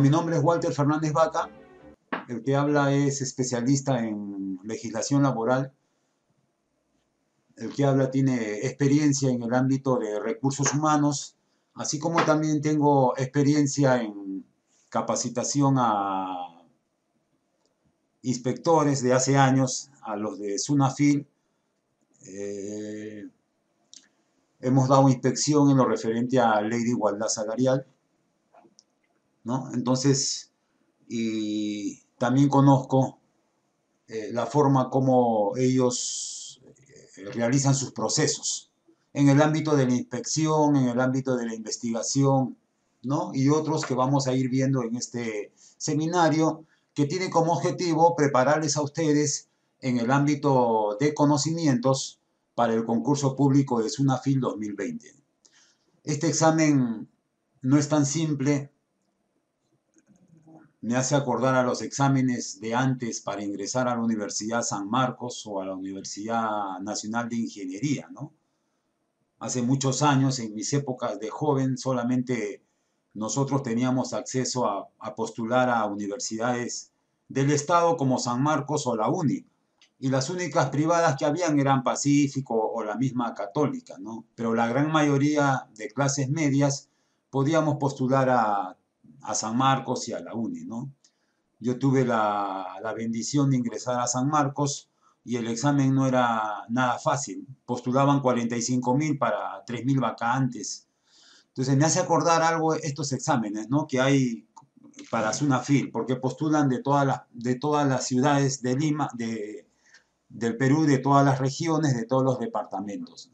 mi nombre es Walter Fernández Vaca. El que habla es especialista en legislación laboral. El que habla tiene experiencia en el ámbito de recursos humanos, así como también tengo experiencia en capacitación a inspectores de hace años, a los de SUNAFIL. Eh, hemos dado inspección en lo referente a ley de igualdad salarial. ¿No? Entonces, y también conozco eh, la forma como ellos eh, realizan sus procesos en el ámbito de la inspección, en el ámbito de la investigación, ¿no? Y otros que vamos a ir viendo en este seminario, que tiene como objetivo prepararles a ustedes en el ámbito de conocimientos para el concurso público de SUNAFIL 2020. Este examen no es tan simple, me hace acordar a los exámenes de antes para ingresar a la Universidad San Marcos o a la Universidad Nacional de Ingeniería, ¿no? Hace muchos años, en mis épocas de joven, solamente nosotros teníamos acceso a, a postular a universidades del Estado como San Marcos o la UNI. Y las únicas privadas que habían eran Pacífico o la misma Católica, ¿no? Pero la gran mayoría de clases medias podíamos postular a a San Marcos y a la UNI, ¿no? Yo tuve la, bendición de ingresar a San Marcos y el examen no era nada fácil. Postulaban 45 mil para 3 mil vacantes. Entonces me hace acordar algo estos exámenes, ¿no? Que hay para SUNAFIL, porque postulan de todas las, de todas las ciudades de Lima, de, del Perú, de todas las regiones, de todos los departamentos.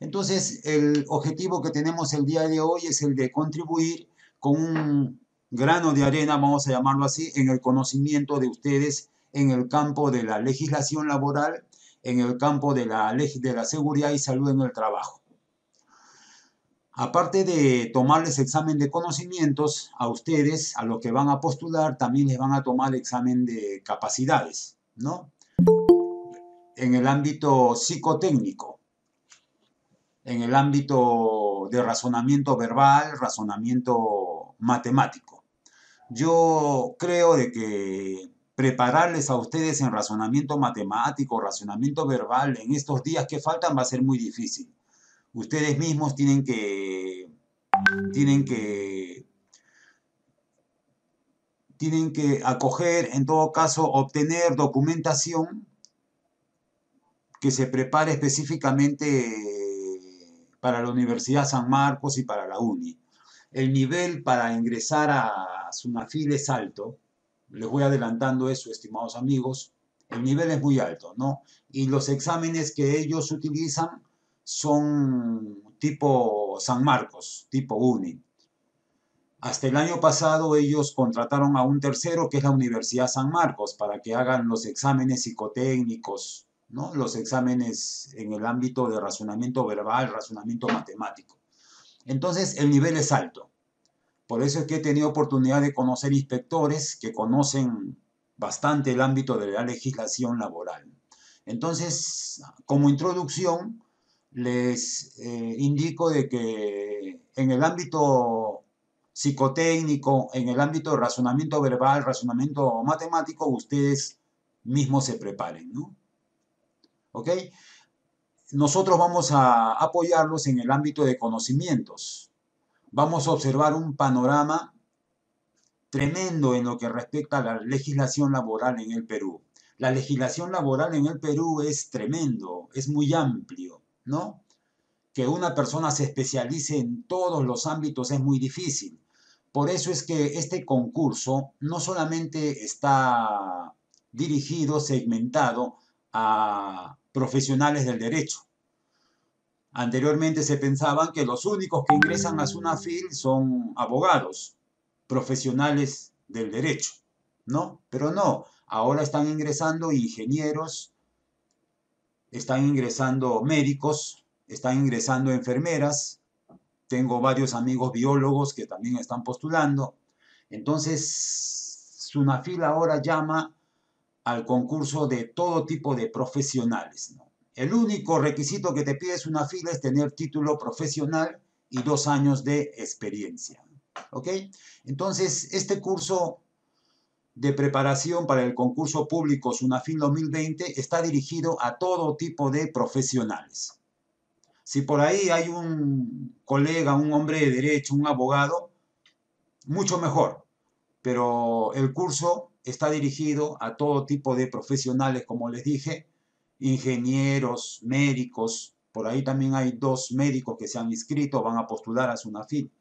Entonces, el objetivo que tenemos el día de hoy es el de contribuir con un grano de arena, vamos a llamarlo así, en el conocimiento de ustedes en el campo de la legislación laboral, en el campo de la, de la seguridad y salud en el trabajo. Aparte de tomarles examen de conocimientos, a ustedes, a los que van a postular, también les van a tomar examen de capacidades, ¿no? En el ámbito psicotécnico, en el ámbito de razonamiento verbal, razonamiento matemático. Yo creo de que prepararles a ustedes en razonamiento matemático, razonamiento verbal, en estos días que faltan va a ser muy difícil. Ustedes mismos tienen que, tienen que, tienen que acoger, en todo caso, obtener documentación que se prepare específicamente para la Universidad San Marcos y para la UNI el nivel para ingresar a Sunafil es alto. Les voy adelantando eso, estimados amigos. El nivel es muy alto, ¿no? Y los exámenes que ellos utilizan son tipo San Marcos, tipo UNI. Hasta el año pasado ellos contrataron a un tercero que es la Universidad San Marcos para que hagan los exámenes psicotécnicos, ¿no? los exámenes en el ámbito de razonamiento verbal, razonamiento matemático. Entonces el nivel es alto. Por eso es que he tenido oportunidad de conocer inspectores que conocen bastante el ámbito de la legislación laboral. Entonces, como introducción, les eh, indico de que en el ámbito psicotécnico, en el ámbito de razonamiento verbal, razonamiento matemático, ustedes mismos se preparen, ¿no? ¿Ok? Nosotros vamos a apoyarlos en el ámbito de conocimientos. Vamos a observar un panorama tremendo en lo que respecta a la legislación laboral en el Perú. La legislación laboral en el Perú es tremendo, es muy amplio, ¿no? Que una persona se especialice en todos los ámbitos es muy difícil. Por eso es que este concurso no solamente está dirigido, segmentado a profesionales del derecho. Anteriormente se pensaban que los únicos que ingresan a SUNAFIL son abogados, profesionales del derecho, ¿no? Pero no, ahora están ingresando ingenieros, están ingresando médicos, están ingresando enfermeras, tengo varios amigos biólogos que también están postulando. Entonces, SUNAFIL ahora llama al concurso de todo tipo de profesionales. El único requisito que te pide una fila es tener título profesional y dos años de experiencia. ¿Ok? Entonces, este curso de preparación para el concurso público SUNAFIL 2020 está dirigido a todo tipo de profesionales. Si por ahí hay un colega, un hombre de derecho, un abogado, mucho mejor. Pero el curso está dirigido a todo tipo de profesionales, como les dije, ingenieros, médicos, por ahí también hay dos médicos que se han inscrito, van a postular a SUNAFIL.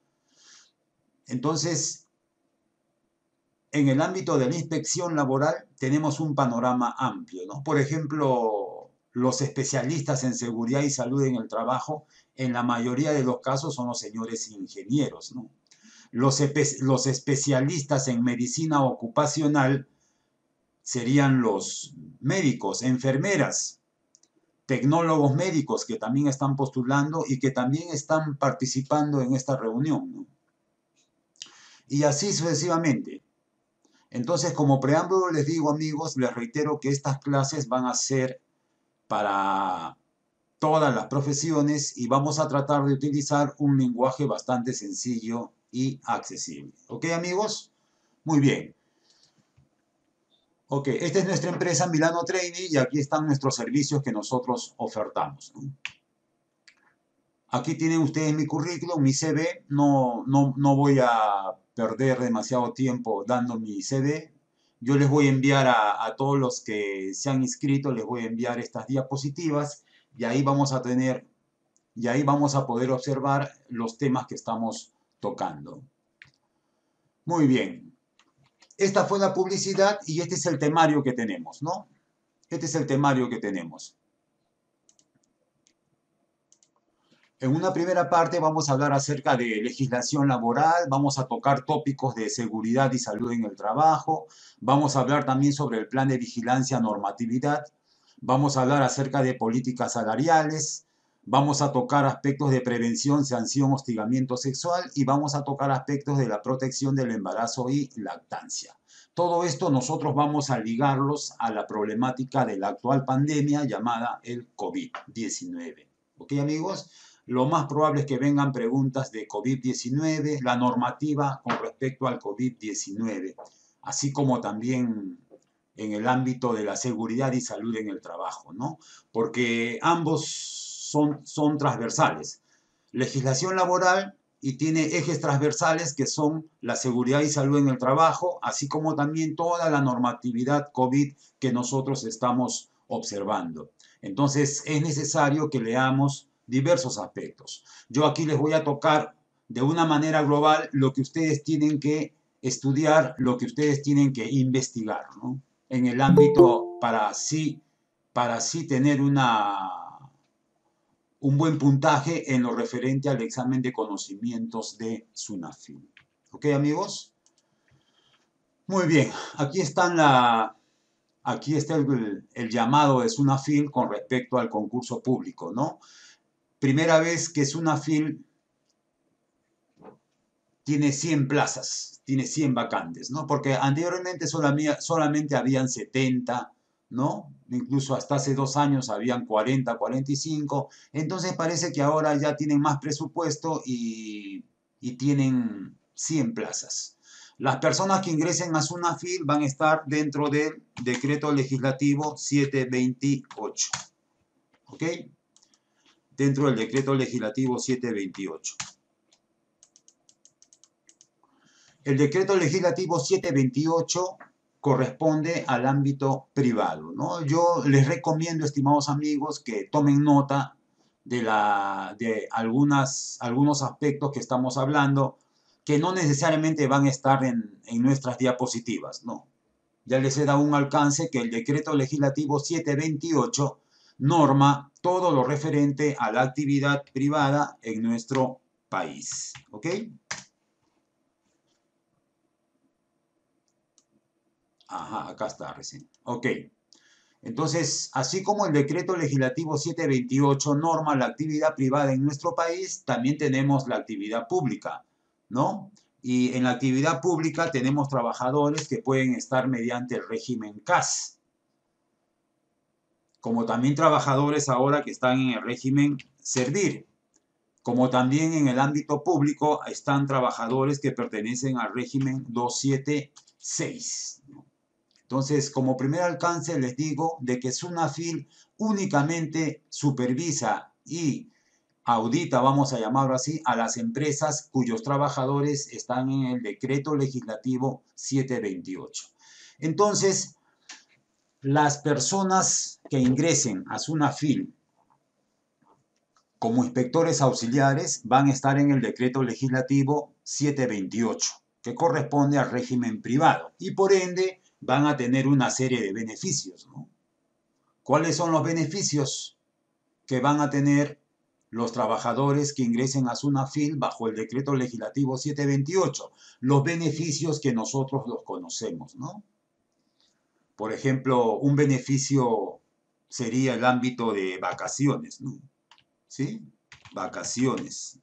Entonces, en el ámbito de la inspección laboral tenemos un panorama amplio, ¿no? Por ejemplo, los especialistas en seguridad y salud en el trabajo, en la mayoría de los casos son los señores ingenieros, ¿no? Los, los especialistas en medicina ocupacional serían los médicos, enfermeras, tecnólogos médicos que también están postulando y que también están participando en esta reunión. Y así sucesivamente. Entonces, como preámbulo les digo, amigos, les reitero que estas clases van a ser para todas las profesiones y vamos a tratar de utilizar un lenguaje bastante sencillo y accesible. ¿Ok, amigos? Muy bien. Ok, esta es nuestra empresa Milano Training y aquí están nuestros servicios que nosotros ofertamos. Aquí tienen ustedes mi currículum, mi CV. No, no, no voy a perder demasiado tiempo dando mi CV. Yo les voy a enviar a, a, todos los que se han inscrito, les voy a enviar estas diapositivas y ahí vamos a tener, y ahí vamos a poder observar los temas que estamos tocando. Muy bien. Esta fue la publicidad y este es el temario que tenemos, ¿no? Este es el temario que tenemos. En una primera parte vamos a hablar acerca de legislación laboral, vamos a tocar tópicos de seguridad y salud en el trabajo, vamos a hablar también sobre el plan de vigilancia normatividad, vamos a hablar acerca de políticas salariales, Vamos a tocar aspectos de prevención, sanción, hostigamiento sexual y vamos a tocar aspectos de la protección del embarazo y lactancia. Todo esto nosotros vamos a ligarlos a la problemática de la actual pandemia llamada el COVID-19. ¿Ok amigos? Lo más probable es que vengan preguntas de COVID-19, la normativa con respecto al COVID-19, así como también en el ámbito de la seguridad y salud en el trabajo, ¿no? Porque ambos son, transversales. Legislación laboral y tiene ejes transversales que son la seguridad y salud en el trabajo, así como también toda la normatividad COVID que nosotros estamos observando. Entonces es necesario que leamos diversos aspectos. Yo aquí les voy a tocar de una manera global lo que ustedes tienen que estudiar, lo que ustedes tienen que investigar, ¿no? En el ámbito para sí, para así tener una un buen puntaje en lo referente al examen de conocimientos de SUNAFIL. ¿Ok, amigos? Muy bien, aquí está, la, aquí está el, el, llamado de SUNAFIL con respecto al concurso público, ¿no? Primera vez que SUNAFIL tiene 100 plazas, tiene 100 vacantes, ¿no? Porque anteriormente solamente, solamente habían 70, ¿no? Incluso hasta hace dos años habían 40, 45. Entonces parece que ahora ya tienen más presupuesto y, tienen 100 plazas. Las personas que ingresen a SUNAFIL van a estar dentro del decreto legislativo 728. ¿Ok? Dentro del decreto legislativo 728. El decreto legislativo 728 corresponde al ámbito privado. ¿no? Yo les recomiendo, estimados amigos, que tomen nota de, la, de algunas, algunos aspectos que estamos hablando que no necesariamente van a estar en, en nuestras diapositivas. ¿no? Ya les he dado un alcance que el decreto legislativo 728 norma todo lo referente a la actividad privada en nuestro país. ¿Ok? Ajá, acá está recién. Ok. Entonces, así como el decreto legislativo 728 norma la actividad privada en nuestro país, también tenemos la actividad pública, ¿no? Y en la actividad pública tenemos trabajadores que pueden estar mediante el régimen CAS, como también trabajadores ahora que están en el régimen servir, como también en el ámbito público están trabajadores que pertenecen al régimen 276. Entonces, como primer alcance les digo de que SUNAFIL únicamente supervisa y audita, vamos a llamarlo así, a las empresas cuyos trabajadores están en el decreto legislativo 728. Entonces, las personas que ingresen a SUNAFIL como inspectores auxiliares van a estar en el decreto legislativo 728, que corresponde al régimen privado, y por ende van a tener una serie de beneficios. ¿Cuáles son los beneficios que van a tener los trabajadores que ingresen a SUNAFIL bajo el decreto legislativo 728? Los beneficios que nosotros los conocemos, ¿no? Por ejemplo, un beneficio sería el ámbito de vacaciones, ¿no? ¿sí? Vacaciones.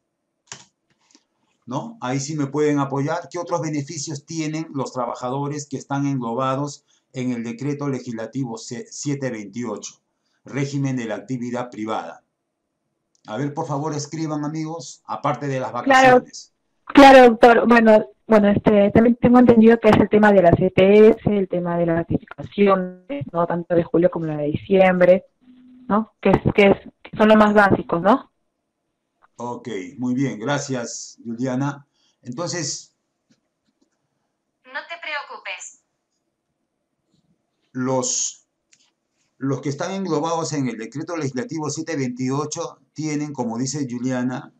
¿No? Ahí sí me pueden apoyar. ¿Qué otros beneficios tienen los trabajadores que están englobados en el decreto legislativo 728, régimen de la actividad privada? A ver, por favor, escriban, amigos, aparte de las vacaciones. Claro, doctor. Bueno, bueno, este, también tengo entendido que es el tema de la CTS, el tema de la ratificación, no tanto de julio como la de diciembre, ¿no? Que, es, que, es, son los más básicos, ¿no? Ok, muy bien, gracias, Juliana. Entonces... No te preocupes. Los, los que están englobados en el decreto legislativo 728 tienen, como dice Juliana,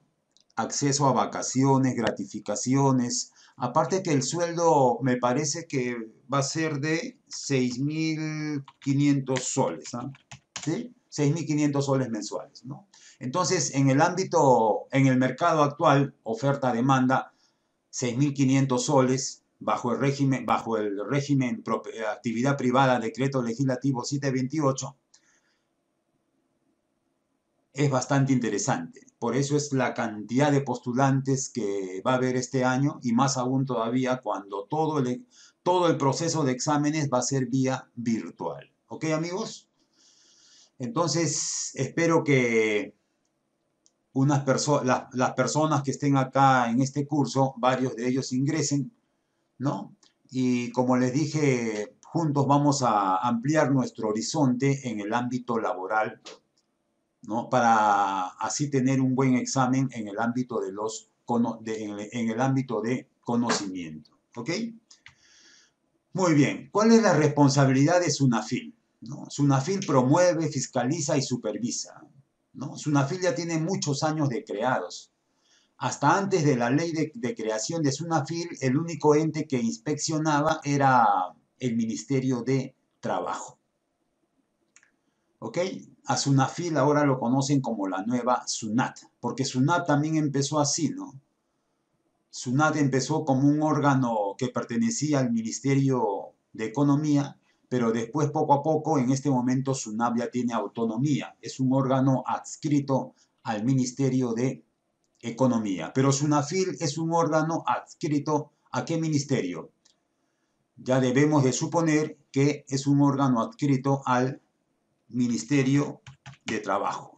acceso a vacaciones, gratificaciones, aparte que el sueldo me parece que va a ser de 6.500 soles, ¿ah? ¿sí? 6.500 soles mensuales. ¿no? Entonces, en el ámbito, en el mercado actual, oferta-demanda, 6.500 soles bajo el régimen, bajo el régimen actividad privada, decreto legislativo 728, es bastante interesante. Por eso es la cantidad de postulantes que va a haber este año y más aún todavía cuando todo el, todo el proceso de exámenes va a ser vía virtual. ¿Ok, amigos? Entonces, espero que unas las personas que estén acá en este curso, varios de ellos ingresen, ¿no? Y como les dije, juntos vamos a ampliar nuestro horizonte en el ámbito laboral, ¿no? Para así tener un buen examen en el ámbito de los en el ámbito de conocimiento, ¿ok? Muy bien, ¿cuál es la responsabilidad de SUNAFIL? Sunafil promueve, fiscaliza y supervisa. ¿No? Sunafil ya tiene muchos años de creados. Hasta antes de la ley de, creación de Sunafil, el único ente que inspeccionaba era el Ministerio de Trabajo. ¿Ok? A Sunafil ahora lo conocen como la nueva SUNAT, porque SUNAT también empezó así, ¿no? SUNAT empezó como un órgano que pertenecía al Ministerio de Economía pero después poco a poco, en este momento, SUNAP ya tiene autonomía, es un órgano adscrito al Ministerio de Economía, pero SUNAFIL es un órgano adscrito a qué ministerio? Ya debemos de suponer que es un órgano adscrito al Ministerio de Trabajo,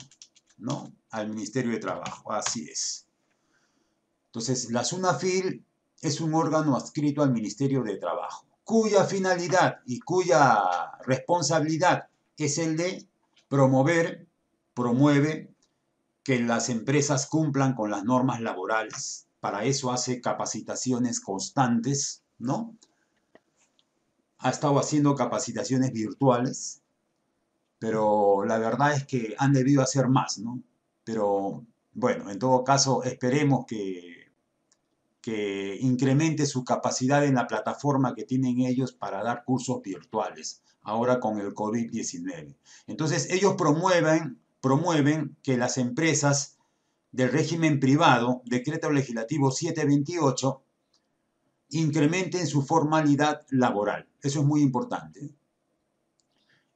¿no? Al Ministerio de Trabajo, así es. Entonces, la SUNAFIL es un órgano adscrito al Ministerio de Trabajo cuya finalidad y cuya responsabilidad es el de promover, promueve que las empresas cumplan con las normas laborales. Para eso hace capacitaciones constantes, ¿no? Ha estado haciendo capacitaciones virtuales, pero la verdad es que han debido hacer más, ¿no? Pero bueno, en todo caso, esperemos que que incremente su capacidad en la plataforma que tienen ellos para dar cursos virtuales, ahora con el COVID-19. Entonces, ellos promueven, promueven que las empresas del régimen privado, decreto legislativo 728, incrementen su formalidad laboral. Eso es muy importante.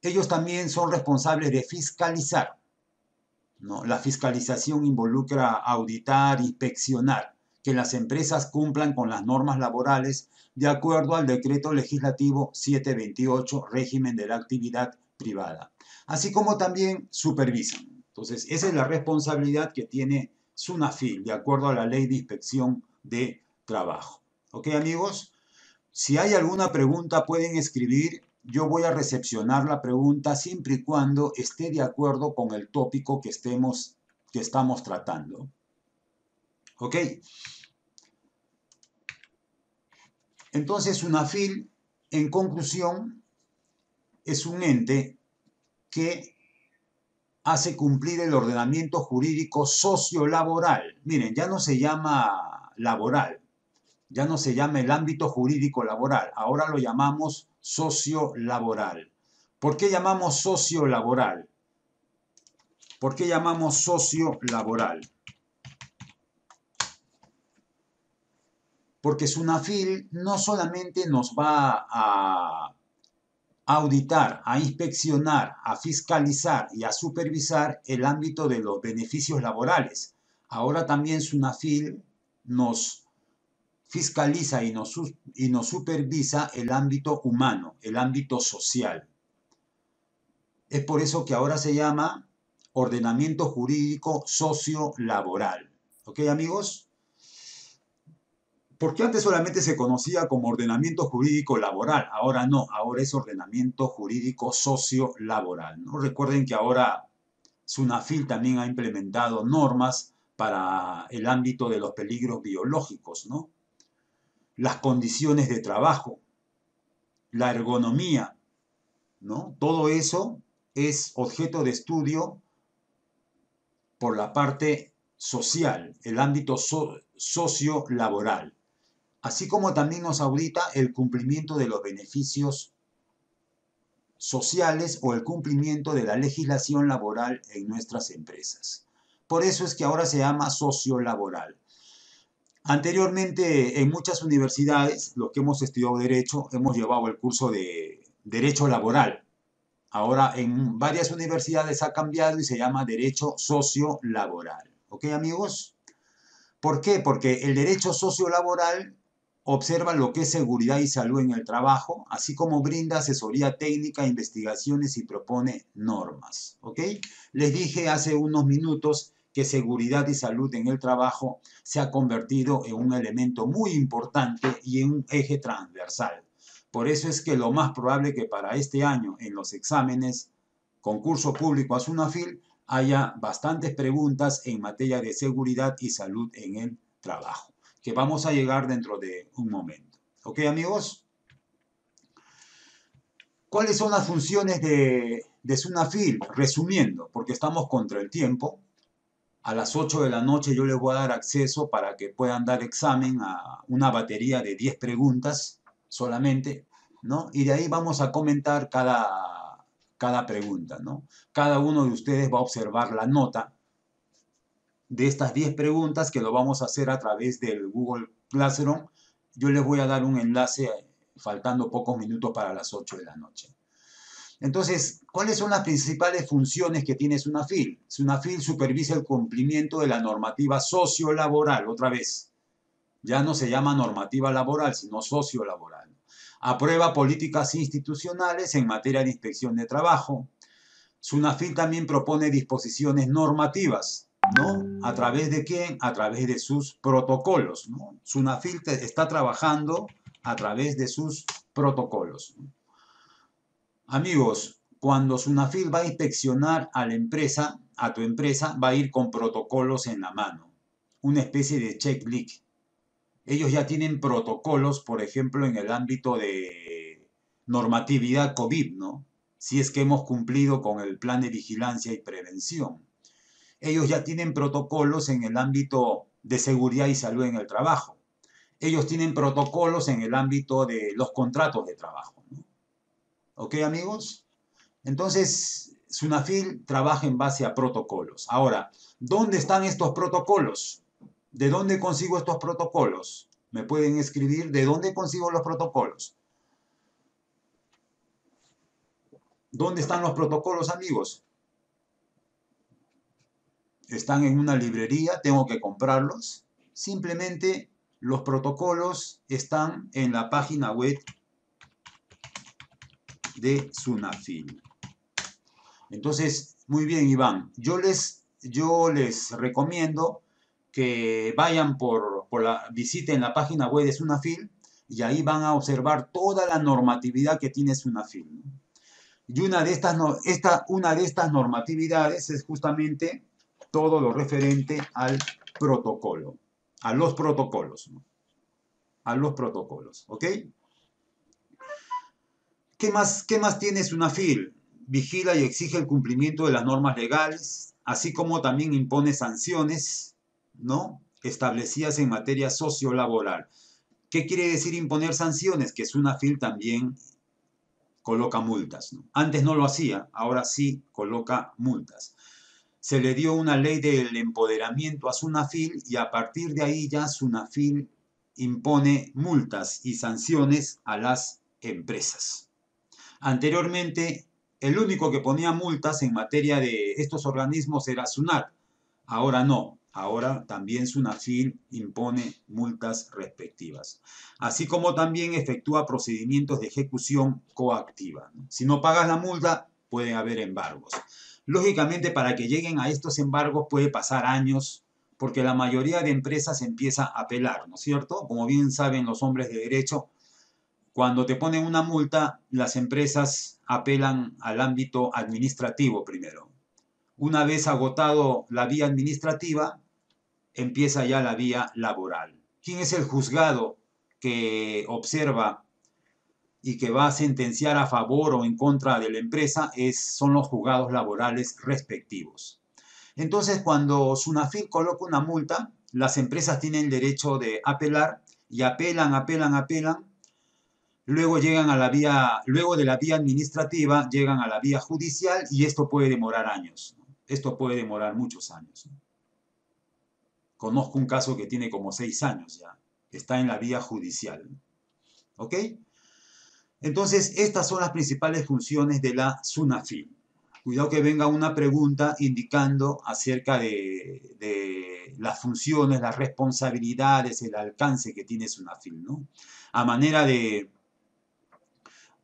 Ellos también son responsables de fiscalizar. ¿no? La fiscalización involucra auditar, inspeccionar que las empresas cumplan con las normas laborales de acuerdo al decreto legislativo 728, régimen de la actividad privada, así como también supervisan. Entonces, esa es la responsabilidad que tiene SUNAFIL, de acuerdo a la ley de inspección de trabajo. ¿Ok, amigos? Si hay alguna pregunta, pueden escribir. Yo voy a recepcionar la pregunta siempre y cuando esté de acuerdo con el tópico que, estemos, que estamos tratando. ¿Ok? Entonces, SUNAFIL, en conclusión, es un ente que hace cumplir el ordenamiento jurídico sociolaboral. Miren, ya no se llama laboral, ya no se llama el ámbito jurídico laboral, ahora lo llamamos sociolaboral. ¿Por qué llamamos sociolaboral? ¿Por qué llamamos sociolaboral? Porque SUNAFIL no solamente nos va a auditar, a inspeccionar, a fiscalizar y a supervisar el ámbito de los beneficios laborales. Ahora también SUNAFIL nos fiscaliza y nos, y nos supervisa el ámbito humano, el ámbito social. Es por eso que ahora se llama ordenamiento jurídico socio-laboral. ¿Ok, amigos? Porque antes solamente se conocía como ordenamiento jurídico laboral, ahora no, ahora es ordenamiento jurídico socio-laboral. ¿no? Recuerden que ahora SUNAFIL también ha implementado normas para el ámbito de los peligros biológicos, ¿no? Las condiciones de trabajo, la ergonomía, ¿no? Todo eso es objeto de estudio por la parte social, el ámbito socio-laboral así como también nos audita el cumplimiento de los beneficios sociales o el cumplimiento de la legislación laboral en nuestras empresas. Por eso es que ahora se llama sociolaboral. Anteriormente, en muchas universidades, los que hemos estudiado Derecho, hemos llevado el curso de Derecho Laboral. Ahora, en varias universidades ha cambiado y se llama Derecho Sociolaboral. ¿Ok, amigos? ¿Por qué? Porque el derecho sociolaboral observa lo que es seguridad y salud en el trabajo, así como brinda asesoría técnica, investigaciones y propone normas. ¿Ok? Les dije hace unos minutos que seguridad y salud en el trabajo se ha convertido en un elemento muy importante y en un eje transversal. Por eso es que lo más probable que para este año en los exámenes concurso público a SUNAFIL haya bastantes preguntas en materia de seguridad y salud en el trabajo que vamos a llegar dentro de un momento. ¿Ok, amigos? ¿Cuáles son las funciones de, de Sunafil? Resumiendo, porque estamos contra el tiempo, a las 8 de la noche yo les voy a dar acceso para que puedan dar examen a una batería de 10 preguntas solamente, ¿no? Y de ahí vamos a comentar cada, cada pregunta, ¿no? Cada uno de ustedes va a observar la nota de estas 10 preguntas que lo vamos a hacer a través del Google Classroom. Yo les voy a dar un enlace faltando pocos minutos para las 8 de la noche. Entonces, ¿cuáles son las principales funciones que tiene SUNAFIL? SUNAFIL supervisa el cumplimiento de la normativa sociolaboral, otra vez. Ya no se llama normativa laboral, sino sociolaboral. Aprueba políticas institucionales en materia de inspección de trabajo. SUNAFIL también propone disposiciones normativas ¿no? ¿A través de quién? A través de sus protocolos. Sunafil está trabajando a través de sus protocolos. Amigos, cuando Sunafil va a inspeccionar a la empresa, a tu empresa, va a ir con protocolos en la mano, una especie de checklist. Ellos ya tienen protocolos, por ejemplo, en el ámbito de normatividad COVID, ¿no? Si es que hemos cumplido con el plan de vigilancia y prevención ellos ya tienen protocolos en el ámbito de seguridad y salud en el trabajo. Ellos tienen protocolos en el ámbito de los contratos de trabajo. ¿Ok, amigos? Entonces, Sunafil trabaja en base a protocolos. Ahora, ¿dónde están estos protocolos? ¿De dónde consigo estos protocolos? Me pueden escribir de dónde consigo los protocolos. ¿Dónde están los protocolos, amigos? Están en una librería, tengo que comprarlos. Simplemente los protocolos están en la página web de Sunafil. Entonces, muy bien, Iván, yo les, yo les recomiendo que vayan por, por la visiten la página web de Sunafil y ahí van a observar toda la normatividad que tiene Sunafil. Y una de, estas, esta, una de estas normatividades es justamente todo lo referente al protocolo, a los protocolos, a los protocolos, ¿ok? ¿Qué más, qué más tiene Sunafil? Vigila y exige el cumplimiento de las normas legales, así como también impone sanciones, ¿no? Establecidas en materia sociolaboral. ¿Qué quiere decir imponer sanciones? Que Sunafil también coloca multas. Antes no lo hacía, ahora sí coloca multas. Se le dio una ley del empoderamiento a Sunafil y a partir de ahí ya Sunafil impone multas y sanciones a las empresas. Anteriormente, el único que ponía multas en materia de estos organismos era SUNAT. Ahora no. Ahora también SUNAFIL impone multas respectivas, así como también efectúa procedimientos de ejecución coactiva. Si no pagas la multa, puede haber embargos. Lógicamente, para que lleguen a estos embargos puede pasar años, porque la mayoría de empresas empieza a apelar, ¿no es cierto? Como bien saben los hombres de derecho, cuando te ponen una multa, las empresas apelan al ámbito administrativo primero. Una vez agotado la vía administrativa, empieza ya la vía laboral. ¿Quién es el juzgado que observa y que va a sentenciar a favor o en contra de la empresa? Es, son los juzgados laborales respectivos. Entonces, cuando Sunafil coloca una multa, las empresas tienen derecho de apelar y apelan, apelan, apelan. Luego llegan a la vía, luego de la vía administrativa, llegan a la vía judicial y esto puede demorar años. Esto puede demorar muchos años. Conozco un caso que tiene como seis años ya. Está en la vía judicial. ¿Ok? Entonces, estas son las principales funciones de la SUNAFIL. Cuidado que venga una pregunta indicando acerca de, las funciones, las responsabilidades, el alcance que tiene SUNAFIL, ¿no? A manera de,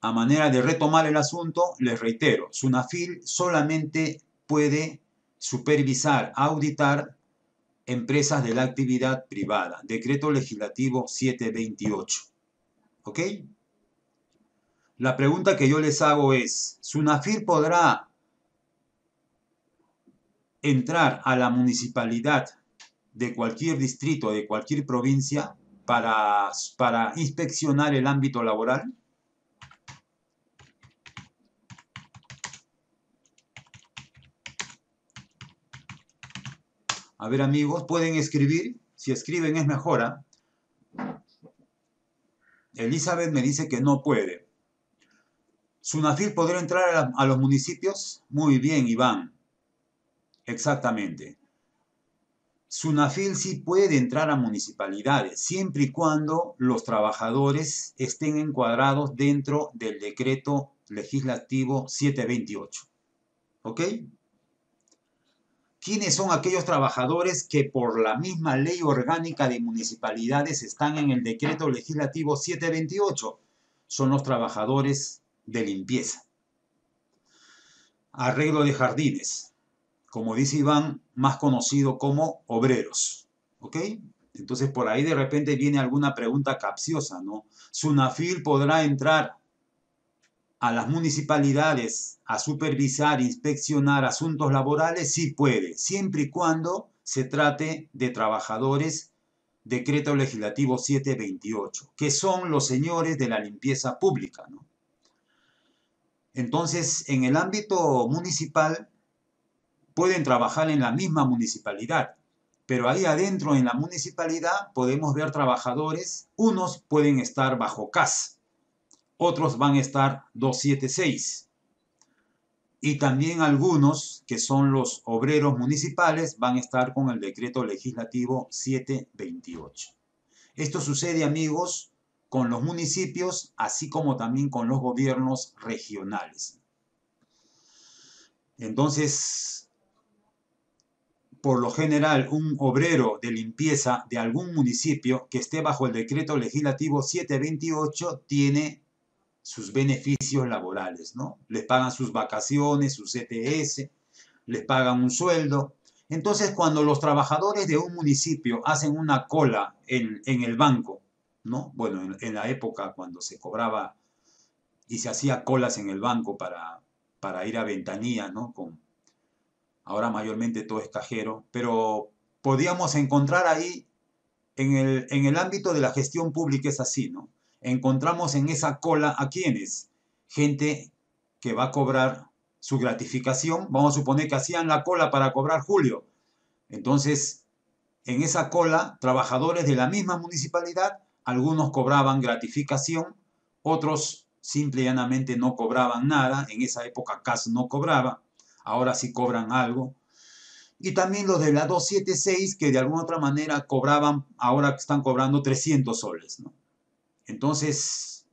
a manera de retomar el asunto, les reitero, SUNAFIL solamente puede supervisar, auditar empresas de la actividad privada. Decreto legislativo 728. ¿Ok? La pregunta que yo les hago es, ¿Sunafir podrá entrar a la municipalidad de cualquier distrito, de cualquier provincia, para, para inspeccionar el ámbito laboral? A ver amigos, pueden escribir. Si escriben es mejor. ¿ah? Elizabeth me dice que no puede. ¿Sunafil podrá entrar a, a los municipios? Muy bien, Iván. Exactamente. Sunafil sí puede entrar a municipalidades, siempre y cuando los trabajadores estén encuadrados dentro del decreto legislativo 728. ¿Ok? ¿Quiénes son aquellos trabajadores que por la misma ley orgánica de municipalidades están en el decreto legislativo 728? Son los trabajadores de limpieza. Arreglo de jardines, como dice Iván, más conocido como obreros. ¿Ok? Entonces por ahí de repente viene alguna pregunta capciosa, ¿no? ¿Sunafil podrá entrar a las municipalidades a supervisar, inspeccionar asuntos laborales, sí puede, siempre y cuando se trate de trabajadores decreto legislativo 728, que son los señores de la limpieza pública. Entonces, en el ámbito municipal, pueden trabajar en la misma municipalidad, pero ahí adentro en la municipalidad podemos ver trabajadores, unos pueden estar bajo CAS, otros van a estar 276. Y también algunos, que son los obreros municipales, van a estar con el decreto legislativo 728. Esto sucede, amigos, con los municipios, así como también con los gobiernos regionales. Entonces, por lo general, un obrero de limpieza de algún municipio que esté bajo el decreto legislativo 728 tiene sus beneficios laborales, ¿no? Les pagan sus vacaciones, sus CTS, les pagan un sueldo Entonces, cuando los trabajadores de un municipio hacen una cola en, el banco, ¿no? Bueno, en, la época cuando se cobraba y se hacía colas en el banco para, para ir a ventanilla, ¿no? Con, ahora mayormente todo es cajero, pero podíamos encontrar ahí, en el, en el ámbito de la gestión pública es así, ¿no? Encontramos en esa cola a quienes, gente que va a cobrar su gratificación, vamos a suponer que hacían la cola para cobrar julio. Entonces, en esa cola, trabajadores de la misma municipalidad, algunos cobraban gratificación, otros simple y llanamente no cobraban nada, en esa época CAS no cobraba, ahora sí cobran algo. Y también los de la 276 que de alguna otra manera cobraban, ahora están cobrando 300 soles. Entonces,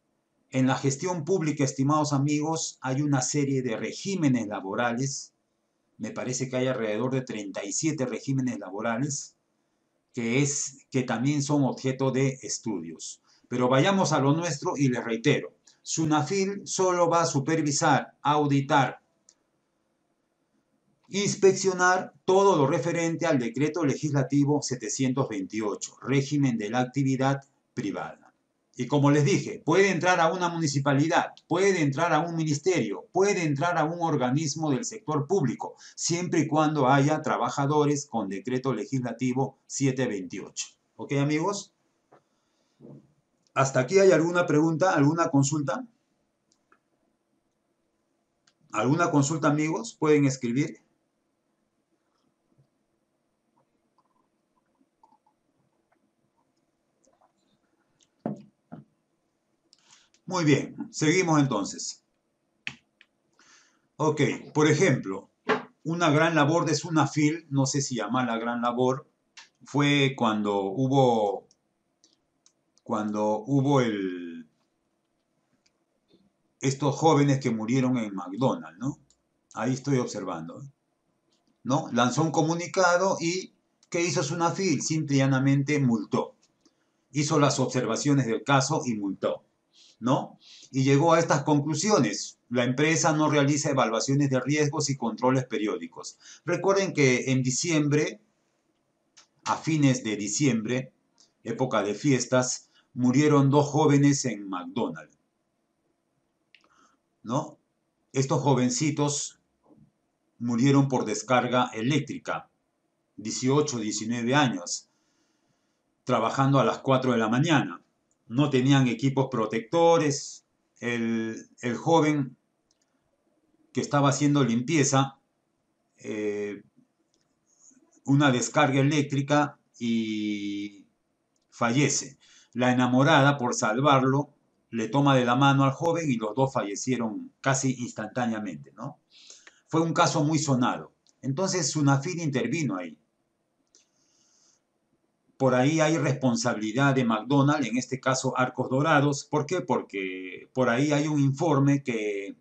en la gestión pública, estimados amigos, hay una serie de regímenes laborales, me parece que hay alrededor de 37 regímenes laborales, que, es, que también son objeto de estudios. Pero vayamos a lo nuestro y les reitero, SUNAFIL solo va a supervisar, auditar, inspeccionar todo lo referente al decreto legislativo 728, régimen de la actividad privada. Y como les dije, puede entrar a una municipalidad, puede entrar a un ministerio, puede entrar a un organismo del sector público, siempre y cuando haya trabajadores con decreto legislativo 728. ¿Ok, amigos? ¿Hasta aquí hay alguna pregunta, alguna consulta? ¿Alguna consulta, amigos? Pueden escribir. Muy bien, seguimos entonces. Ok, por ejemplo, una gran labor de Sunafil, no sé si llama la gran labor, fue cuando hubo, cuando hubo el, estos jóvenes que murieron en McDonald's, ¿no? Ahí estoy observando, ¿no? Lanzó un comunicado y ¿qué hizo Sunafil? Simple y llanamente multó. Hizo las observaciones del caso y multó. ¿No? Y llegó a estas conclusiones. La empresa no realiza evaluaciones de riesgos y controles periódicos. Recuerden que en diciembre, a fines de diciembre, época de fiestas, murieron dos jóvenes en McDonald's. ¿No? Estos jovencitos murieron por descarga eléctrica, 18, 19 años, trabajando a las 4 de la mañana no tenían equipos protectores, el, joven que estaba haciendo limpieza, eh, una descarga eléctrica y fallece. La enamorada, por salvarlo, le toma de la mano al joven y los dos fallecieron casi instantáneamente, ¿no? Fue un caso muy sonado. Entonces Sunafil intervino ahí. Por ahí hay responsabilidad de McDonald's, en este caso Arcos Dorados. ¿Por qué? Porque por ahí hay un informe que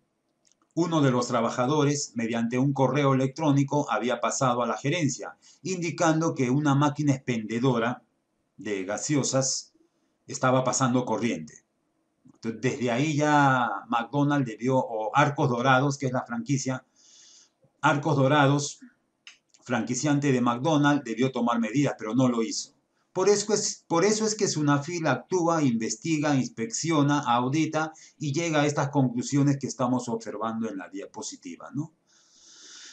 uno de los trabajadores, mediante un correo electrónico, había pasado a la gerencia, indicando que una máquina expendedora de gaseosas estaba pasando corriente. desde ahí ya McDonald's debió, o Arcos Dorados, que es la franquicia, Arcos Dorados, franquiciante de McDonald's, debió tomar medidas, pero no lo hizo. Por eso, es, por eso es que Sunafil actúa, investiga, inspecciona, audita y llega a estas conclusiones que estamos observando en la diapositiva. ¿no?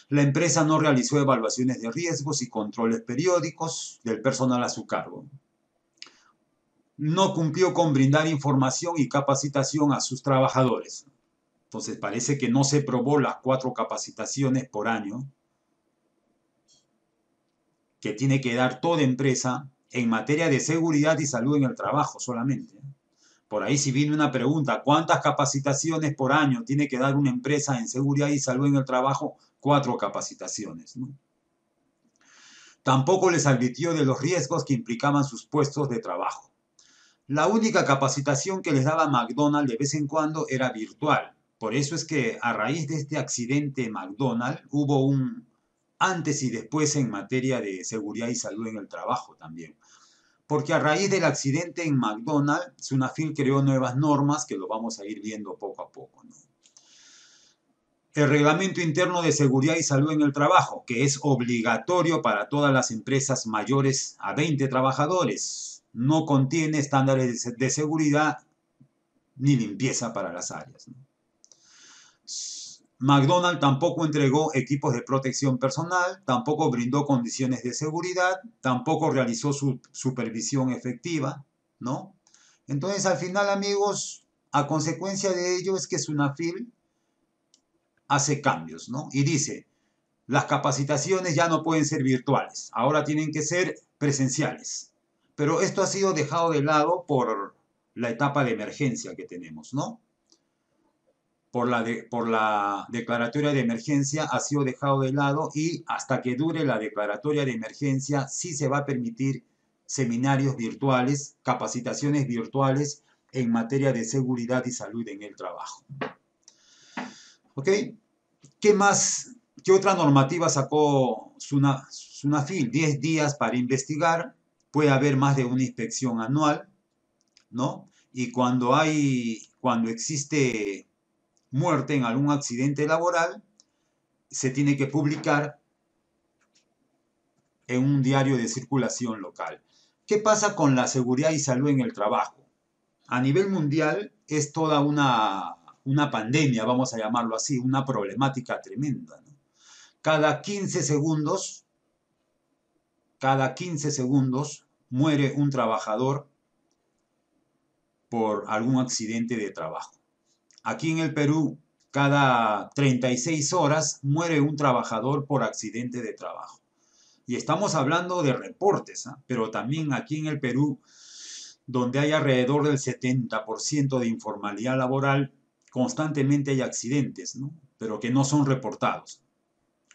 La empresa no realizó evaluaciones de riesgos y controles periódicos del personal a su cargo. No cumplió con brindar información y capacitación a sus trabajadores. Entonces parece que no se probó las cuatro capacitaciones por año que tiene que dar toda empresa en materia de seguridad y salud en el trabajo solamente. Por ahí si viene una pregunta, ¿cuántas capacitaciones por año tiene que dar una empresa en seguridad y salud en el trabajo? Cuatro capacitaciones. Tampoco les advirtió de los riesgos que implicaban sus puestos de trabajo. La única capacitación que les daba McDonald's de vez en cuando era virtual. Por eso es que a raíz de este accidente McDonald's hubo un antes y después en materia de seguridad y salud en el trabajo también. Porque a raíz del accidente en McDonald's, Sunafil creó nuevas normas que lo vamos a ir viendo poco a poco. el reglamento interno de seguridad y salud en el trabajo, que es obligatorio para todas las empresas mayores a 20 trabajadores, no contiene estándares de seguridad ni limpieza para las áreas. McDonald's tampoco entregó equipos de protección personal, tampoco brindó condiciones de seguridad, tampoco realizó su supervisión efectiva, ¿no? Entonces, al final, amigos, a consecuencia de ello es que Sunafil hace cambios, ¿no? Y dice, las capacitaciones ya no pueden ser virtuales, ahora tienen que ser presenciales. Pero esto ha sido dejado de lado por la etapa de emergencia que tenemos, ¿no? Por la, por la declaratoria de emergencia ha sido dejado de lado y hasta que dure la declaratoria de emergencia sí se va a permitir seminarios virtuales, capacitaciones virtuales en materia de seguridad y salud en el trabajo. ¿Ok? ¿Qué más? ¿Qué otra normativa sacó SUNAFIL? 10 días para investigar, puede haber más de una inspección anual, ¿no? Y cuando hay, cuando existe muerte en algún accidente laboral, se tiene que publicar en un diario de circulación local. ¿Qué pasa con la seguridad y salud en el trabajo? A nivel mundial es toda una, una pandemia, vamos a llamarlo así, una problemática tremenda. Cada 15 segundos, cada 15 segundos muere un trabajador por algún accidente de trabajo. Aquí en el Perú, cada 36 horas muere un trabajador por accidente de trabajo. Y estamos hablando de reportes, ¿ah? pero también aquí en el Perú, donde hay alrededor del 70% de informalidad laboral, constantemente hay accidentes, pero que no son reportados.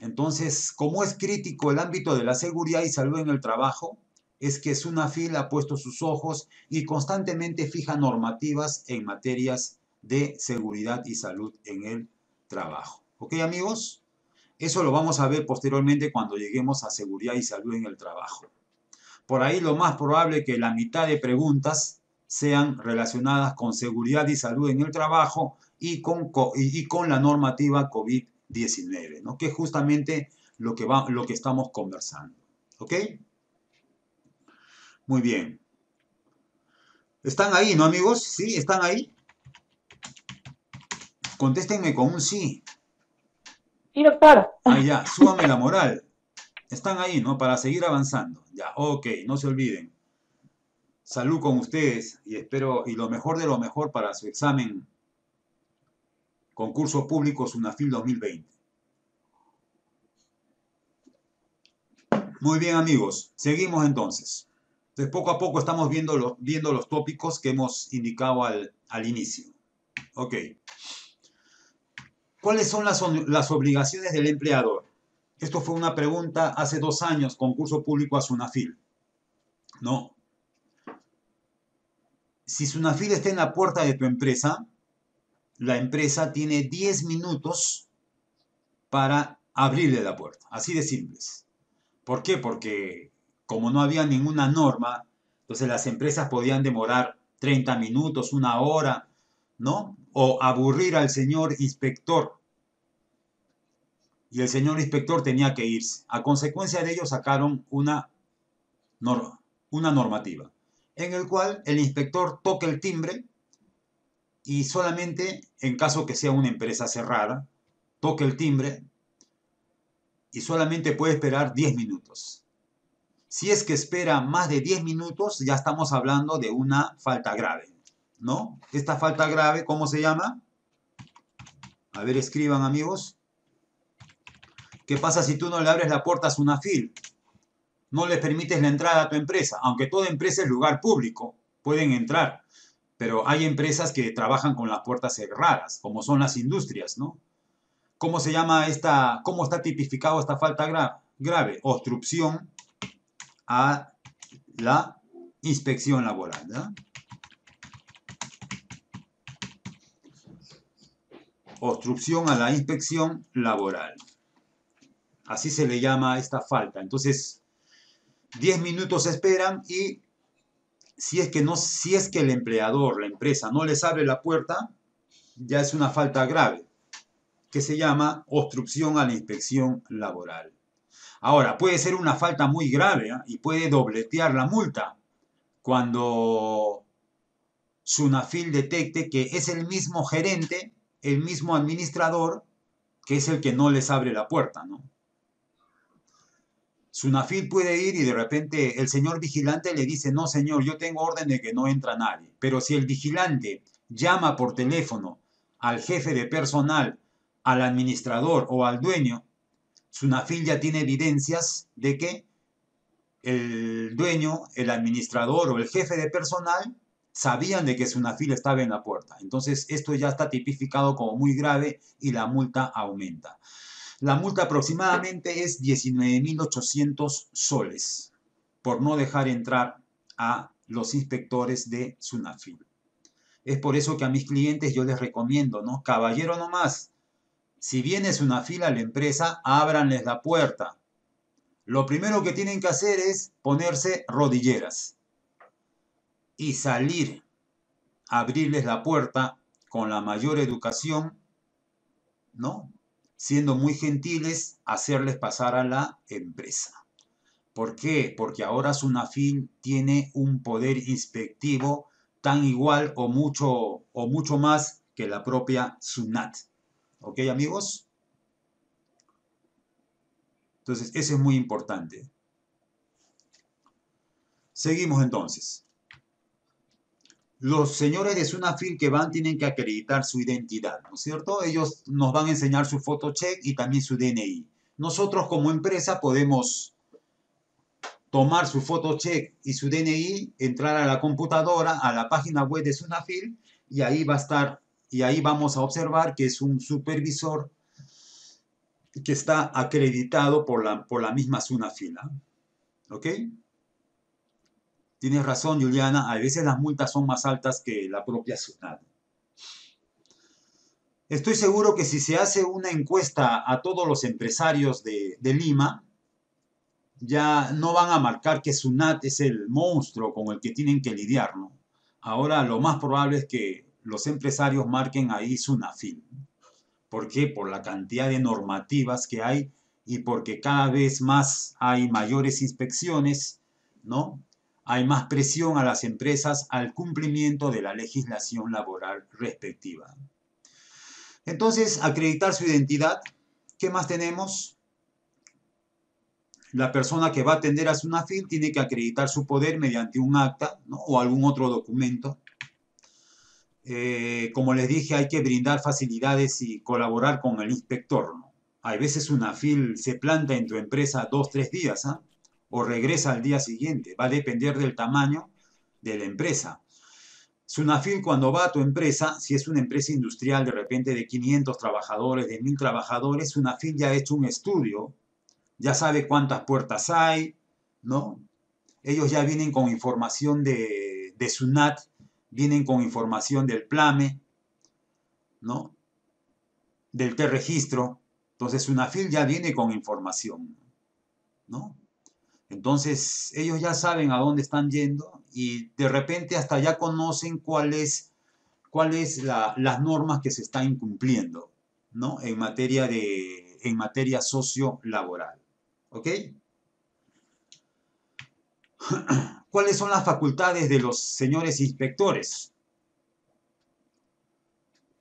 Entonces, como es crítico el ámbito de la seguridad y salud en el trabajo, es que SUNAFIL ha puesto sus ojos y constantemente fija normativas en materias de seguridad y salud en el trabajo. ¿Ok, amigos? Eso lo vamos a ver posteriormente cuando lleguemos a seguridad y salud en el trabajo. Por ahí lo más probable que la mitad de preguntas sean relacionadas con seguridad y salud en el trabajo y con, y, con la normativa COVID-19, ¿no? que es justamente lo que, va, lo que estamos conversando. ¿Ok? Muy bien. ¿Están ahí, no amigos? ¿Sí? ¿Están ahí? Contéstenme con un sí. Sí, doctor. Ah, ya, súbame la moral. Están ahí, ¿no? Para seguir avanzando. Ya, ok, no se olviden. Salud con ustedes y espero, y lo mejor de lo mejor para su examen concurso público Sunafil 2020. Muy bien amigos, seguimos entonces. Entonces poco a poco estamos viendo, viendo los tópicos que hemos indicado al, al inicio. Ok. ¿Cuáles son las, obligaciones del empleador? Esto fue una pregunta hace dos años, concurso público a Sunafil. No. Si Sunafil está en la puerta de tu empresa, la empresa tiene 10 minutos para abrirle la puerta. Así de simples. ¿Por qué? Porque como no había ninguna norma, entonces las empresas podían demorar 30 minutos, una hora, ¿no? O aburrir al señor inspector y el señor inspector tenía que irse. A consecuencia de ello sacaron una, una normativa en el cual el inspector toca el timbre y solamente en caso que sea una empresa cerrada, toque el timbre y solamente puede esperar 10 minutos. Si es que espera más de 10 minutos, ya estamos hablando de una falta grave, ¿no? Esta falta grave, ¿cómo se llama? A ver, escriban amigos. ¿Qué pasa si tú no le abres la puerta a Sunafil? No le permites la entrada a tu empresa, aunque toda empresa es lugar público, pueden entrar, pero hay empresas que trabajan con las puertas cerradas, como son las industrias, ¿no? ¿Cómo se llama esta, cómo está tipificado esta falta grave? Obstrucción a la inspección laboral. Obstrucción a la inspección laboral. Así se le llama esta falta. Entonces, 10 minutos esperan y si es que no si es que el empleador, la empresa no les abre la puerta, ya es una falta grave. que se llama obstrucción a la inspección laboral. Ahora, puede ser una falta muy grave ¿ah? y puede dobletear la multa cuando Sunafil detecte que es el mismo gerente, el mismo administrador, que es el que no les abre la puerta, ¿no? Sunafil puede ir y de repente el señor vigilante le dice, no señor, yo tengo orden de que no entra nadie. Pero si el vigilante llama por teléfono al jefe de personal, al administrador o al dueño, Sunafil ya tiene evidencias de que el dueño, el administrador o el jefe de personal sabían de que Sunafil estaba en la puerta. Entonces esto ya está tipificado como muy grave y la multa aumenta. La multa aproximadamente es 19.800 soles por no dejar entrar a los inspectores de Sunafil. Es por eso que a mis clientes yo les recomiendo, ¿no? Caballero nomás, si viene Sunafil a la empresa, ábranles la puerta. Lo primero que tienen que hacer es ponerse rodilleras y salir, abrirles la puerta con la mayor educación, ¿no? Siendo muy gentiles, hacerles pasar a la empresa. ¿Por qué? Porque ahora Sunafil tiene un poder inspectivo tan igual o mucho, o mucho más que la propia Sunat. ¿Ok, amigos? Entonces, eso es muy importante. Seguimos entonces. Los señores de Sunafil que van tienen que acreditar su identidad, ¿no es cierto? Ellos nos van a enseñar su fotocheck y también su DNI. Nosotros como empresa podemos tomar su fotocheck y su DNI, entrar a la computadora, a la página web de Sunafil y ahí va a estar, y ahí vamos a observar que es un supervisor que está acreditado por la, por la misma Sunafil. ¿Ok? Tienes razón, Juliana, a veces las multas son más altas que la propia ciudad. Estoy seguro que si se hace una encuesta a todos los empresarios de, Lima, ya no van a marcar que Sunat es el monstruo con el que tienen que lidiar, ¿no? Ahora lo más probable es que los empresarios marquen ahí Sunafil. ¿Por qué? Por la cantidad de normativas que hay y porque cada vez más hay mayores inspecciones, ¿no? Hay más presión a las empresas al cumplimiento de la legislación laboral respectiva. Entonces, acreditar su identidad. ¿Qué más tenemos? La persona que va a atender a SUNAFIL tiene que acreditar su poder mediante un acta o algún otro documento. Eh, como les dije, hay que brindar facilidades y colaborar con el inspector. Hay veces SUNAFIL se planta en tu empresa dos, tres días. ¿ah? O regresa al día siguiente. Va a depender del tamaño de la empresa. Sunafil cuando va a tu empresa, si es una empresa industrial de repente de 500 trabajadores, de 1000 trabajadores, Sunafil ya ha hecho un estudio, ya sabe cuántas puertas hay, ¿no? Ellos ya vienen con información de, de Sunat, vienen con información del PLAME, ¿no? Del T-Registro. Entonces Sunafil ya viene con información, ¿no? Entonces, ellos ya saben a dónde están yendo y de repente hasta ya conocen cuáles cuáles las normas que se están incumpliendo, ¿no? En materia de en materia socio-laboral. ¿Ok? ¿Cuáles son las facultades de los señores inspectores?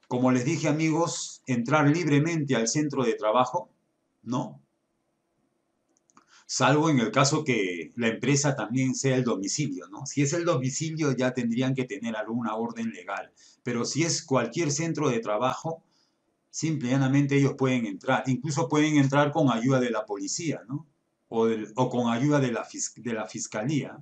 Como les dije, amigos, entrar libremente al centro de trabajo, ¿no? Salvo en el caso que la empresa también sea el domicilio, ¿no? Si es el domicilio ya tendrían que tener alguna orden legal, pero si es cualquier centro de trabajo, simplemente ellos pueden entrar, incluso pueden entrar con ayuda de la policía, ¿no? O, con ayuda de la, de la fiscalía.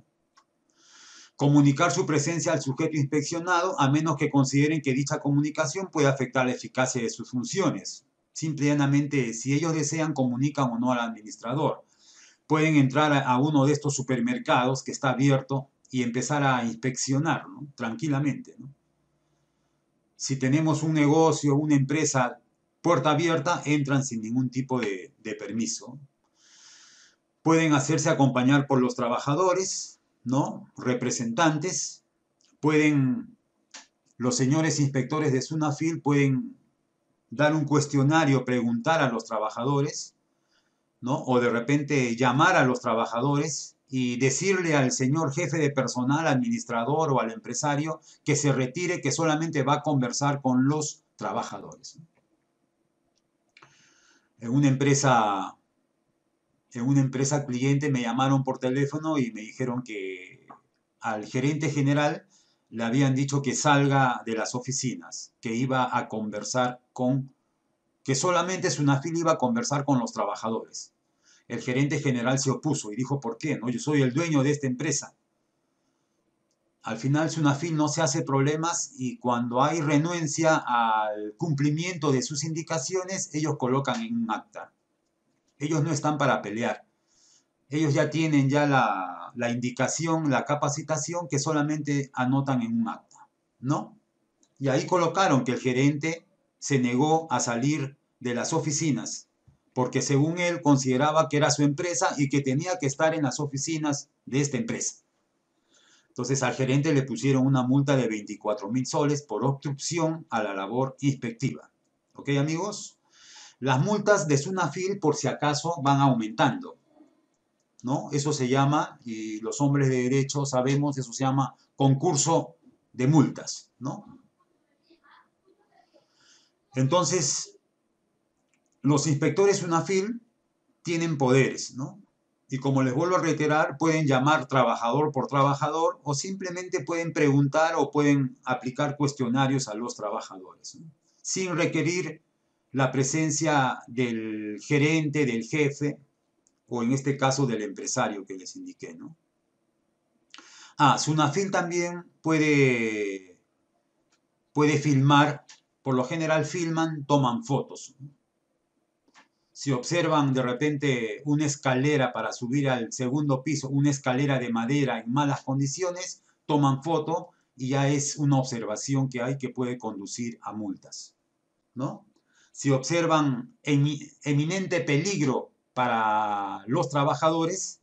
Comunicar su presencia al sujeto inspeccionado a menos que consideren que dicha comunicación puede afectar la eficacia de sus funciones. Simplemente, si ellos desean, comunican o no al administrador pueden entrar a, uno de estos supermercados que está abierto y empezar a inspeccionar tranquilamente. Si tenemos un negocio, una empresa puerta abierta, entran sin ningún tipo de, de permiso. Pueden hacerse acompañar por los trabajadores, ¿no? representantes. Pueden, los señores inspectores de Sunafil pueden dar un cuestionario, preguntar a los trabajadores, O de repente llamar a los trabajadores y decirle al señor jefe de personal, administrador o al empresario que se retire, que solamente va a conversar con los trabajadores. En una empresa, en una empresa cliente me llamaron por teléfono y me dijeron que al gerente general le habían dicho que salga de las oficinas, que iba a conversar con, que solamente Sunafil iba a conversar con los trabajadores. El gerente general se opuso y dijo, ¿por qué? No, yo soy el dueño de esta empresa. Al final Sunafil no se hace problemas y cuando hay renuencia al cumplimiento de sus indicaciones, ellos colocan en un acta. Ellos no están para pelear. Ellos ya tienen ya la, la indicación, la capacitación que solamente anotan en un acta, ¿no? Y ahí colocaron que el gerente se negó a salir de las oficinas porque según él consideraba que era su empresa y que tenía que estar en las oficinas de esta empresa. Entonces al gerente le pusieron una multa de 24 mil soles por obstrucción a la labor inspectiva. ¿Ok amigos? Las multas de Sunafil por si acaso van aumentando. ¿no? Eso se llama, y los hombres de derecho sabemos, eso se llama concurso de multas, ¿no? Entonces, los inspectores UNAFIL tienen poderes, ¿no? Y como les vuelvo a reiterar, pueden llamar trabajador por trabajador o simplemente pueden preguntar o pueden aplicar cuestionarios a los trabajadores, sin requerir la presencia del gerente, del jefe, o en este caso del empresario que les indiqué, ¿no? Ah, Sunafil también puede, puede filmar, por lo general filman, toman fotos. Si observan de repente una escalera para subir al segundo piso, una escalera de madera en malas condiciones, toman foto y ya es una observación que hay que puede conducir a multas, ¿no? Si observan eminente peligro para los trabajadores,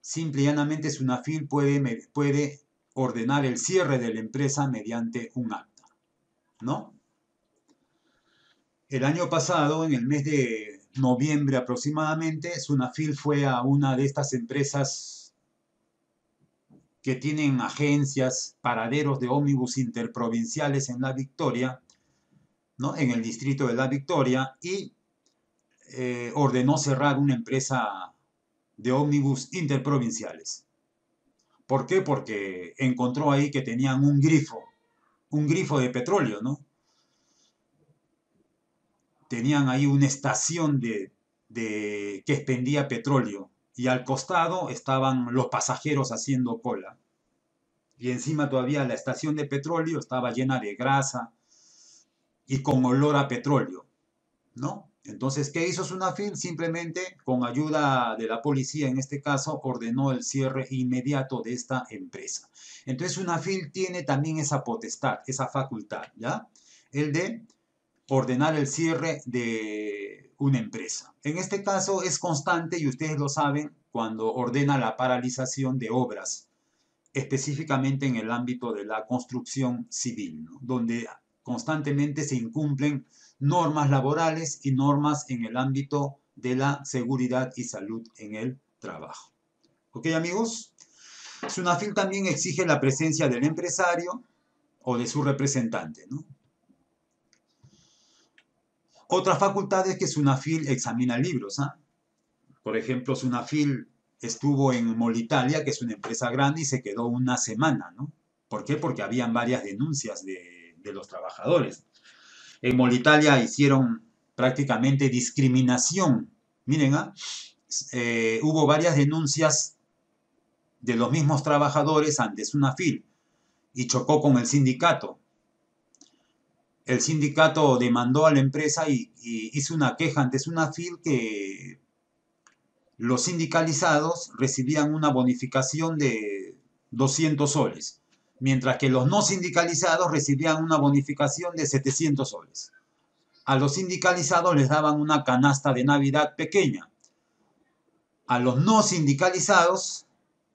simple y llanamente Sunafil puede, puede ordenar el cierre de la empresa mediante un acta, ¿no? El año pasado, en el mes de noviembre aproximadamente, Sunafil fue a una de estas empresas que tienen agencias, paraderos de ómnibus interprovinciales en La Victoria, ¿no? en el distrito de La Victoria, y eh, ordenó cerrar una empresa de ómnibus interprovinciales. ¿Por qué? Porque encontró ahí que tenían un grifo, un grifo de petróleo, ¿no? Tenían ahí una estación de, que expendía petróleo y al costado estaban los pasajeros haciendo cola. Y encima todavía la estación de petróleo estaba llena de grasa y con olor a petróleo, ¿no? Entonces, ¿qué hizo Sunafil? Simplemente, con ayuda de la policía, en este caso, ordenó el cierre inmediato de esta empresa. Entonces, Sunafil tiene también esa potestad, esa facultad, ¿ya? El de ordenar el cierre de una empresa. En este caso es constante, y ustedes lo saben, cuando ordena la paralización de obras, específicamente en el ámbito de la construcción civil, donde constantemente se incumplen normas laborales y normas en el ámbito de la seguridad y salud en el trabajo. ¿Ok, amigos? Sunafil también exige la presencia del empresario o de su representante, ¿no? Otra facultad es que Sunafil examina libros. ¿ah? Por ejemplo, Sunafil estuvo en Molitalia, que es una empresa grande, y se quedó una semana, ¿no? ¿Por qué? Porque habían varias denuncias de, de los trabajadores. En Molitalia hicieron prácticamente discriminación. Miren, ¿ah? eh, hubo varias denuncias de los mismos trabajadores ante Sunafil y chocó con el sindicato. El sindicato demandó a la empresa y, hizo una queja ante Sunafil que los sindicalizados recibían una bonificación de 200 soles mientras que los no sindicalizados recibían una bonificación de 700 soles. A los sindicalizados les daban una canasta de Navidad pequeña. A los no sindicalizados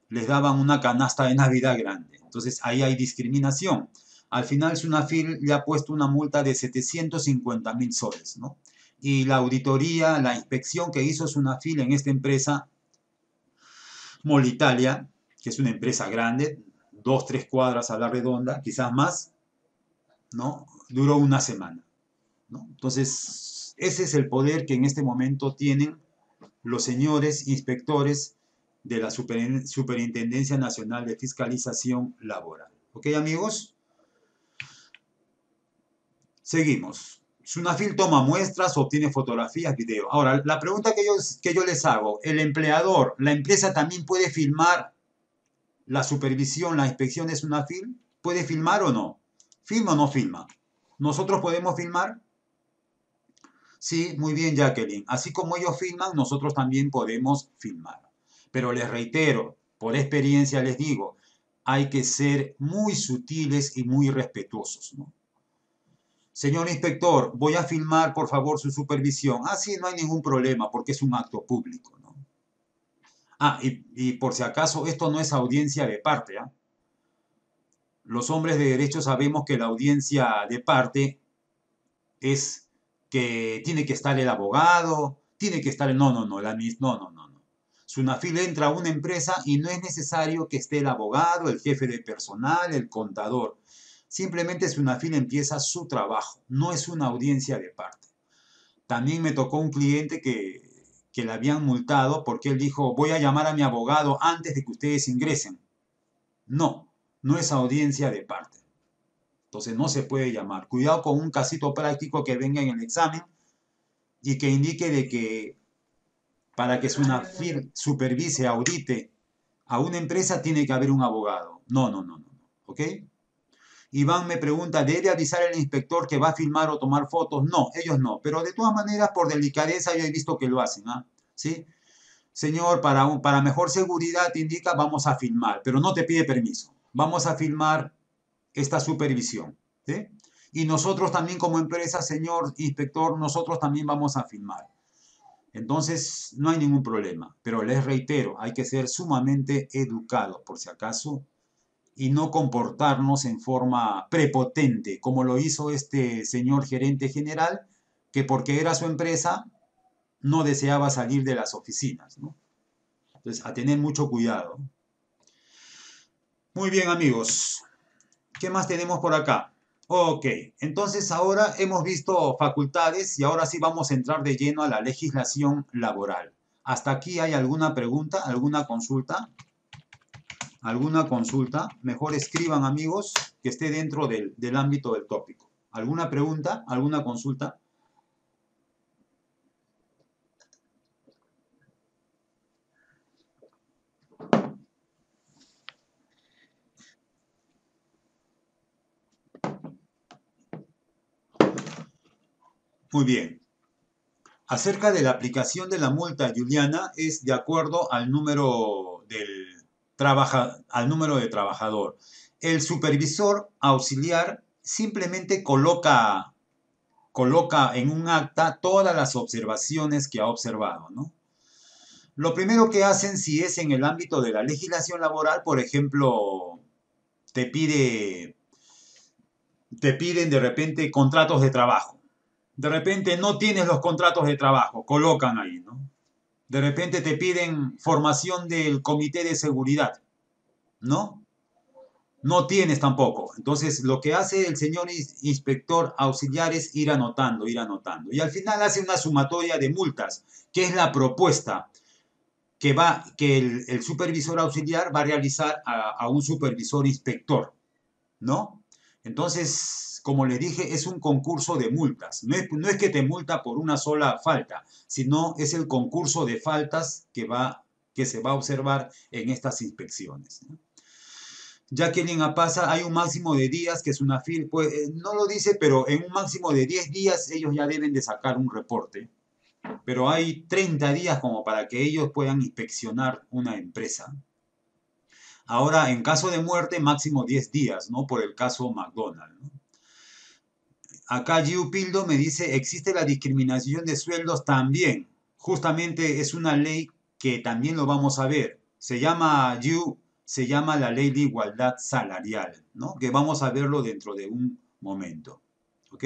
les daban una canasta de Navidad grande. Entonces ahí hay discriminación. Al final Sunafil le ha puesto una multa de 750 mil soles, ¿no? Y la auditoría, la inspección que hizo Sunafil en esta empresa, Molitalia, que es una empresa grande, dos, tres cuadras a la redonda, quizás más, ¿no? Duró una semana. Entonces, ese es el poder que en este momento tienen los señores inspectores de la Superintendencia Nacional de Fiscalización Laboral. ¿Ok, amigos? Seguimos. Sunafil toma muestras, obtiene fotografías, videos. Ahora, la pregunta que yo, les hago, ¿el empleador, la empresa también puede filmar la supervisión, la inspección de Sunafil? ¿Puede filmar o no? ¿Filma o no filma? ¿Nosotros podemos filmar? Sí, muy bien, Jacqueline. Así como ellos filman, nosotros también podemos filmar. Pero les reitero, por experiencia les digo, hay que ser muy sutiles y muy respetuosos. ¿no? Señor inspector, voy a filmar por favor su supervisión. Ah, sí, no hay ningún problema porque es un acto público. ¿no? Ah, y, por si acaso, esto no es audiencia de parte. ¿ah? Los hombres de derecho sabemos que la audiencia de parte es que tiene que estar el abogado, tiene que estar el... No, no, no, la, no, no, no. Sunafil entra a una empresa y no es necesario que esté el abogado, el jefe de personal, el contador. Simplemente Sunafil empieza su trabajo, no es una audiencia de parte. También me tocó un cliente que, que le habían multado porque él dijo, voy a llamar a mi abogado antes de que ustedes ingresen. No, no es audiencia de parte. Entonces no se puede llamar. Cuidado con un casito práctico que venga en el examen y que indique de que para que una FIR supervise, audite a una empresa, tiene que haber un abogado. No, no, no, no. ¿Ok? Iván me pregunta, ¿debe avisar al inspector que va a filmar o tomar fotos? No, ellos no. Pero de todas maneras, por delicadeza, yo he visto que lo hacen. ¿ah? ¿Sí? Señor, para, para mejor seguridad te indica, vamos a filmar, pero no te pide permiso. Vamos a filmar esta supervisión. ¿sí? Y nosotros también como empresa, señor inspector, nosotros también vamos a filmar. Entonces, no hay ningún problema. Pero les reitero, hay que ser sumamente educados, por si acaso, y no comportarnos en forma prepotente, como lo hizo este señor gerente general, que porque era su empresa, no deseaba salir de las oficinas. Entonces, a tener mucho cuidado. Muy bien, amigos. ¿Qué más tenemos por acá? Ok, entonces ahora hemos visto facultades y ahora sí vamos a entrar de lleno a la legislación laboral. ¿Hasta aquí hay alguna pregunta, alguna consulta? ¿Alguna consulta? Mejor escriban amigos que esté dentro del, del ámbito del tópico. ¿Alguna pregunta? ¿Alguna consulta? Muy bien. Acerca de la aplicación de la multa, Juliana, es de acuerdo al número, del al número de trabajador. El supervisor auxiliar simplemente coloca, coloca en un acta todas las observaciones que ha observado, ¿no? Lo primero que hacen si es en el ámbito de la legislación laboral, por ejemplo, te pide te piden de repente contratos de trabajo de repente no tienes los contratos de trabajo, colocan ahí, ¿no? De repente te piden formación del comité de seguridad, ¿no? No tienes tampoco. Entonces, lo que hace el señor inspector auxiliar es ir anotando, ir anotando. Y al final hace una sumatoria de multas, que es la propuesta que, va, que el, supervisor auxiliar va a realizar a, a un supervisor inspector, ¿no? Entonces, como le dije, es un concurso de multas. No es, que te multa por una sola falta, sino es el concurso de faltas que, va, que se va a observar en estas inspecciones. Ya que en APASA hay un máximo de días que es una fil, pues eh, no lo dice, pero en un máximo de 10 días ellos ya deben de sacar un reporte. Pero hay 30 días como para que ellos puedan inspeccionar una empresa. Ahora, en caso de muerte, máximo 10 días, ¿no? Por el caso McDonald's. Acá Giu Pildo me dice, existe la discriminación de sueldos también. Justamente es una ley que también lo vamos a ver. Se llama Giu se llama la ley de igualdad salarial, ¿no? Que vamos a verlo dentro de un momento, ¿ok?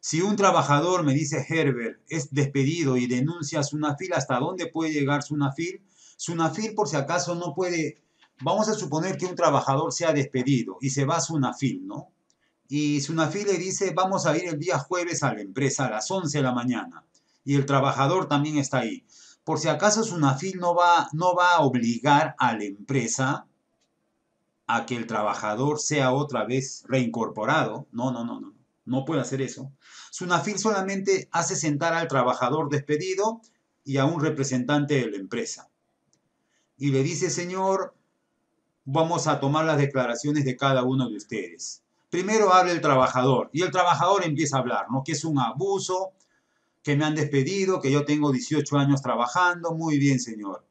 Si un trabajador, me dice Herbert, es despedido y denuncia a Sunafil, ¿hasta dónde puede llegar Sunafil? Sunafil, por si acaso, no puede... Vamos a suponer que un trabajador sea despedido y se va a Sunafil, ¿no? Y Sunafil le dice, vamos a ir el día jueves a la empresa a las 11 de la mañana. Y el trabajador también está ahí. Por si acaso Sunafil no va, no va a obligar a la empresa a que el trabajador sea otra vez reincorporado. No, no, no, no. No puede hacer eso. Sunafil solamente hace sentar al trabajador despedido y a un representante de la empresa. Y le dice, señor, vamos a tomar las declaraciones de cada uno de ustedes. Primero habla el trabajador y el trabajador empieza a hablar, ¿no? Que es un abuso, que me han despedido, que yo tengo 18 años trabajando. Muy bien, señor.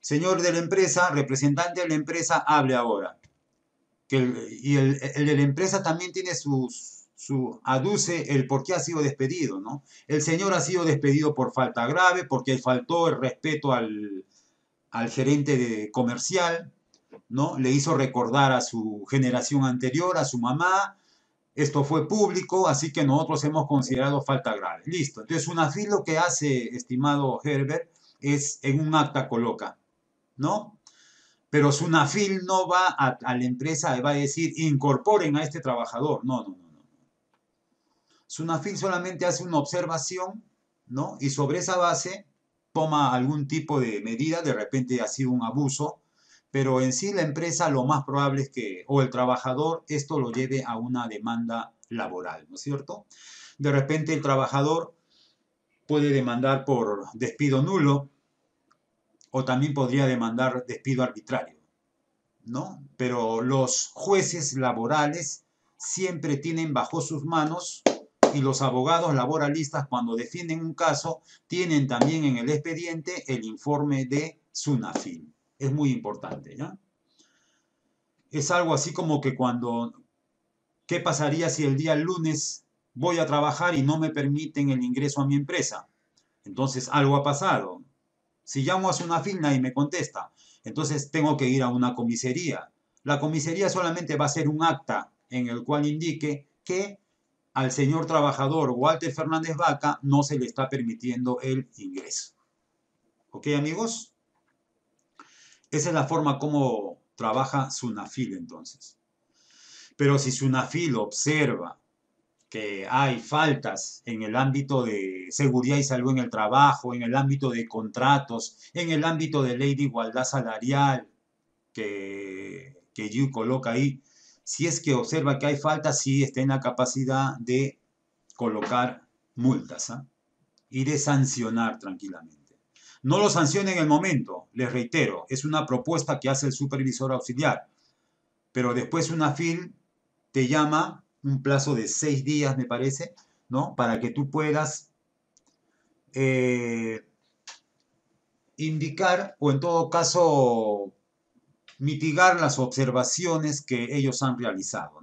Señor de la empresa, representante de la empresa, hable ahora. Y el, de la empresa también tiene sus, su, aduce el por qué ha sido despedido, ¿no? El señor ha sido despedido por falta grave, porque faltó el respeto al, al gerente de comercial, ¿no? Le hizo recordar a su generación anterior, a su mamá, esto fue público, así que nosotros hemos considerado falta grave. Listo. Entonces, una FIL lo que hace, estimado Herbert, es en un acta coloca, ¿no? Pero Sunafil no va a, la empresa y va a decir, incorporen a este trabajador. No, no, no, no. Sunafil solamente hace una observación, ¿no? Y sobre esa base toma algún tipo de medida, de repente ha sido un abuso, pero en sí la empresa lo más probable es que, o el trabajador, esto lo lleve a una demanda laboral, ¿no es cierto? De repente el trabajador puede demandar por despido nulo o también podría demandar despido arbitrario, ¿no? Pero los jueces laborales siempre tienen bajo sus manos y los abogados laboralistas cuando defienden un caso tienen también en el expediente el informe de Sunafil es muy importante, ¿ya? Es algo así como que cuando, ¿qué pasaría si el día lunes voy a trabajar y no me permiten el ingreso a mi empresa? Entonces algo ha pasado. Si llamo a una fila y me contesta, entonces tengo que ir a una comisaría. La comisaría solamente va a ser un acta en el cual indique que al señor trabajador Walter Fernández Vaca no se le está permitiendo el ingreso. ¿Ok, amigos? Esa es la forma como trabaja Sunafil entonces. Pero si Sunafil observa que hay faltas en el ámbito de seguridad y salud en el trabajo, en el ámbito de contratos, en el ámbito de ley de igualdad salarial que, que Yu coloca ahí, si es que observa que hay faltas, sí está en la capacidad de colocar multas ¿ah? y de sancionar tranquilamente. No lo sancione en el momento, les reitero, es una propuesta que hace el supervisor auxiliar, pero después una FIL te llama un plazo de seis días, me parece, ¿no? Para que tú puedas eh, indicar o en todo caso mitigar las observaciones que ellos han realizado.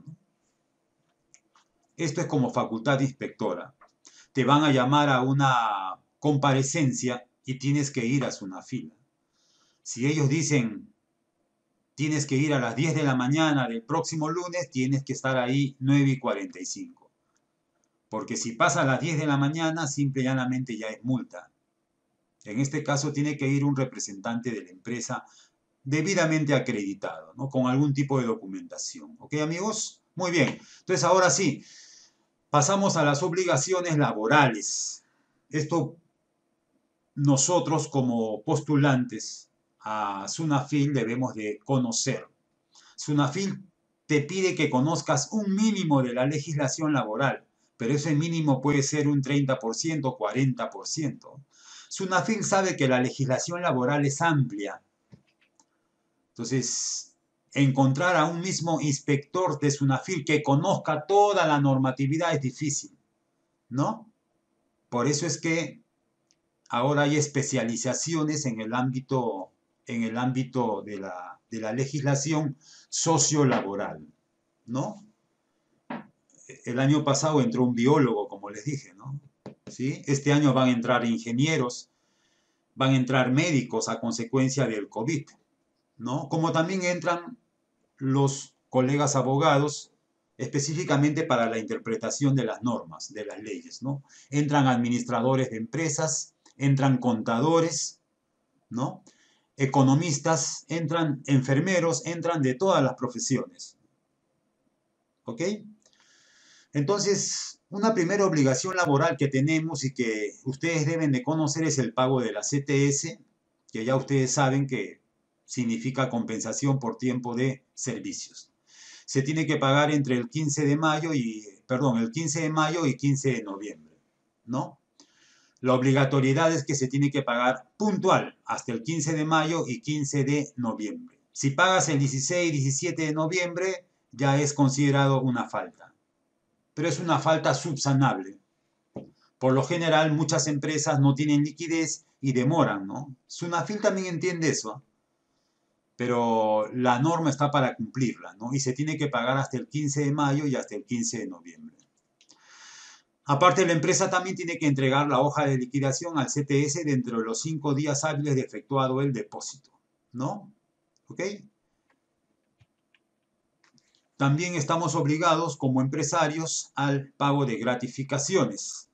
Esto es como facultad inspectora. Te van a llamar a una comparecencia y tienes que ir a una fila. Si ellos dicen, tienes que ir a las 10 de la mañana del próximo lunes, tienes que estar ahí 9 y 45. Porque si pasa a las 10 de la mañana, simple y llanamente ya es multa. En este caso tiene que ir un representante de la empresa debidamente acreditado, ¿no? con algún tipo de documentación. ¿Ok, amigos? Muy bien. Entonces, ahora sí, pasamos a las obligaciones laborales. Esto nosotros como postulantes a Sunafil debemos de conocer. Sunafil te pide que conozcas un mínimo de la legislación laboral, pero ese mínimo puede ser un 30%, 40%. Sunafil sabe que la legislación laboral es amplia. Entonces, encontrar a un mismo inspector de Sunafil que conozca toda la normatividad es difícil, ¿no? Por eso es que ahora hay especializaciones en el ámbito, en el ámbito de, la, de la legislación sociolaboral, ¿no? El año pasado entró un biólogo, como les dije, ¿no? ¿Sí? Este año van a entrar ingenieros, van a entrar médicos a consecuencia del COVID, ¿no? Como también entran los colegas abogados específicamente para la interpretación de las normas, de las leyes, ¿no? Entran administradores de empresas, entran contadores, ¿no? Economistas, entran enfermeros, entran de todas las profesiones. ¿Ok? Entonces, una primera obligación laboral que tenemos y que ustedes deben de conocer es el pago de la CTS, que ya ustedes saben que significa compensación por tiempo de servicios se tiene que pagar entre el 15 de mayo y, perdón, el 15 de mayo y 15 de noviembre, ¿no? La obligatoriedad es que se tiene que pagar puntual hasta el 15 de mayo y 15 de noviembre. Si pagas el 16 y 17 de noviembre, ya es considerado una falta. Pero es una falta subsanable. Por lo general, muchas empresas no tienen liquidez y demoran, ¿no? Sunafil también entiende eso pero la norma está para cumplirla, ¿no? Y se tiene que pagar hasta el 15 de mayo y hasta el 15 de noviembre. Aparte, la empresa también tiene que entregar la hoja de liquidación al CTS dentro de los cinco días hábiles de efectuado el depósito, ¿no? ¿Ok? También estamos obligados como empresarios al pago de gratificaciones.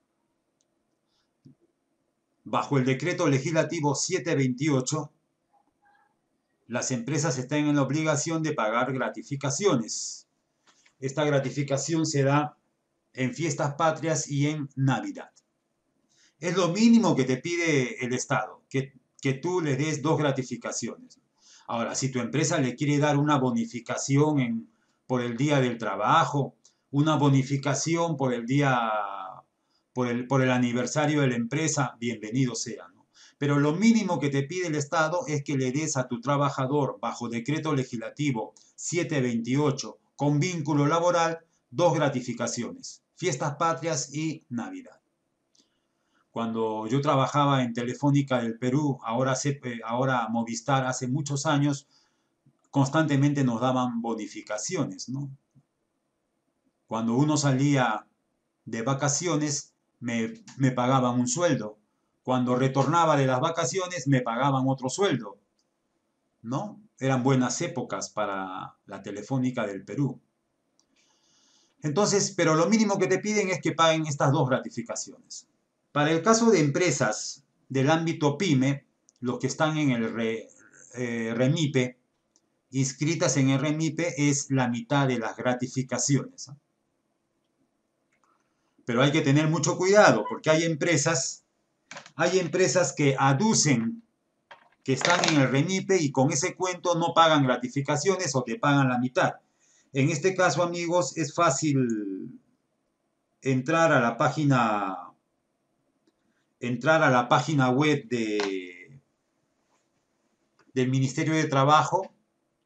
Bajo el decreto legislativo 728, las empresas están en la obligación de pagar gratificaciones. Esta gratificación se da en fiestas patrias y en Navidad. Es lo mínimo que te pide el Estado, que, que tú le des dos gratificaciones. Ahora, si tu empresa le quiere dar una bonificación en, por el día del trabajo, una bonificación por el día, por el, por el aniversario de la empresa, bienvenido sea pero lo mínimo que te pide el Estado es que le des a tu trabajador bajo decreto legislativo 728 con vínculo laboral dos gratificaciones, fiestas patrias y Navidad. Cuando yo trabajaba en Telefónica del Perú, ahora, eh, ahora Movistar, hace muchos años, constantemente nos daban bonificaciones. Cuando uno salía de vacaciones, me, me pagaban un sueldo cuando retornaba de las vacaciones me pagaban otro sueldo. ¿No? Eran buenas épocas para la Telefónica del Perú. Entonces, pero lo mínimo que te piden es que paguen estas dos gratificaciones. Para el caso de empresas del ámbito PYME, los que están en el eh, REMIPE, inscritas en el REMIPE, es la mitad de las gratificaciones. Pero hay que tener mucho cuidado porque hay empresas hay empresas que aducen que están en el RENIPE y con ese cuento no pagan gratificaciones o te pagan la mitad. En este caso, amigos, es fácil entrar a la página entrar a la página web de, del Ministerio de Trabajo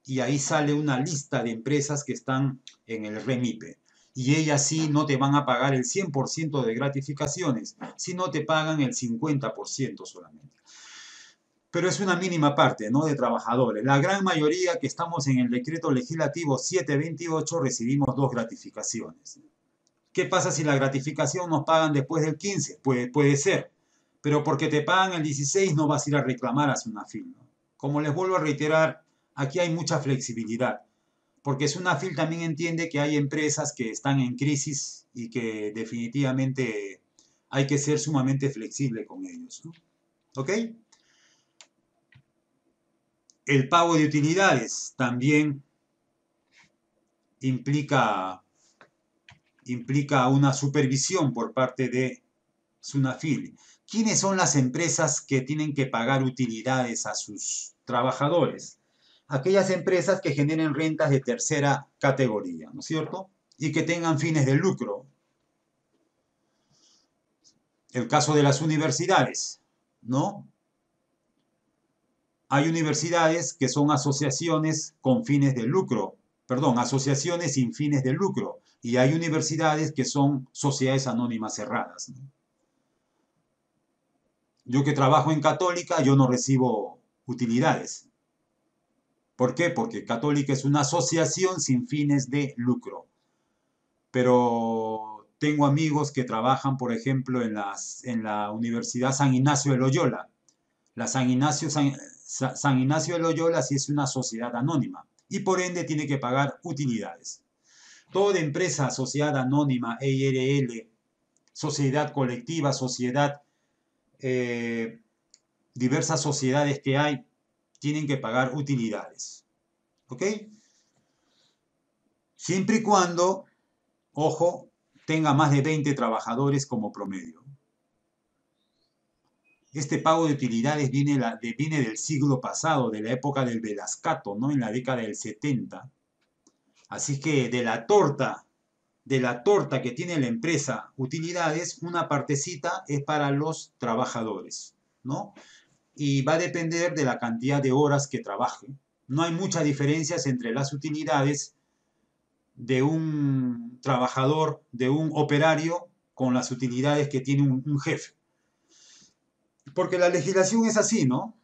y ahí sale una lista de empresas que están en el REMIPE y ellas sí no te van a pagar el 100% de gratificaciones, sino te pagan el 50% solamente. Pero es una mínima parte, ¿no? De trabajadores. La gran mayoría que estamos en el decreto legislativo 728 recibimos dos gratificaciones. ¿Qué pasa si la gratificación nos pagan después del 15? Puede, puede ser. Pero porque te pagan el 16 no vas a ir a reclamar a una firma. Como les vuelvo a reiterar, aquí hay mucha flexibilidad porque Sunafil también entiende que hay empresas que están en crisis y que definitivamente hay que ser sumamente flexible con ellos. ¿Ok? El pago de utilidades también implica, implica una supervisión por parte de Sunafil. ¿Quiénes son las empresas que tienen que pagar utilidades a sus trabajadores? aquellas empresas que generen rentas de tercera categoría, ¿no es cierto? Y que tengan fines de lucro. El caso de las universidades, ¿no? Hay universidades que son asociaciones con fines de lucro, perdón, asociaciones sin fines de lucro, y hay universidades que son sociedades anónimas cerradas. Yo que trabajo en católica, yo no recibo utilidades, ¿Por qué? Porque Católica es una asociación sin fines de lucro. Pero tengo amigos que trabajan, por ejemplo, en, las, en la Universidad San Ignacio de Loyola. La San Ignacio, San, San Ignacio de Loyola sí es una sociedad anónima y por ende tiene que pagar utilidades. Toda empresa, sociedad anónima, EIRL, sociedad colectiva, sociedad, eh, diversas sociedades que hay, tienen que pagar utilidades. ¿Ok? Siempre y cuando, ojo, tenga más de 20 trabajadores como promedio. Este pago de utilidades viene, viene del siglo pasado, de la época del Velascato, ¿no? En la década del 70. Así que de la torta, de la torta que tiene la empresa utilidades, una partecita es para los trabajadores, ¿no? Y va a depender de la cantidad de horas que trabaje. No hay muchas diferencias entre las utilidades de un trabajador, de un operario, con las utilidades que tiene un jefe. Porque la legislación es así, ¿no?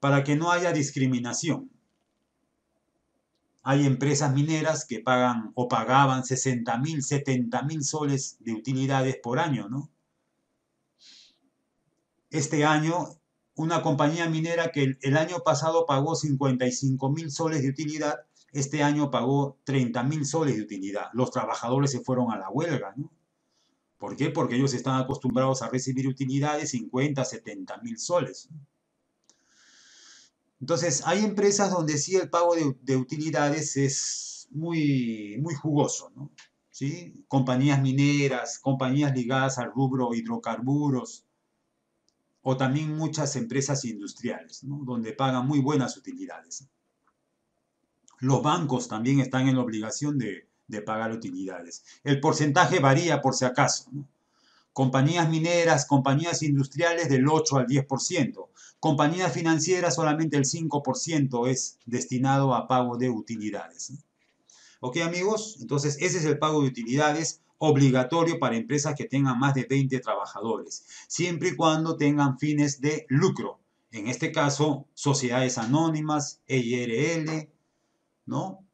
Para que no haya discriminación. Hay empresas mineras que pagan o pagaban 60 mil, 70 mil soles de utilidades por año, ¿no? Este año, una compañía minera que el, año pasado pagó 55 mil soles de utilidad, este año pagó 30 mil soles de utilidad. Los trabajadores se fueron a la huelga, ¿no? ¿Por qué? Porque ellos están acostumbrados a recibir utilidades 50, 70 mil soles. Entonces, hay empresas donde sí el pago de, utilidades es muy, muy jugoso, ¿no? ¿Sí? Compañías mineras, compañías ligadas al rubro hidrocarburos, o también muchas empresas industriales, ¿no? donde pagan muy buenas utilidades. Los bancos también están en la obligación de, de pagar utilidades. El porcentaje varía por si acaso. Compañías mineras, compañías industriales del 8 al 10%. Compañías financieras solamente el 5% es destinado a pago de utilidades. ¿Ok amigos? Entonces ese es el pago de utilidades obligatorio para empresas que tengan más de 20 trabajadores, siempre y cuando tengan fines de lucro. En este caso, sociedades anónimas, EIRL, ¿no?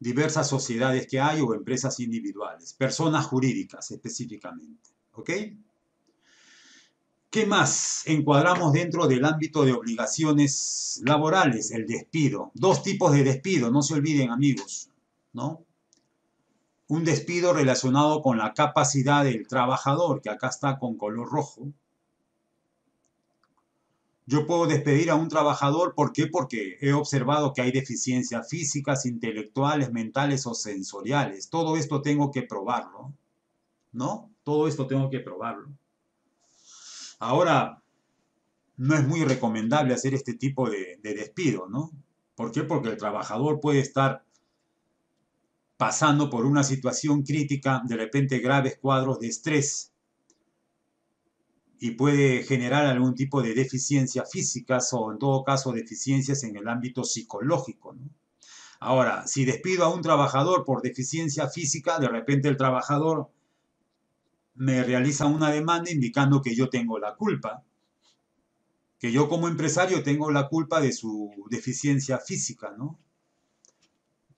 Diversas sociedades que hay o empresas individuales, personas jurídicas específicamente. ¿Ok? ¿Qué más encuadramos dentro del ámbito de obligaciones laborales? El despido. Dos tipos de despido, no se olviden amigos, ¿no? Un despido relacionado con la capacidad del trabajador, que acá está con color rojo, yo puedo despedir a un trabajador, ¿por qué? Porque he observado que hay deficiencias físicas, intelectuales, mentales o sensoriales. Todo esto tengo que probarlo, ¿no? Todo esto tengo que probarlo. Ahora, no es muy recomendable hacer este tipo de, de despido, ¿no? ¿Por qué? Porque el trabajador puede estar pasando por una situación crítica, de repente graves cuadros de estrés, y puede generar algún tipo de deficiencias físicas o en todo caso deficiencias en el ámbito psicológico. Ahora, si despido a un trabajador por deficiencia física, de repente el trabajador me realiza una demanda indicando que yo tengo la culpa, que yo como empresario tengo la culpa de su deficiencia física, ¿no?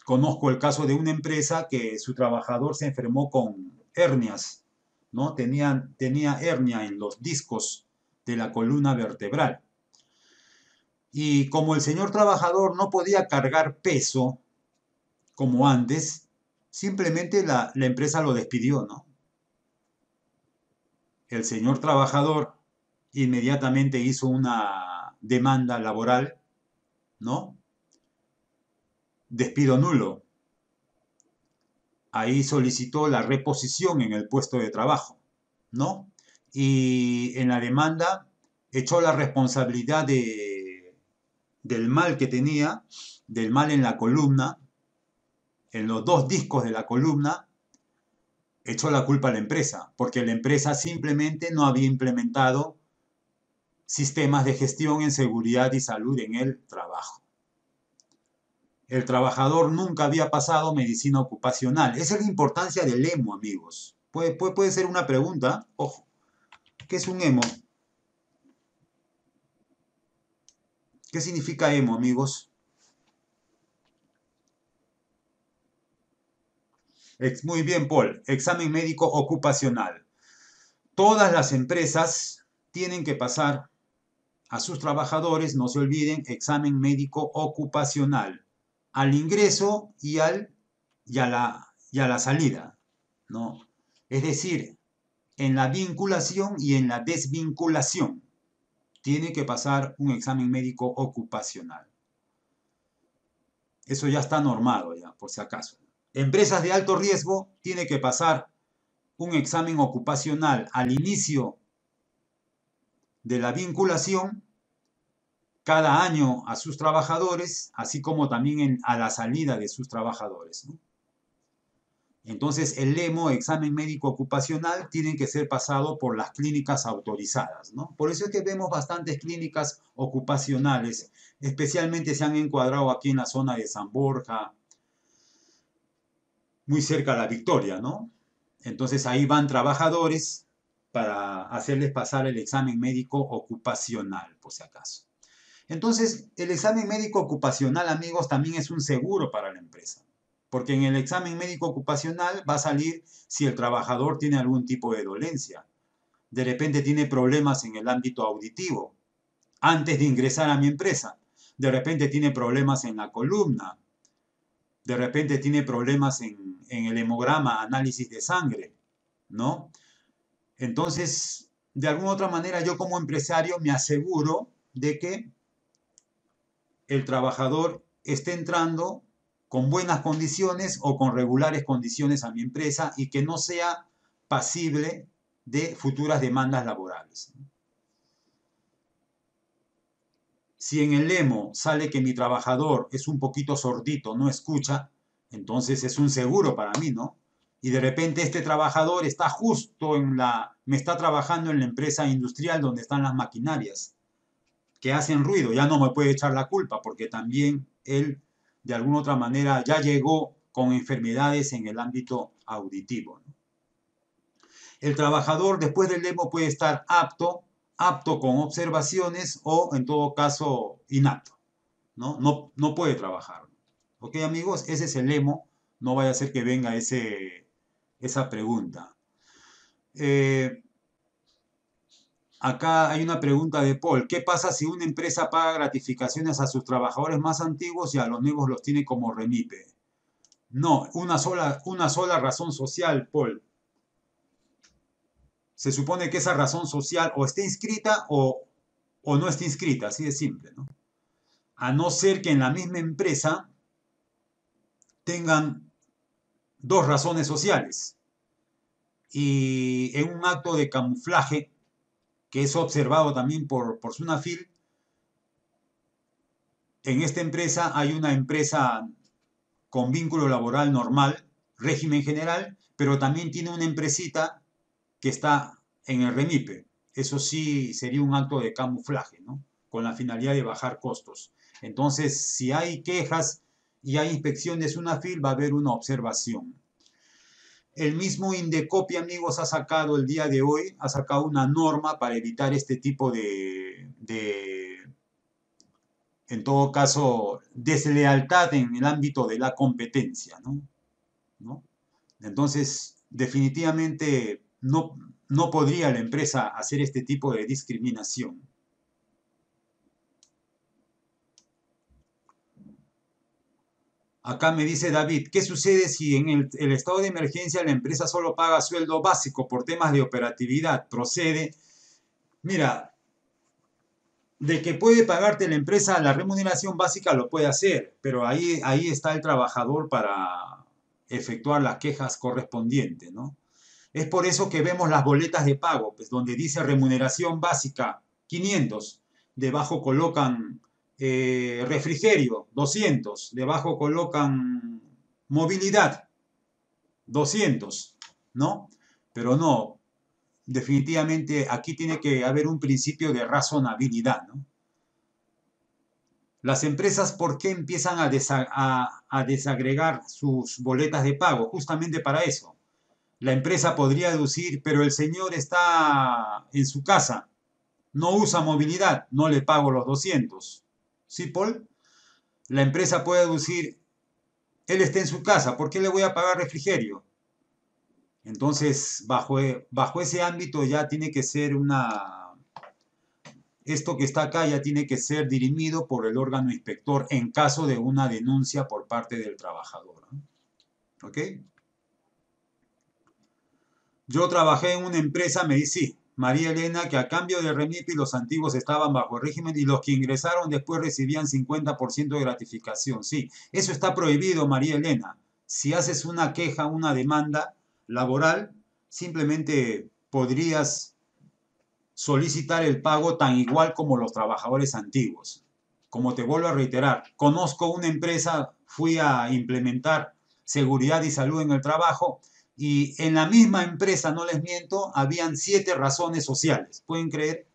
Conozco el caso de una empresa que su trabajador se enfermó con hernias ¿no? Tenía, hernia en los discos de la columna vertebral. Y como el señor trabajador no podía cargar peso como antes, simplemente la, la empresa lo despidió, ¿no? El señor trabajador inmediatamente hizo una demanda laboral, ¿no? Despido nulo ahí solicitó la reposición en el puesto de trabajo, ¿no? Y en la demanda echó la responsabilidad de, del mal que tenía, del mal en la columna, en los dos discos de la columna, echó la culpa a la empresa, porque la empresa simplemente no había implementado sistemas de gestión en seguridad y salud en el trabajo el trabajador nunca había pasado medicina ocupacional. Esa es la importancia del EMO, amigos. Puede, puede, ser una pregunta. Ojo, ¿qué es un EMO? ¿Qué significa EMO, amigos? Muy bien, Paul. Examen médico ocupacional. Todas las empresas tienen que pasar a sus trabajadores, no se olviden, examen médico ocupacional, al ingreso y, al, a, la, la salida, ¿no? Es decir, en la vinculación y en la desvinculación tiene que pasar un examen médico ocupacional. Eso ya está normado, ya, por si acaso. Empresas de alto riesgo tiene que pasar un examen ocupacional al inicio de la vinculación cada año a sus trabajadores, así como también a la salida de sus trabajadores. Entonces, el LEMO, examen médico ocupacional, tiene que ser pasado por las clínicas autorizadas. Por eso es que vemos bastantes clínicas ocupacionales, especialmente se han encuadrado aquí en la zona de San Borja, muy cerca de la Victoria. Entonces ahí van trabajadores para hacerles pasar el examen médico ocupacional, por si acaso. Entonces, el examen médico ocupacional, amigos, también es un seguro para la empresa. Porque en el examen médico ocupacional va a salir si el trabajador tiene algún tipo de dolencia. De repente tiene problemas en el ámbito auditivo antes de ingresar a mi empresa. De repente tiene problemas en la columna. De repente tiene problemas en, el hemograma, análisis de sangre. ¿No? Entonces, de alguna otra manera, yo como empresario me aseguro de que el trabajador esté entrando con buenas condiciones o con regulares condiciones a mi empresa y que no sea pasible de futuras demandas laborales. Si en el lemo sale que mi trabajador es un poquito sordito, no escucha, entonces es un seguro para mí, ¿no? y de repente este trabajador está justo en la, me está trabajando en la empresa industrial donde están las maquinarias que hacen ruido, ya no me puede echar la culpa porque también él de alguna otra manera ya llegó con enfermedades en el ámbito auditivo. El trabajador después del demo puede estar apto, apto con observaciones o en todo caso inapto. No, no, no puede trabajar. ¿Ok amigos? Ese es el lemo. No vaya a ser que venga ese, esa pregunta. Eh, acá hay una pregunta de Paul. ¿Qué pasa si una empresa paga gratificaciones a sus trabajadores más antiguos y a los nuevos los tiene como remipe? No, una sola, una sola razón social, Paul. Se supone que esa razón social o esté inscrita o, o no esté inscrita, así de simple, ¿no? A no ser que en la misma empresa tengan dos razones sociales. Y en un acto de camuflaje, que es observado también por, por Sunafil, en esta empresa hay una empresa con vínculo laboral normal, régimen general, pero también tiene una empresita que está en el REMIPE. Eso sí sería un acto de camuflaje, ¿no? Con la finalidad de bajar costos. Entonces, si hay quejas y hay inspecciones una fil, va a haber una observación. El mismo Indecopi, amigos, ha sacado el día de hoy, ha sacado una norma para evitar este tipo de, en todo caso, deslealtad en el ámbito de la competencia, ¿no? Entonces, definitivamente no, no podría la empresa hacer este tipo de discriminación. Acá me dice David, ¿qué sucede si en el, estado de emergencia la empresa solo paga sueldo básico por temas de operatividad? Procede. Mira, de que puede pagarte la empresa la remuneración básica lo puede hacer, pero ahí, ahí está el trabajador para efectuar las quejas correspondientes, ¿no? Es por eso que vemos las boletas de pago, pues donde dice remuneración básica 500, debajo colocan eh, refrigerio, 200. Debajo colocan movilidad, 200, ¿no? Pero no, definitivamente aquí tiene que haber un principio de razonabilidad, ¿no? Las empresas, ¿por qué empiezan a, a, desagregar sus boletas de pago? Justamente para eso. La empresa podría deducir, pero el señor está en su casa, no usa movilidad, no le pago los 200. ¿Sí, Paul? La empresa puede deducir, él está en su casa, ¿por qué le voy a pagar refrigerio? Entonces, bajo, bajo ese ámbito ya tiene que ser una, esto que está acá ya tiene que ser dirimido por el órgano inspector en caso de una denuncia por parte del trabajador. ¿Ok? Yo trabajé en una empresa, me dice, María Elena, que a cambio de y los antiguos estaban bajo el régimen y los que ingresaron después recibían 50% de gratificación. Sí, eso está prohibido, María Elena. Si haces una queja, una demanda laboral, simplemente podrías solicitar el pago tan igual como los trabajadores antiguos. Como te vuelvo a reiterar, conozco una empresa, fui a implementar seguridad y salud en el trabajo y en la misma empresa, no les miento, habían siete razones sociales. ¿Pueden creer?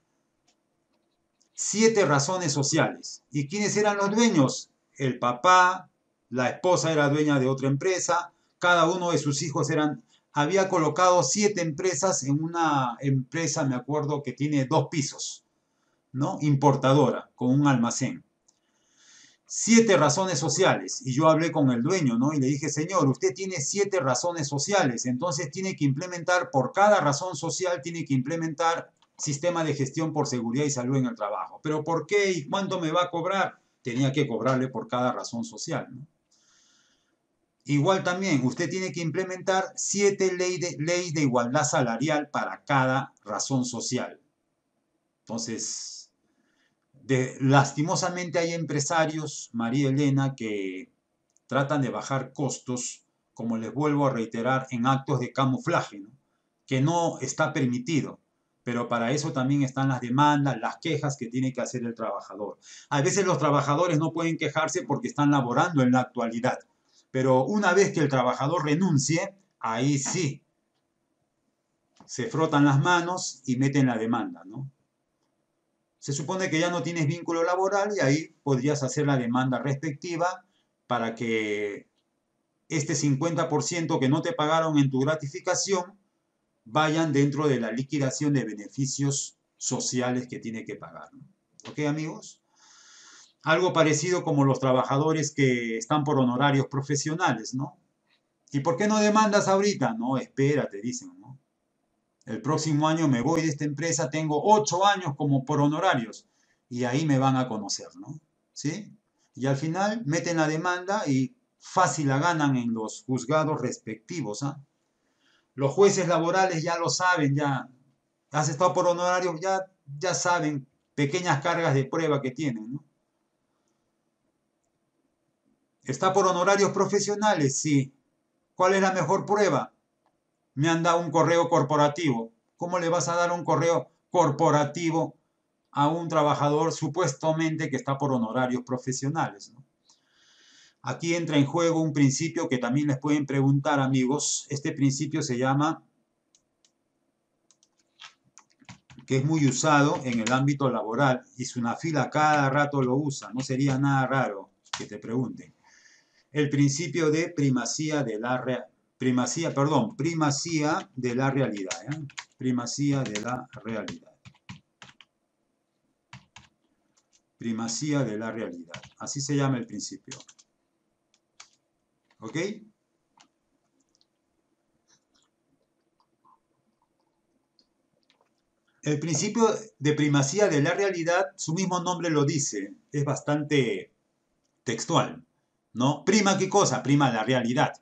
Siete razones sociales. ¿Y quiénes eran los dueños? El papá, la esposa era dueña de otra empresa, cada uno de sus hijos eran... Había colocado siete empresas en una empresa, me acuerdo, que tiene dos pisos, ¿no? Importadora, con un almacén siete razones sociales. Y yo hablé con el dueño, ¿no? Y le dije, señor, usted tiene siete razones sociales, entonces tiene que implementar, por cada razón social, tiene que implementar sistema de gestión por seguridad y salud en el trabajo. Pero ¿por qué y cuánto me va a cobrar? Tenía que cobrarle por cada razón social, ¿no? Igual también, usted tiene que implementar siete leyes de, de igualdad salarial para cada razón social. Entonces, lastimosamente hay empresarios, María Elena, que tratan de bajar costos, como les vuelvo a reiterar, en actos de camuflaje, que no está permitido. Pero para eso también están las demandas, las quejas que tiene que hacer el trabajador. A veces los trabajadores no pueden quejarse porque están laborando en la actualidad. Pero una vez que el trabajador renuncie, ahí sí se frotan las manos y meten la demanda, ¿no? Se supone que ya no tienes vínculo laboral y ahí podrías hacer la demanda respectiva para que este 50% que no te pagaron en tu gratificación vayan dentro de la liquidación de beneficios sociales que tiene que pagar. ¿Ok, amigos? Algo parecido como los trabajadores que están por honorarios profesionales, ¿no? ¿Y por qué no demandas ahorita? No, espérate, dicen, ¿no? El próximo año me voy de esta empresa, tengo ocho años como por honorarios y ahí me van a conocer, ¿no? ¿Sí? Y al final meten la demanda y fácil la ganan en los juzgados respectivos, ¿ah? Los jueces laborales ya lo saben, ya has estado por honorarios, ya, ya saben pequeñas cargas de prueba que tienen, ¿no? ¿Está por honorarios profesionales? Sí. ¿Cuál es la mejor prueba? Me han dado un correo corporativo. ¿Cómo le vas a dar un correo corporativo a un trabajador supuestamente que está por honorarios profesionales? Aquí entra en juego un principio que también les pueden preguntar, amigos. Este principio se llama, que es muy usado en el ámbito laboral, y fila cada rato lo usa, no sería nada raro que te pregunten. El principio de primacía de la primacía, perdón, primacía de la realidad, ¿eh? primacía de la realidad. Primacía de la realidad. Así se llama el principio. ¿Ok? El principio de primacía de la realidad, su mismo nombre lo dice, es bastante textual, ¿no? Prima qué cosa? Prima la realidad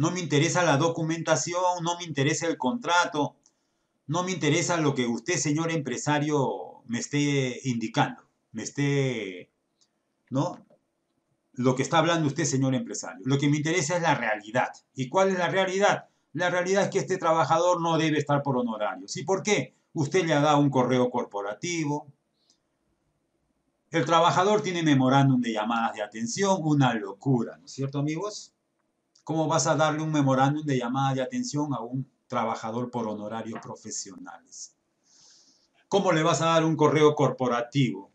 no me interesa la documentación, no me interesa el contrato, no me interesa lo que usted, señor empresario, me esté indicando, me esté, ¿no? Lo que está hablando usted, señor empresario. Lo que me interesa es la realidad. ¿Y cuál es la realidad? La realidad es que este trabajador no debe estar por honorarios. ¿Y por qué? Usted le ha dado un correo corporativo. El trabajador tiene memorándum de llamadas de atención, una locura, ¿no es cierto, amigos? ¿Cómo vas a darle un memorándum de llamada de atención a un trabajador por honorarios profesionales? ¿Cómo le vas a dar un correo corporativo?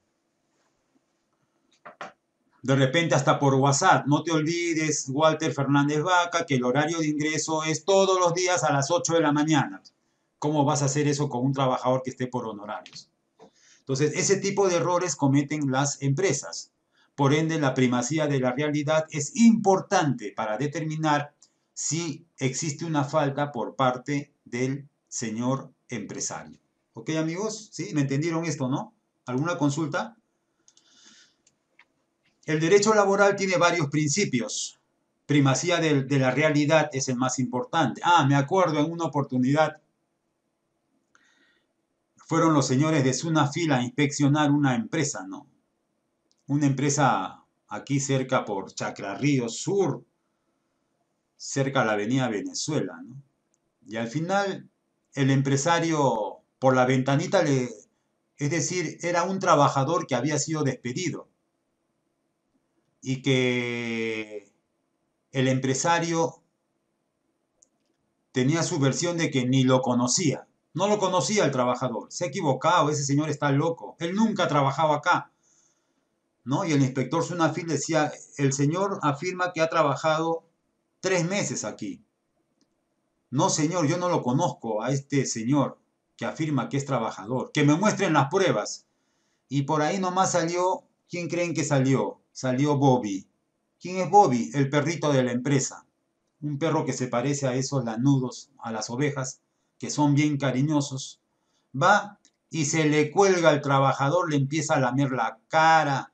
De repente hasta por WhatsApp. No te olvides, Walter Fernández Vaca, que el horario de ingreso es todos los días a las 8 de la mañana. ¿Cómo vas a hacer eso con un trabajador que esté por honorarios? Entonces, ese tipo de errores cometen las empresas. Por ende, la primacía de la realidad es importante para determinar si existe una falta por parte del señor empresario. ¿Ok, amigos? ¿Sí? ¿Me entendieron esto, no? ¿Alguna consulta? El derecho laboral tiene varios principios. Primacía de, la realidad es el más importante. Ah, me acuerdo en una oportunidad, fueron los señores de Sunafil a inspeccionar una empresa, ¿no? Una empresa aquí cerca por Chacra Río Sur, cerca a la avenida Venezuela. Y al final el empresario por la ventanita le, es decir, era un trabajador que había sido despedido y que el empresario tenía su versión de que ni lo conocía. No lo conocía el trabajador. Se ha equivocado, ese señor está loco. Él nunca ha trabajado acá. ¿No? Y el inspector Sunafil decía, el señor afirma que ha trabajado tres meses aquí. No, señor, yo no lo conozco a este señor que afirma que es trabajador. Que me muestren las pruebas. Y por ahí nomás salió, ¿quién creen que salió? Salió Bobby. ¿Quién es Bobby? El perrito de la empresa. Un perro que se parece a esos lanudos, a las ovejas, que son bien cariñosos. Va y se le cuelga al trabajador, le empieza a lamer la cara.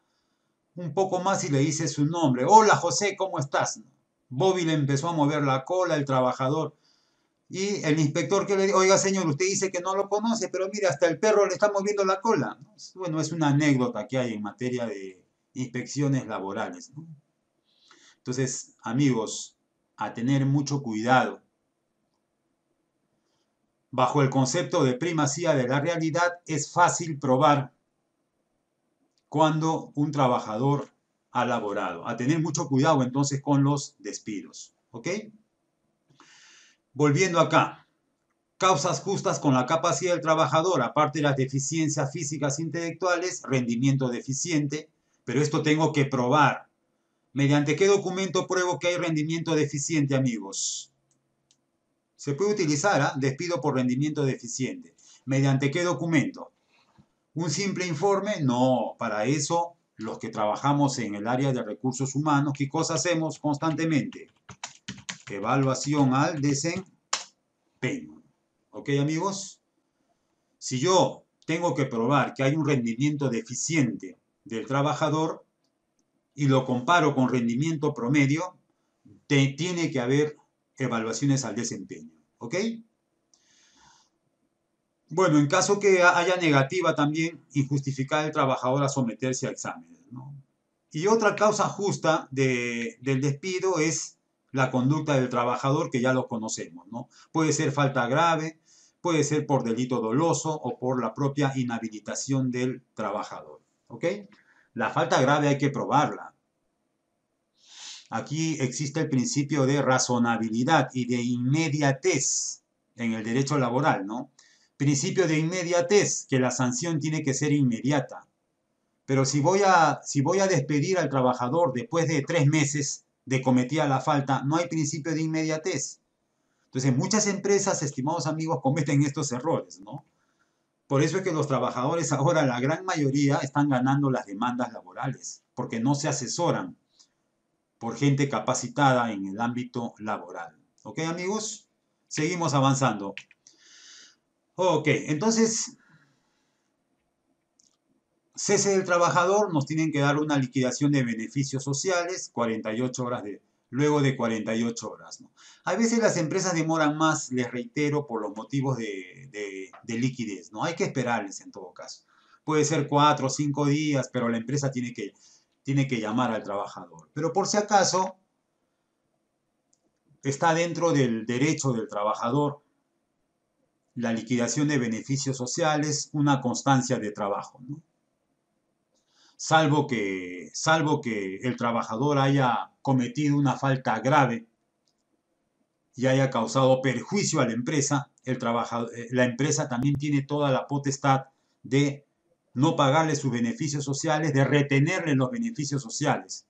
Un poco más y le dice su nombre. Hola José, ¿cómo estás? Bobby le empezó a mover la cola, el trabajador y el inspector que le dijo, oiga señor, usted dice que no lo conoce, pero mire, hasta el perro le está moviendo la cola. Bueno, es una anécdota que hay en materia de inspecciones laborales. Entonces, amigos, a tener mucho cuidado. Bajo el concepto de primacía de la realidad, es fácil probar cuando un trabajador ha laborado. A tener mucho cuidado entonces con los despidos. ¿Ok? Volviendo acá, causas justas con la capacidad del trabajador, aparte de las deficiencias físicas e intelectuales, rendimiento deficiente, pero esto tengo que probar. ¿Mediante qué documento pruebo que hay rendimiento deficiente, amigos? Se puede utilizar, ¿ah? despido por rendimiento deficiente. ¿Mediante qué documento? ¿Un simple informe? No, para eso los que trabajamos en el área de recursos humanos, ¿qué cosa hacemos constantemente? evaluación al desempeño. ¿Ok, amigos? Si yo tengo que probar que hay un rendimiento deficiente del trabajador y lo comparo con rendimiento promedio, tiene que haber evaluaciones al desempeño. ¿Ok? Bueno, en caso que haya negativa también, injustificar el trabajador a someterse a exámenes. Y otra causa justa del despido es la conducta del trabajador que ya lo conocemos, ¿no? Puede ser falta grave, puede ser por delito doloso o por la propia inhabilitación del trabajador, ¿ok? La falta grave hay que probarla. Aquí existe el principio de razonabilidad y de inmediatez en el derecho laboral, ¿no? Principio de inmediatez, que la sanción tiene que ser inmediata. Pero si voy a, despedir al trabajador después de tres meses, de cometida la falta, no hay principio de inmediatez. Entonces, muchas empresas, estimados amigos, cometen estos errores, ¿no? Por eso es que los trabajadores ahora, la gran mayoría, están ganando las demandas laborales, porque no se asesoran por gente capacitada en el ámbito laboral. ¿Ok, amigos? Seguimos avanzando. Ok, entonces, cese del trabajador, nos tienen que dar una liquidación de beneficios sociales, 48 horas de, luego de 48 horas. ¿no? A veces las empresas demoran más, les reitero, por los motivos de, de, liquidez. ¿no? Hay que esperarles en todo caso. Puede ser cuatro o cinco días, pero la empresa tiene que, tiene que llamar al trabajador. Pero por si acaso, está dentro del derecho del trabajador la liquidación de beneficios sociales, una constancia de trabajo. salvo que, salvo que el trabajador haya cometido una falta grave y haya causado perjuicio a la empresa, eh, la empresa también tiene toda la potestad de no pagarle sus beneficios sociales, de retenerle los beneficios sociales.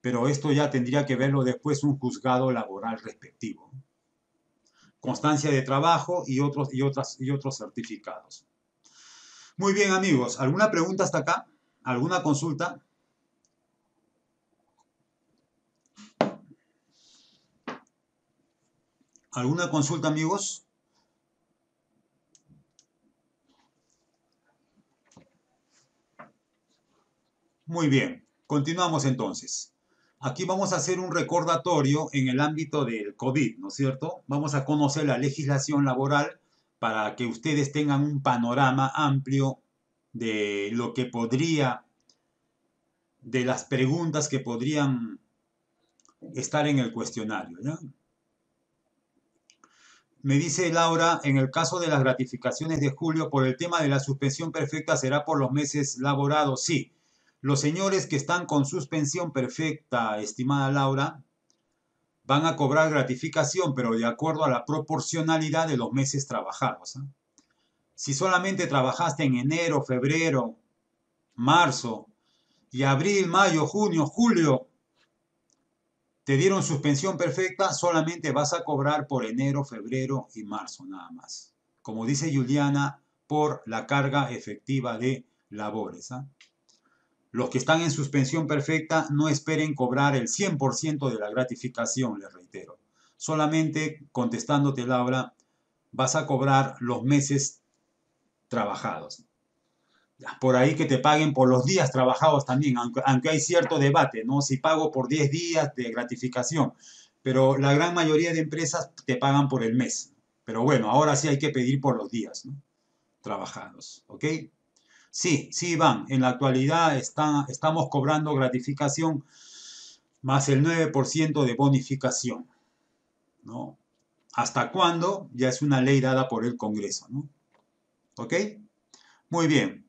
Pero esto ya tendría que verlo después un juzgado laboral respectivo constancia de trabajo y otros, y otras, y otros certificados. Muy bien, amigos. ¿Alguna pregunta hasta acá? ¿Alguna consulta? ¿Alguna consulta, amigos? Muy bien, continuamos entonces. Aquí vamos a hacer un recordatorio en el ámbito del COVID, ¿no es cierto? Vamos a conocer la legislación laboral para que ustedes tengan un panorama amplio de lo que podría, de las preguntas que podrían estar en el cuestionario. Me dice Laura, en el caso de las gratificaciones de julio, por el tema de la suspensión perfecta será por los meses laborados. Sí, los señores que están con suspensión perfecta, estimada Laura, van a cobrar gratificación, pero de acuerdo a la proporcionalidad de los meses trabajados. ¿ah? Si solamente trabajaste en enero, febrero, marzo y abril, mayo, junio, julio, te dieron suspensión perfecta, solamente vas a cobrar por enero, febrero y marzo nada más. Como dice Juliana, por la carga efectiva de labores. ¿ah? Los que están en suspensión perfecta no esperen cobrar el 100% de la gratificación, les reitero. Solamente contestándote, Laura, vas a cobrar los meses trabajados. Por ahí que te paguen por los días trabajados también, aunque, hay cierto debate, ¿no? Si pago por 10 días de gratificación, pero la gran mayoría de empresas te pagan por el mes. Pero bueno, ahora sí hay que pedir por los días trabajados, ¿ok? Sí, sí, Iván, en la actualidad estamos cobrando gratificación más el 9% de bonificación. ¿no? ¿Hasta cuándo? Ya es una ley dada por el Congreso. ¿no? ¿Ok? Muy bien.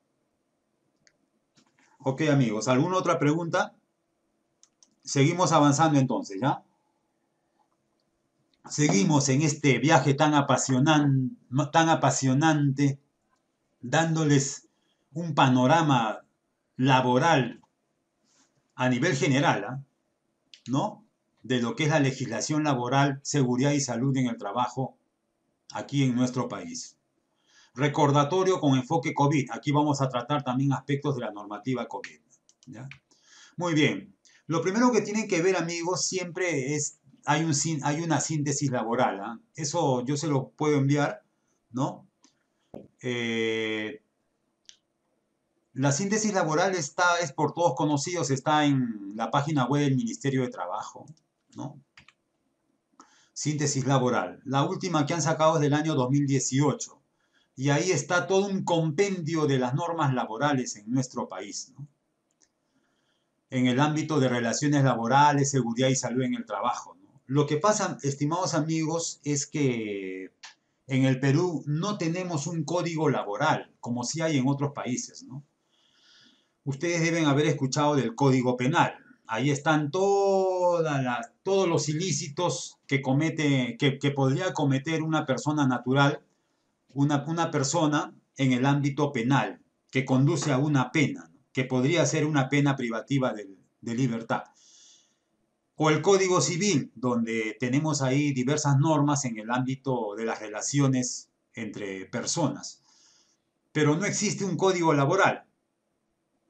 Ok, amigos, ¿alguna otra pregunta? Seguimos avanzando entonces, ¿ya? Seguimos en este viaje tan apasionante, tan apasionante dándoles un panorama laboral a nivel general, ¿ah? ¿no? De lo que es la legislación laboral, seguridad y salud en el trabajo aquí en nuestro país. Recordatorio con enfoque COVID. Aquí vamos a tratar también aspectos de la normativa COVID. Muy bien. Lo primero que tienen que ver, amigos, siempre es, hay, un, hay una síntesis laboral. ¿ah? Eso yo se lo puedo enviar, ¿no? Eh, la síntesis laboral está, es por todos conocidos, está en la página web del Ministerio de Trabajo, ¿no? Síntesis laboral. La última que han sacado es del año 2018. Y ahí está todo un compendio de las normas laborales en nuestro país, ¿no? En el ámbito de relaciones laborales, seguridad y salud en el trabajo. Lo que pasa, estimados amigos, es que en el Perú no tenemos un código laboral, como sí hay en otros países, ¿no? Ustedes deben haber escuchado del Código Penal. Ahí están todos los ilícitos que, comete, que, podría cometer una persona natural, una, una, persona en el ámbito penal, que conduce a una pena, que podría ser una pena privativa de libertad. O el Código Civil, donde tenemos ahí diversas normas en el ámbito de las relaciones entre personas. Pero no existe un código laboral.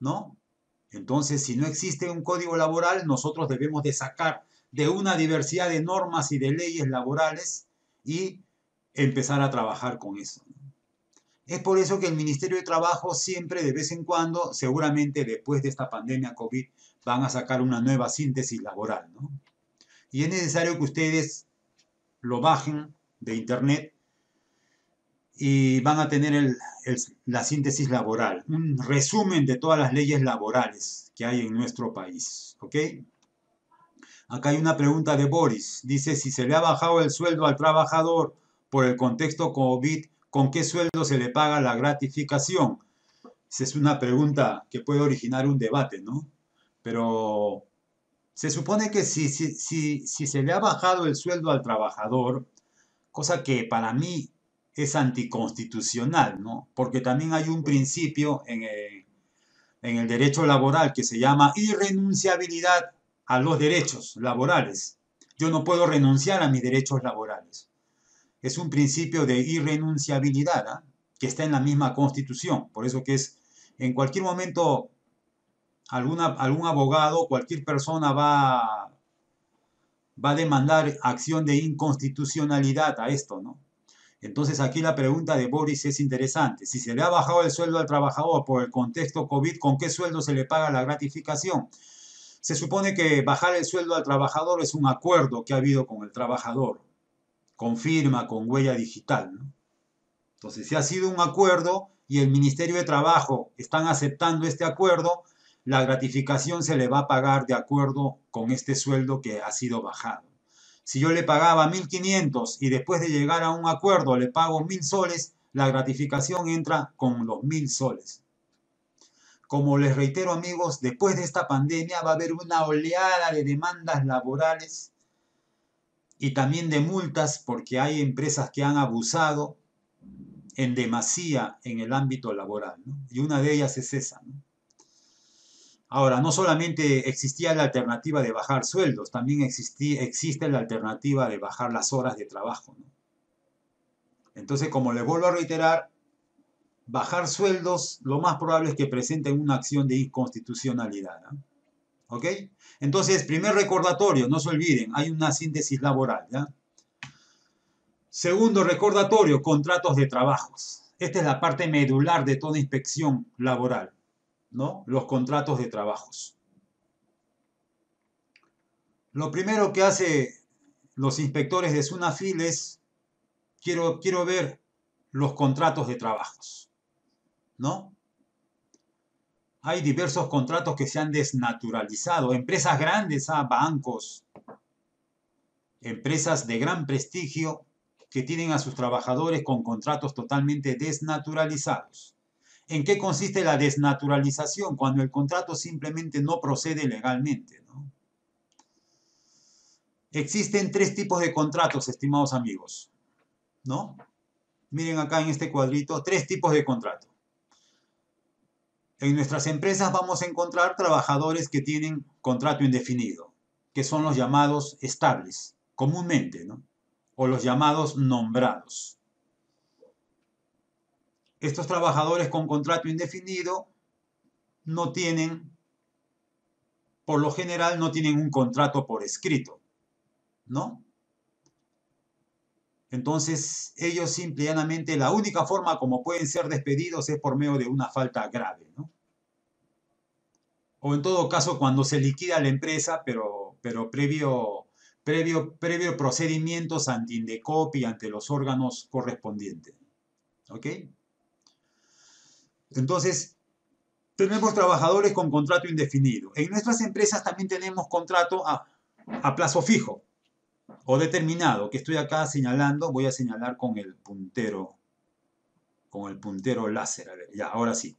¿No? Entonces, si no existe un código laboral, nosotros debemos de sacar de una diversidad de normas y de leyes laborales y empezar a trabajar con eso. Es por eso que el Ministerio de Trabajo siempre, de vez en cuando, seguramente después de esta pandemia COVID, van a sacar una nueva síntesis laboral. Y es necesario que ustedes lo bajen de internet y van a tener la síntesis laboral, un resumen de todas las leyes laborales que hay en nuestro país. ¿Ok? Acá hay una pregunta de Boris. Dice, si se le ha bajado el sueldo al trabajador por el contexto COVID, ¿con qué sueldo se le paga la gratificación? Esa es una pregunta que puede originar un debate, ¿no? Pero se supone que si, si, si, si se le ha bajado el sueldo al trabajador, cosa que para mí es anticonstitucional, ¿no? Porque también hay un principio en el, en el derecho laboral que se llama irrenunciabilidad a los derechos laborales. Yo no puedo renunciar a mis derechos laborales. Es un principio de irrenunciabilidad ¿ah? que está en la misma constitución. Por eso que es, en cualquier momento, alguna, algún abogado, cualquier persona va, va a demandar acción de inconstitucionalidad a esto, ¿no? Entonces aquí la pregunta de Boris es interesante. Si se le ha bajado el sueldo al trabajador por el contexto COVID, ¿con qué sueldo se le paga la gratificación? Se supone que bajar el sueldo al trabajador es un acuerdo que ha habido con el trabajador, con firma, con huella digital. Entonces, si ha sido un acuerdo y el Ministerio de Trabajo están aceptando este acuerdo, la gratificación se le va a pagar de acuerdo con este sueldo que ha sido bajado. Si yo le pagaba 1.500 y después de llegar a un acuerdo le pago 1.000 soles, la gratificación entra con los 1.000 soles. Como les reitero amigos, después de esta pandemia va a haber una oleada de demandas laborales y también de multas porque hay empresas que han abusado en demasía en el ámbito laboral. Y una de ellas es esa. Ahora, no solamente existía la alternativa de bajar sueldos, también existe la alternativa de bajar las horas de trabajo. Entonces, como les vuelvo a reiterar, bajar sueldos, lo más probable es que presenten una acción de inconstitucionalidad. ¿Ok? Entonces, primer recordatorio, no se olviden, hay una síntesis laboral. Segundo recordatorio, contratos de trabajos. Esta es la parte medular de toda inspección laboral. ¿No? los contratos de trabajos. Lo primero que hace los inspectores de SUNAFIL es, quiero, quiero ver los contratos de trabajos, ¿no? Hay diversos contratos que se han desnaturalizado, empresas grandes, ¿ah? bancos, empresas de gran prestigio que tienen a sus trabajadores con contratos totalmente desnaturalizados. ¿En qué consiste la desnaturalización? Cuando el contrato simplemente no procede legalmente. Existen tres tipos de contratos, estimados amigos. ¿No? Miren acá en este cuadrito, tres tipos de contrato. En nuestras empresas vamos a encontrar trabajadores que tienen contrato indefinido, que son los llamados estables, comúnmente, ¿no? O los llamados nombrados. Estos trabajadores con contrato indefinido no tienen, por lo general, no tienen un contrato por escrito, ¿no? Entonces, ellos simplemente, la única forma como pueden ser despedidos es por medio de una falta grave, ¿no? O en todo caso, cuando se liquida la empresa, pero, pero previo, previo, previo procedimientos ante Indecopi, ante los órganos correspondientes. ¿Ok? Entonces, tenemos trabajadores con contrato indefinido. En nuestras empresas también tenemos contrato a, plazo fijo o determinado, que estoy acá señalando, voy a señalar con el puntero, con el puntero láser, a ver, ya, ahora sí.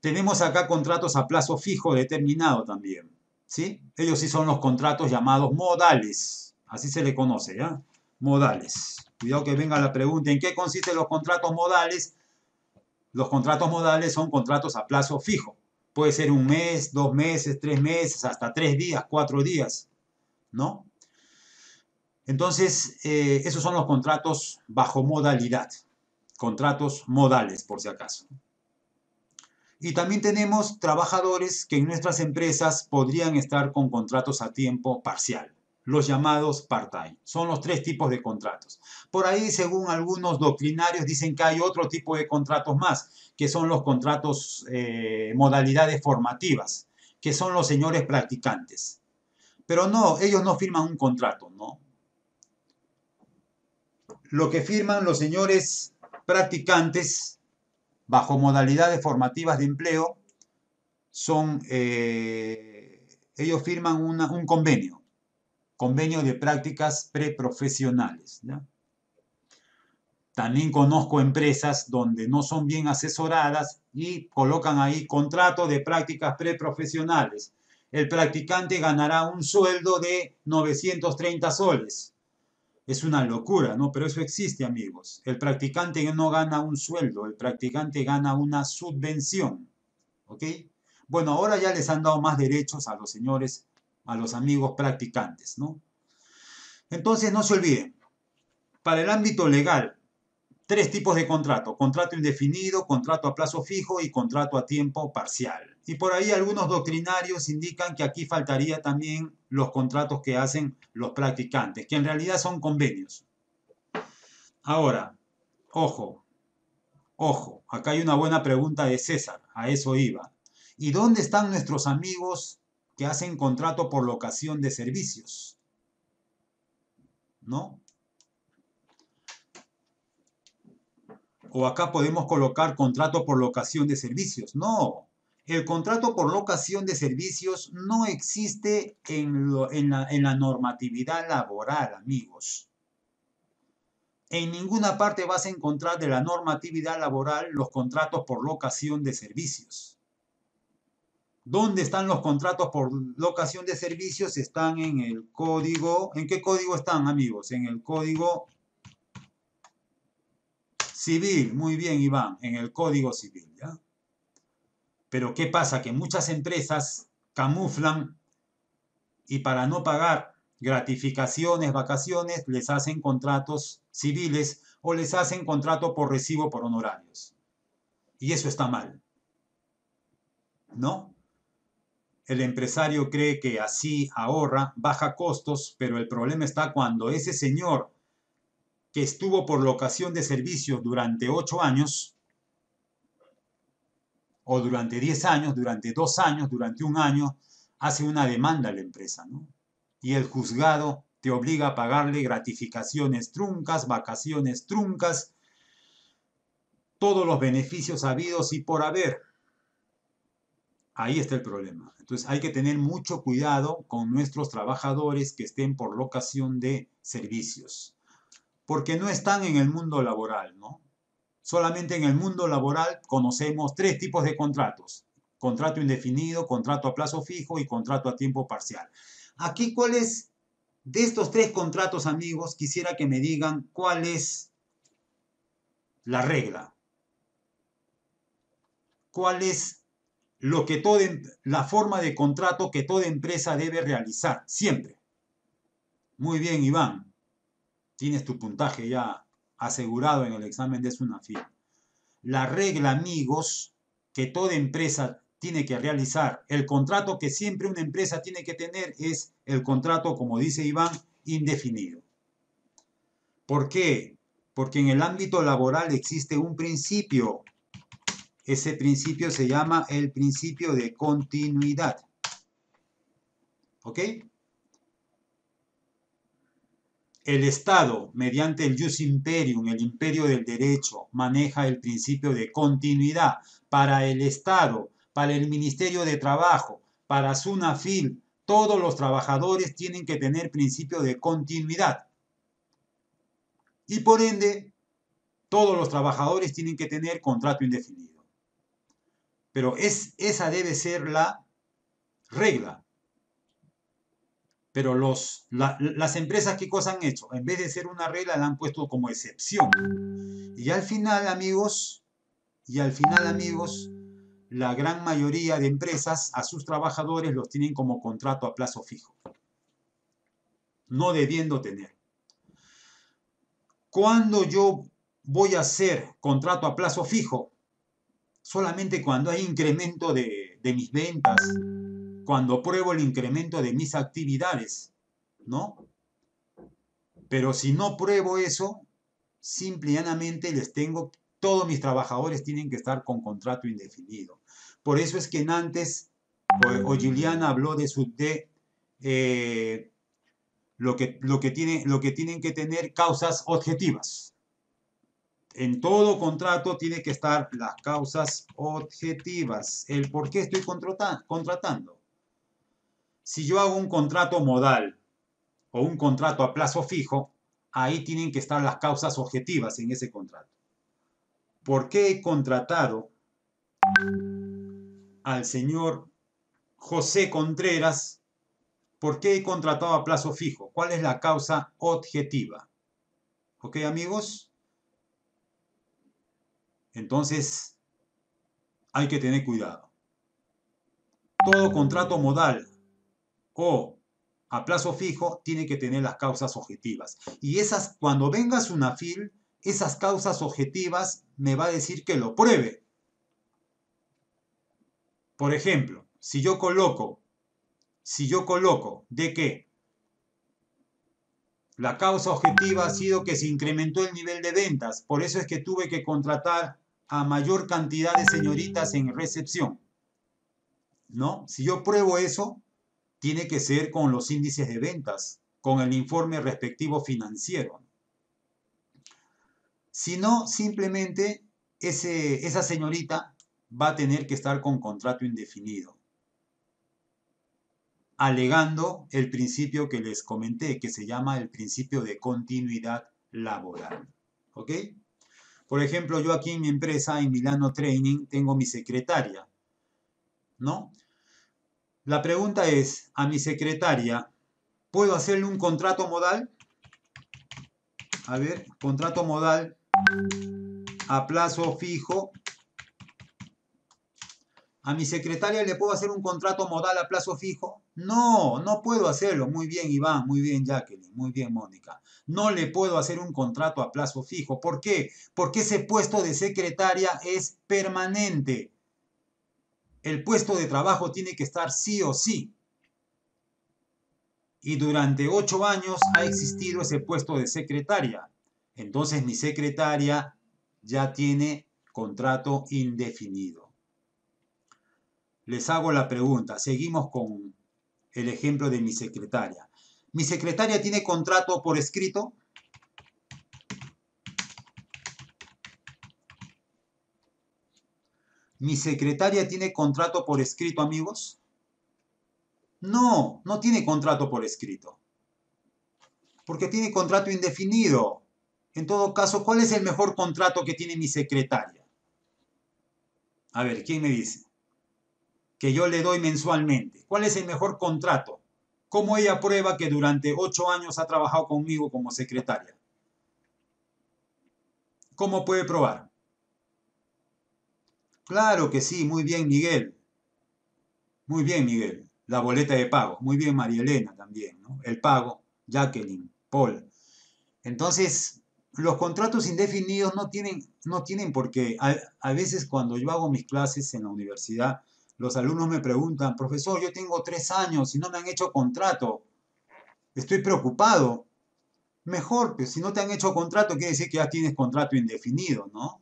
Tenemos acá contratos a plazo fijo determinado también, ¿sí? Ellos sí son los contratos llamados modales, así se le conoce, ¿ya? Modales. Cuidado que venga la pregunta, ¿en qué consisten los contratos modales? Los contratos modales son contratos a plazo fijo. Puede ser un mes, dos meses, tres meses, hasta tres días, cuatro días, ¿no? Entonces, eh, esos son los contratos bajo modalidad, contratos modales, por si acaso. Y también tenemos trabajadores que en nuestras empresas podrían estar con contratos a tiempo parcial los llamados part-time. Son los tres tipos de contratos. Por ahí, según algunos doctrinarios, dicen que hay otro tipo de contratos más, que son los contratos eh, modalidades formativas, que son los señores practicantes. Pero no, ellos no firman un contrato, ¿no? Lo que firman los señores practicantes bajo modalidades formativas de empleo son, eh, ellos firman un convenio convenio de prácticas preprofesionales. También conozco empresas donde no son bien asesoradas y colocan ahí contrato de prácticas preprofesionales. El practicante ganará un sueldo de 930 soles. Es una locura, ¿no? Pero eso existe, amigos. El practicante no gana un sueldo, el practicante gana una subvención. ¿Ok? Bueno, ahora ya les han dado más derechos a los señores a los amigos practicantes, ¿no? Entonces, no se olviden, para el ámbito legal, tres tipos de contrato, contrato indefinido, contrato a plazo fijo y contrato a tiempo parcial. Y por ahí algunos doctrinarios indican que aquí faltaría también los contratos que hacen los practicantes, que en realidad son convenios. Ahora, Ojo, ojo, acá hay una buena pregunta de César, a eso iba. ¿Y dónde están nuestros amigos que hacen contrato por locación de servicios? ¿No? O acá podemos colocar contrato por locación de servicios. No, el contrato por locación de servicios no existe en, en, la, en la normatividad laboral, amigos. En ninguna parte vas a encontrar de la normatividad laboral los contratos por locación de servicios. ¿Dónde están los contratos por locación de servicios? Están en el código. ¿En qué código están, amigos? En el código civil. Muy bien, Iván. En el código civil, ¿ya? Pero ¿qué pasa? Que muchas empresas camuflan y para no pagar gratificaciones, vacaciones, les hacen contratos civiles o les hacen contrato por recibo por honorarios. Y eso está mal. ¿No? El empresario cree que así ahorra, baja costos, pero el problema está cuando ese señor que estuvo por locación de servicios durante ocho años, o durante diez años, durante dos años, durante un año, hace una demanda a la empresa, ¿no? Y el juzgado te obliga a pagarle gratificaciones truncas, vacaciones truncas, todos los beneficios habidos y por haber. Ahí está el problema. Entonces hay que tener mucho cuidado con nuestros trabajadores que estén por locación de servicios, porque no están en el mundo laboral, ¿no? Solamente en el mundo laboral conocemos tres tipos de contratos. Contrato indefinido, contrato a plazo fijo y contrato a tiempo parcial. Aquí, ¿cuál es de estos tres contratos, amigos, quisiera que me digan cuál es la regla. ¿Cuál es lo que toda, em, la forma de contrato que toda empresa debe realizar? Siempre. Muy bien, Iván. Tienes tu puntaje ya asegurado en el examen de SUNAFIL. La regla, amigos, que toda empresa tiene que realizar. El contrato que siempre una empresa tiene que tener es el contrato, como dice Iván, indefinido. ¿Por qué? Porque en el ámbito laboral existe un principio. Ese principio se llama el principio de continuidad. ¿Ok? El Estado, mediante el jus imperium, el imperio del derecho, maneja el principio de continuidad. Para el Estado, para el Ministerio de Trabajo, para SUNAFIL, todos los trabajadores tienen que tener principio de continuidad. Y por ende, todos los trabajadores tienen que tener contrato indefinido. Pero es, esa debe ser la regla. Pero los, las empresas, ¿qué cosa han hecho? En vez de ser una regla, la han puesto como excepción. Y al final, amigos, y al final, amigos, la gran mayoría de empresas a sus trabajadores los tienen como contrato a plazo fijo, no debiendo tener. Cuando yo voy a hacer contrato a plazo fijo, solamente cuando hay incremento de, de mis ventas, cuando pruebo el incremento de mis actividades, ¿no? Pero si no pruebo eso, simple y llanamente les tengo, todos mis trabajadores tienen que estar con contrato indefinido. Por eso es que en antes, o, Juliana habló de su de eh, lo, que, lo, que tiene, lo que tienen que tener causas objetivas. En todo contrato tiene que estar las causas objetivas. El por qué estoy contratando. Si yo hago un contrato modal o un contrato a plazo fijo, ahí tienen que estar las causas objetivas en ese contrato. ¿Por qué he contratado al señor José Contreras, ¿por qué he contratado a plazo fijo? ¿Cuál es la causa objetiva? ¿Ok, amigos? Entonces, hay que tener cuidado. Todo contrato modal o a plazo fijo tiene que tener las causas objetivas. Y esas, cuando vengas una FIL, esas causas objetivas me va a decir que lo pruebe. Por ejemplo, si yo coloco, si yo coloco de que La causa objetiva ha sido que se incrementó el nivel de ventas. Por eso es que tuve que contratar a mayor cantidad de señoritas en recepción. ¿No? Si yo pruebo eso, tiene que ser con los índices de ventas, con el informe respectivo financiero. Si no, simplemente esa señorita va a tener que estar con contrato indefinido, alegando el principio que les comenté, que se llama el principio de continuidad laboral. ¿Ok? Por ejemplo, yo aquí en mi empresa, en Milano Training, tengo mi secretaria, ¿no? La pregunta es, a mi secretaria, ¿puedo hacerle un contrato modal? A ver, contrato modal a plazo fijo ¿A mi secretaria le puedo hacer un contrato modal a plazo fijo? No, no puedo hacerlo. Muy bien, Iván, muy bien, Jacqueline, muy bien, Mónica. No le puedo hacer un contrato a plazo fijo. ¿Por qué? Porque ese puesto de secretaria es permanente. El puesto de trabajo tiene que estar sí o sí. Y durante ocho años ha existido ese puesto de secretaria. Entonces mi secretaria ya tiene contrato indefinido les hago la pregunta. Seguimos con el ejemplo de mi secretaria. ¿Mi secretaria tiene contrato por escrito? ¿Mi secretaria tiene contrato por escrito, amigos? No, no tiene contrato por escrito. Porque tiene contrato indefinido. En todo caso, ¿cuál es el mejor contrato que tiene mi secretaria? A ver, ¿quién me dice? Que yo le doy mensualmente? ¿Cuál es el mejor contrato? ¿Cómo ella prueba que durante ocho años ha trabajado conmigo como secretaria? ¿Cómo puede probar? Claro que sí, muy bien Miguel. Muy bien Miguel. La boleta de pago. Muy bien María Elena también. El pago, Jacqueline, Paul. Entonces, los contratos indefinidos no tienen, no tienen por qué. A, a veces cuando yo hago mis clases en la universidad, los alumnos me preguntan, profesor, yo tengo tres años y no me han hecho contrato. Estoy preocupado. Mejor, pues si no te han hecho contrato, quiere decir que ya tienes contrato indefinido, ¿no?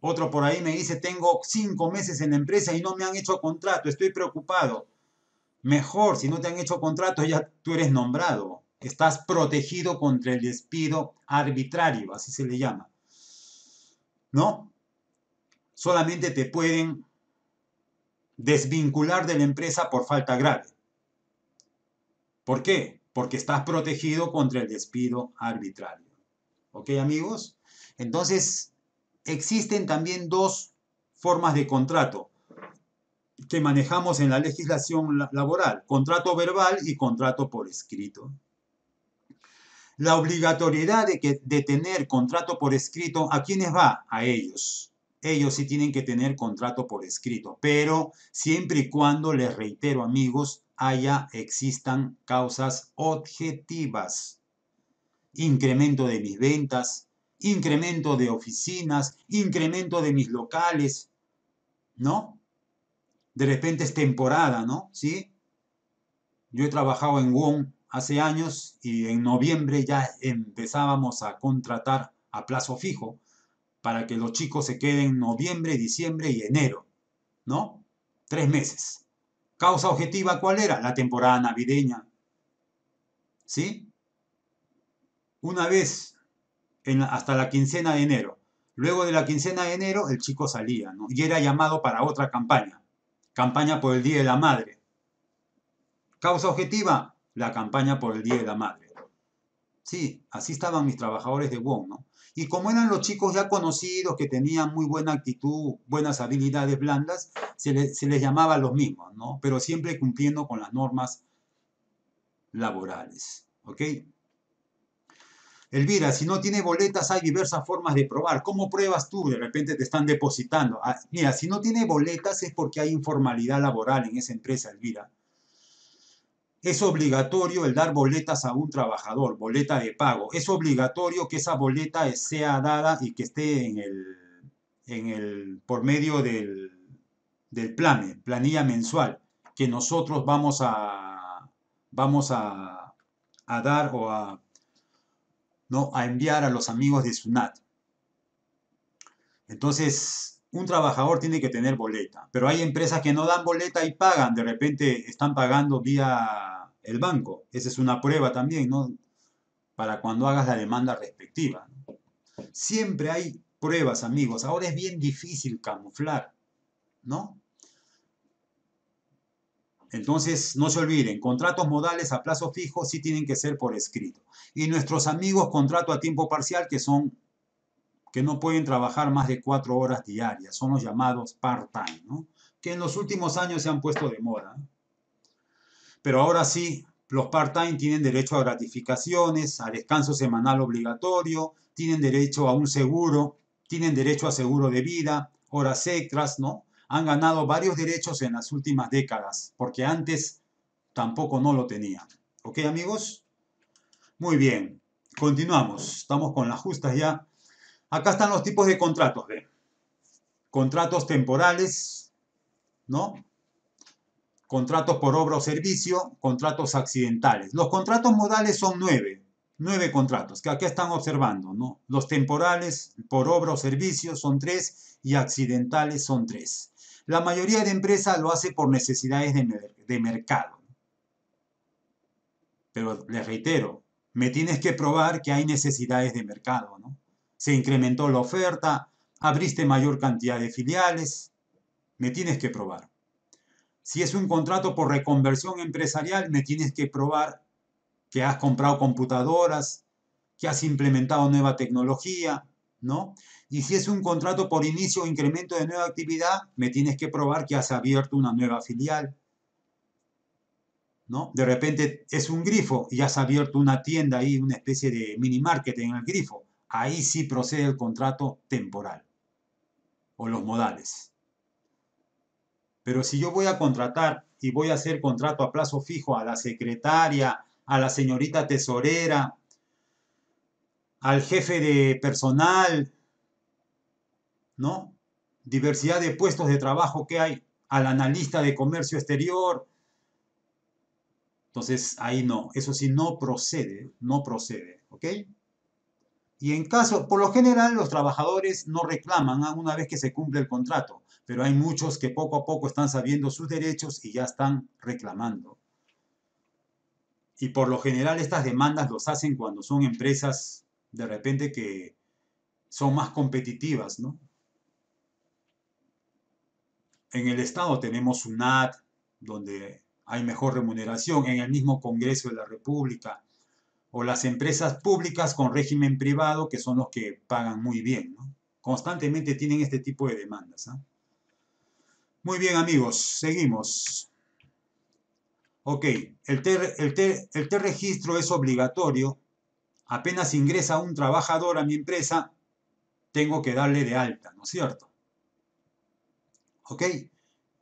Otro por ahí me dice, tengo cinco meses en la empresa y no me han hecho contrato, estoy preocupado. Mejor, si no te han hecho contrato, ya tú eres nombrado. Estás protegido contra el despido arbitrario, así se le llama. ¿No? Solamente te pueden desvincular de la empresa por falta grave. ¿Por qué? Porque estás protegido contra el despido arbitrario. ¿Ok, amigos? Entonces, existen también dos formas de contrato que manejamos en la legislación laboral, contrato verbal y contrato por escrito. La obligatoriedad de, tener contrato por escrito, ¿a quiénes va? A ellos ellos sí tienen que tener contrato por escrito, pero siempre y cuando, les reitero amigos, haya, existan causas objetivas. Incremento de mis ventas, incremento de oficinas, incremento de mis locales, ¿no? De repente es temporada, ¿no? ¿Sí? Yo he trabajado en WOM hace años y en noviembre ya empezábamos a contratar a plazo fijo para que los chicos se queden noviembre, diciembre y enero, ¿no? Tres meses. Causa objetiva, ¿cuál era? La temporada navideña. ¿Sí? Una vez hasta la quincena de enero. Luego de la quincena de enero, el chico salía. Y era llamado para otra campaña. Campaña por el Día de la Madre. Causa objetiva, la campaña por el Día de la Madre. Sí, así estaban mis trabajadores de WOM, ¿no? Y como eran los chicos ya conocidos, que tenían muy buena actitud, buenas habilidades blandas, se, les llamaba los mismos, ¿no? Pero siempre cumpliendo con las normas laborales, ¿ok? Elvira, si no tiene boletas hay diversas formas de probar. ¿Cómo pruebas tú? De repente te están depositando. Ah, mira, si no tiene boletas es porque hay informalidad laboral en esa empresa, Elvira es obligatorio el dar boletas a un trabajador, boleta de pago. Es obligatorio que esa boleta sea dada y que esté en el, en el, por medio del, del plane, planilla mensual, que nosotros vamos a, vamos a, a dar o a, ¿no? a enviar a los amigos de SUNAT. Entonces, un trabajador tiene que tener boleta, pero hay empresas que no dan boleta y pagan, de repente están pagando vía el banco. Esa es una prueba también, ¿no? Para cuando hagas la demanda respectiva. Siempre hay pruebas, amigos. Ahora es bien difícil camuflar, ¿no? Entonces, no se olviden, contratos modales a plazo fijo sí tienen que ser por escrito. Y nuestros amigos contrato a tiempo parcial, que son que no pueden trabajar más de cuatro horas diarias, son los llamados part-time, que en los últimos años se han puesto de moda. Pero ahora sí, los part-time tienen derecho a gratificaciones, a descanso semanal obligatorio, tienen derecho a un seguro, tienen derecho a seguro de vida, horas extras, ¿no? Han ganado varios derechos en las últimas décadas, porque antes tampoco no lo tenían. ¿Ok, amigos? Muy bien, continuamos. Estamos con las justas ya. Acá están los tipos de contratos, ¿ve? Contratos temporales, ¿no? Contratos por obra o servicio, contratos accidentales. Los contratos modales son nueve nueve contratos que aquí están observando, ¿no? Los temporales por obra o servicio son tres y accidentales son tres. La mayoría de empresas lo hace por necesidades de, de mercado. Pero les reitero, me tienes que probar que hay necesidades de mercado, ¿no? Se incrementó la oferta, abriste mayor cantidad de filiales, me tienes que probar. Si es un contrato por reconversión empresarial, me tienes que probar que has comprado computadoras, que has implementado nueva tecnología, ¿no? Y si es un contrato por inicio o incremento de nueva actividad, me tienes que probar que has abierto una nueva filial, ¿no? De repente es un grifo y has abierto una tienda ahí, una especie de mini market en el grifo. Ahí sí procede el contrato temporal o los modales. Pero si yo voy a contratar y voy a hacer contrato a plazo fijo a la secretaria, a la señorita tesorera, al jefe de personal, ¿no? Diversidad de puestos de trabajo que hay, al analista de comercio exterior. Entonces, ahí no, eso sí no procede, no procede, ¿ok? Y en caso, por lo general, los trabajadores no reclaman una vez que se cumple el contrato, pero hay muchos que poco a poco están sabiendo sus derechos y ya están reclamando. Y por lo general estas demandas los hacen cuando son empresas de repente que son más competitivas, ¿no? En el Estado tenemos UNAT, donde hay mejor remuneración, en el mismo Congreso de la República, o las empresas públicas con régimen privado, que son los que pagan muy bien. Constantemente tienen este tipo de demandas. ¿ah? Muy bien, amigos, seguimos. Ok, el T-registro es obligatorio. Apenas ingresa un trabajador a mi empresa, tengo que darle de alta, ¿no es cierto? ¿Ok?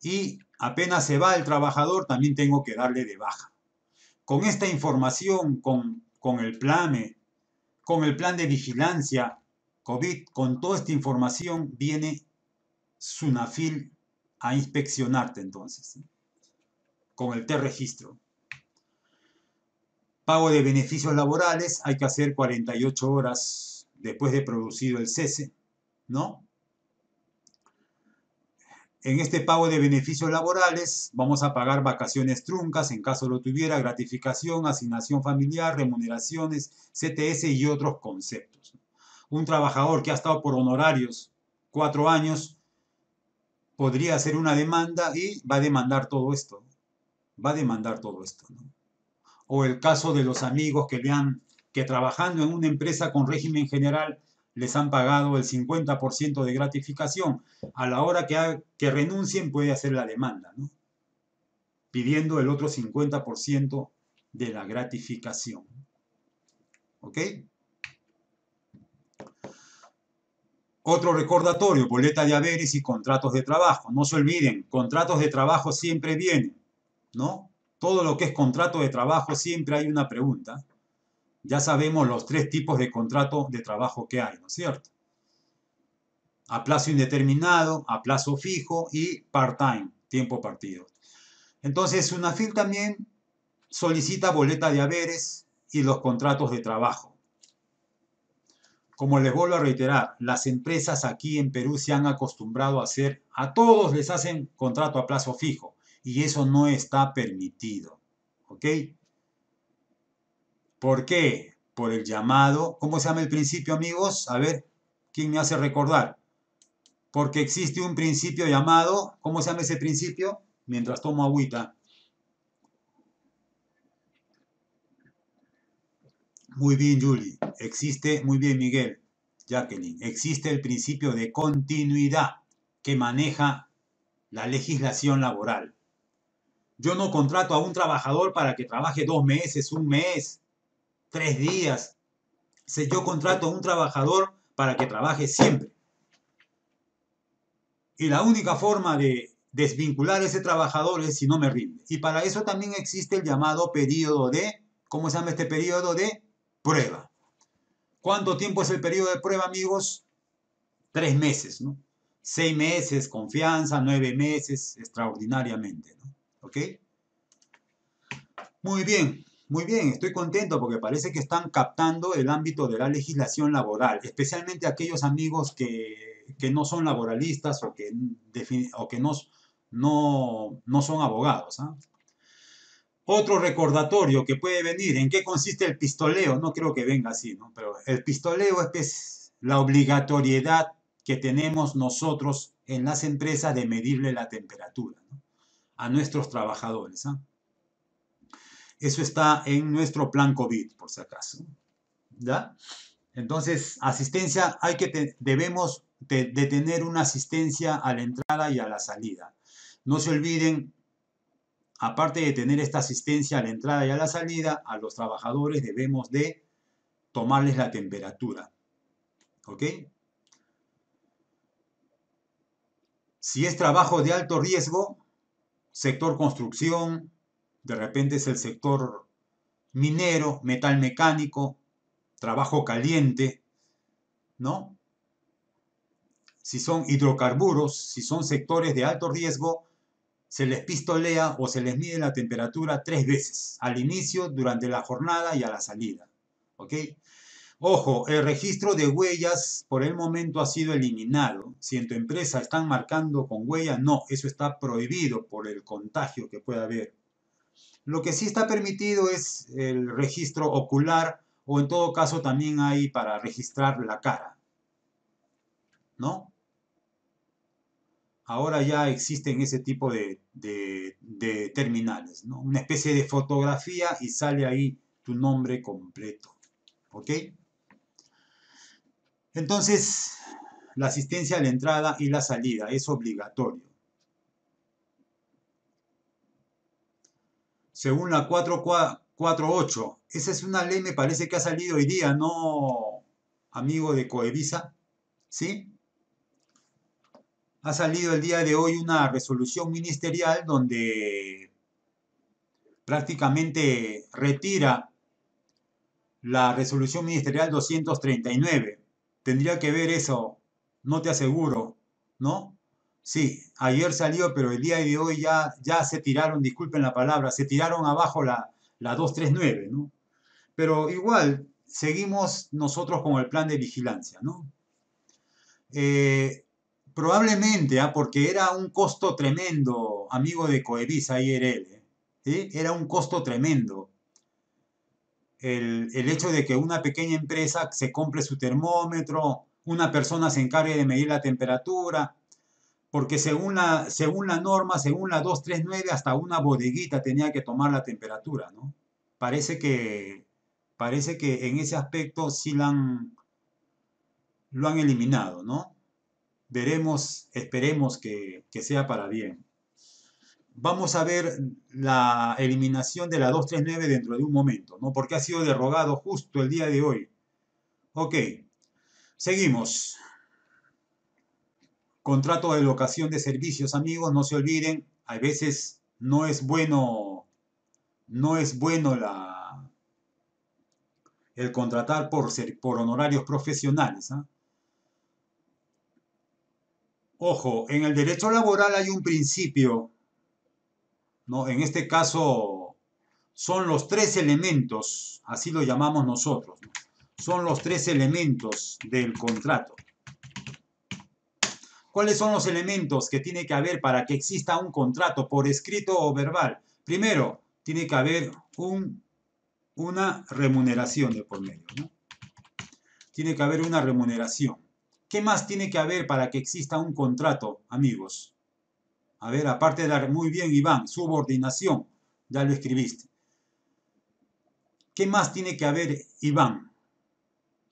Y apenas se va el trabajador, también tengo que darle de baja. Con esta información, con, con el plan, con el plan de vigilancia COVID, con toda esta información, viene Sunafil a inspeccionarte entonces con el T-registro. Pago de beneficios laborales, hay que hacer 48 horas después de producido el cese, ¿no? En este pago de beneficios laborales vamos a pagar vacaciones truncas en caso lo tuviera, gratificación, asignación familiar, remuneraciones, CTS y otros conceptos. Un trabajador que ha estado por honorarios cuatro años podría hacer una demanda y va a demandar todo esto va a demandar todo esto. O el caso de los amigos que le que trabajando en una empresa con régimen general les han pagado el 50% de gratificación. A la hora que, renuncien puede hacer la demanda, ¿no? pidiendo el otro 50% de la gratificación. ¿Ok? Otro recordatorio, boleta de haberes y contratos de trabajo. No se olviden, contratos de trabajo siempre vienen. ¿no? Todo lo que es contrato de trabajo siempre hay una pregunta. Ya sabemos los tres tipos de contrato de trabajo que hay, ¿no es cierto? A plazo indeterminado, a plazo fijo y part-time, tiempo partido. Entonces, UNAFIL también solicita boleta de haberes y los contratos de trabajo. Como les vuelvo a reiterar, las empresas aquí en Perú se han acostumbrado a hacer, a todos les hacen contrato a plazo fijo y eso no está permitido. ¿Ok? ¿Por qué? Por el llamado, ¿cómo se llama el principio amigos? A ver, ¿quién me hace recordar? Porque existe un principio llamado, ¿cómo se llama ese principio? Mientras tomo agüita. Muy bien, Julie. Existe, muy bien, Miguel, Jacqueline. Existe el principio de continuidad que maneja la legislación laboral. Yo no contrato a un trabajador para que trabaje dos meses, un mes, tres días. Yo contrato a un trabajador para que trabaje siempre. Y la única forma de desvincular a ese trabajador es si no me rinde. Y para eso también existe el llamado periodo de, ¿cómo se llama este periodo de prueba. ¿Cuánto tiempo es el periodo de prueba, amigos? Tres meses, ¿no? Seis meses, confianza, nueve meses, extraordinariamente. ¿Ok? Muy bien, muy bien, estoy contento porque parece que están captando el ámbito de la legislación laboral, especialmente aquellos amigos que, que no son laboralistas o que, o que no, no, no son abogados. ¿ah? Otro recordatorio que puede venir, ¿en qué consiste el pistoleo? No creo que venga así, ¿no? Pero el pistoleo es la obligatoriedad que tenemos nosotros en las empresas de medirle la temperatura a nuestros trabajadores. ¿ah? Eso está en nuestro plan COVID, por si acaso. Entonces, asistencia, hay que debemos de tener una asistencia a la entrada y a la salida. No se olviden aparte de tener esta asistencia a la entrada y a la salida, a los trabajadores debemos de tomarles la temperatura. ¿Ok? Si es trabajo de alto riesgo, sector construcción, de repente es el sector minero, metal mecánico, trabajo caliente, ¿no? Si son hidrocarburos, si son sectores de alto riesgo, se les pistolea o se les mide la temperatura tres veces, al inicio, durante la jornada y a la salida. ¿Ok? Ojo, el registro de huellas por el momento ha sido eliminado. Si en tu empresa están marcando con huella, no, eso está prohibido por el contagio que pueda haber. Lo que sí está permitido es el registro ocular o en todo caso también hay para registrar la cara. ¿No? ahora ya existen ese tipo de, terminales, ¿no? Una especie de fotografía y sale ahí tu nombre completo, ¿ok? Entonces, la asistencia a la entrada y la salida es obligatorio. Según la 448, esa es una ley, me parece que ha salido hoy día, ¿no, amigo de Coevisa? ¿Sí? ha salido el día de hoy una resolución ministerial donde prácticamente retira la resolución ministerial 239. Tendría que ver eso, no te aseguro, ¿no? Sí, ayer salió, pero el día de hoy ya, ya se tiraron, disculpen la palabra, se tiraron abajo la, la 239, ¿no? Pero igual, seguimos nosotros con el plan de vigilancia, ¿no? Eh, Probablemente, ¿ah? porque era un costo tremendo, amigo de Coevisa, él, ¿eh? era un costo tremendo. El, hecho de que una pequeña empresa se compre su termómetro, una persona se encargue de medir la temperatura, porque según la, según la norma, según la 239, hasta una bodeguita tenía que tomar la temperatura, ¿no? Parece que, parece que en ese aspecto sí lo han, eliminado, ¿no? veremos, esperemos que, sea para bien. Vamos a ver la eliminación de la 239 dentro de un momento, ¿no? Porque ha sido derogado justo el día de hoy. Ok, seguimos. Contrato de locación de servicios, amigos, no se olviden, a veces no es bueno, no es bueno la, el contratar por, por honorarios profesionales. ¿ah? Ojo, en el derecho laboral hay un principio, ¿no? En este caso son los tres elementos, así lo llamamos nosotros, son los tres elementos del contrato. ¿Cuáles son los elementos que tiene que haber para que exista un contrato por escrito o verbal? Primero, tiene que haber un, una remuneración de por medio. Tiene que haber una remuneración. ¿Qué más tiene que haber para que exista un contrato, amigos? A ver, aparte de la... Muy bien, Iván, subordinación. Ya lo escribiste. ¿Qué más tiene que haber, Iván?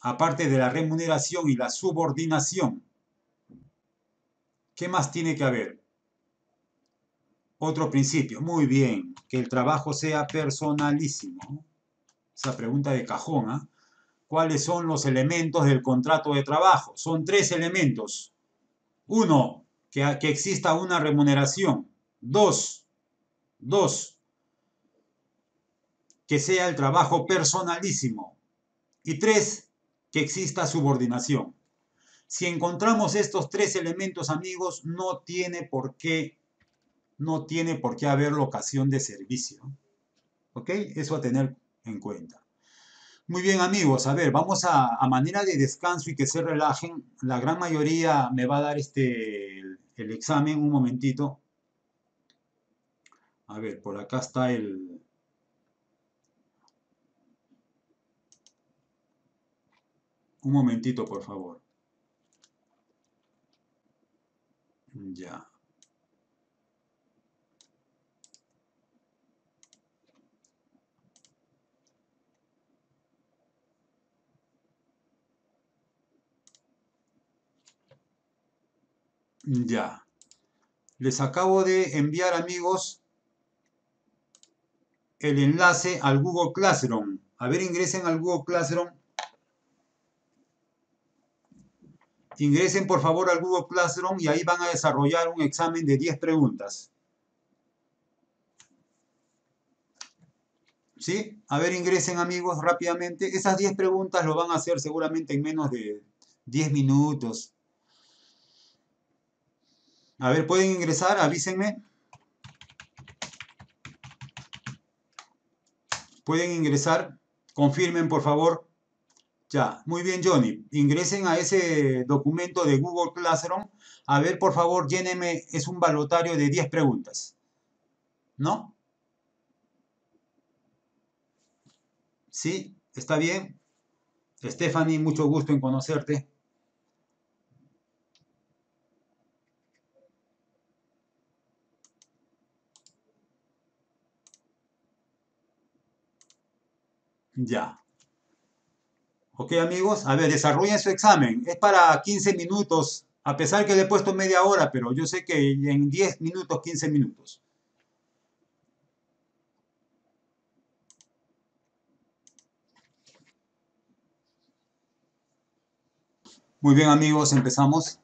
Aparte de la remuneración y la subordinación. ¿Qué más tiene que haber? Otro principio. Muy bien. Que el trabajo sea personalísimo. Esa pregunta de cajón. ¿ah? ¿Cuáles son los elementos del contrato de trabajo? Son tres elementos. Uno, que, que exista una remuneración. Dos, dos, que sea el trabajo personalísimo. Y tres, que exista subordinación. Si encontramos estos tres elementos, amigos, no tiene por qué, no tiene por qué haber locación de servicio. ¿Ok? Eso a tener en cuenta. Muy bien, amigos. A ver, vamos a, a manera de descanso y que se relajen. La gran mayoría me va a dar este, el, el examen. Un momentito. A ver, por acá está el, Un momentito, por favor. Ya. Ya. Les acabo de enviar, amigos, el enlace al Google Classroom. A ver, ingresen al Google Classroom. Ingresen por favor al Google Classroom y ahí van a desarrollar un examen de 10 preguntas. ¿Sí? A ver, ingresen amigos rápidamente. Esas 10 preguntas lo van a hacer seguramente en menos de 10 minutos. A ver, ¿pueden ingresar? Avísenme. ¿Pueden ingresar? Confirmen, por favor. Ya, muy bien, Johnny. Ingresen a ese documento de Google Classroom. A ver, por favor, lléneme, es un balotario de 10 preguntas. ¿No? ¿Sí? ¿Está bien? Stephanie, mucho gusto en conocerte. Ya. Ok, amigos, a ver, desarrollen su examen. Es para 15 minutos, a pesar que le he puesto media hora, pero yo sé que en 10 minutos, 15 minutos. Muy bien, amigos, empezamos.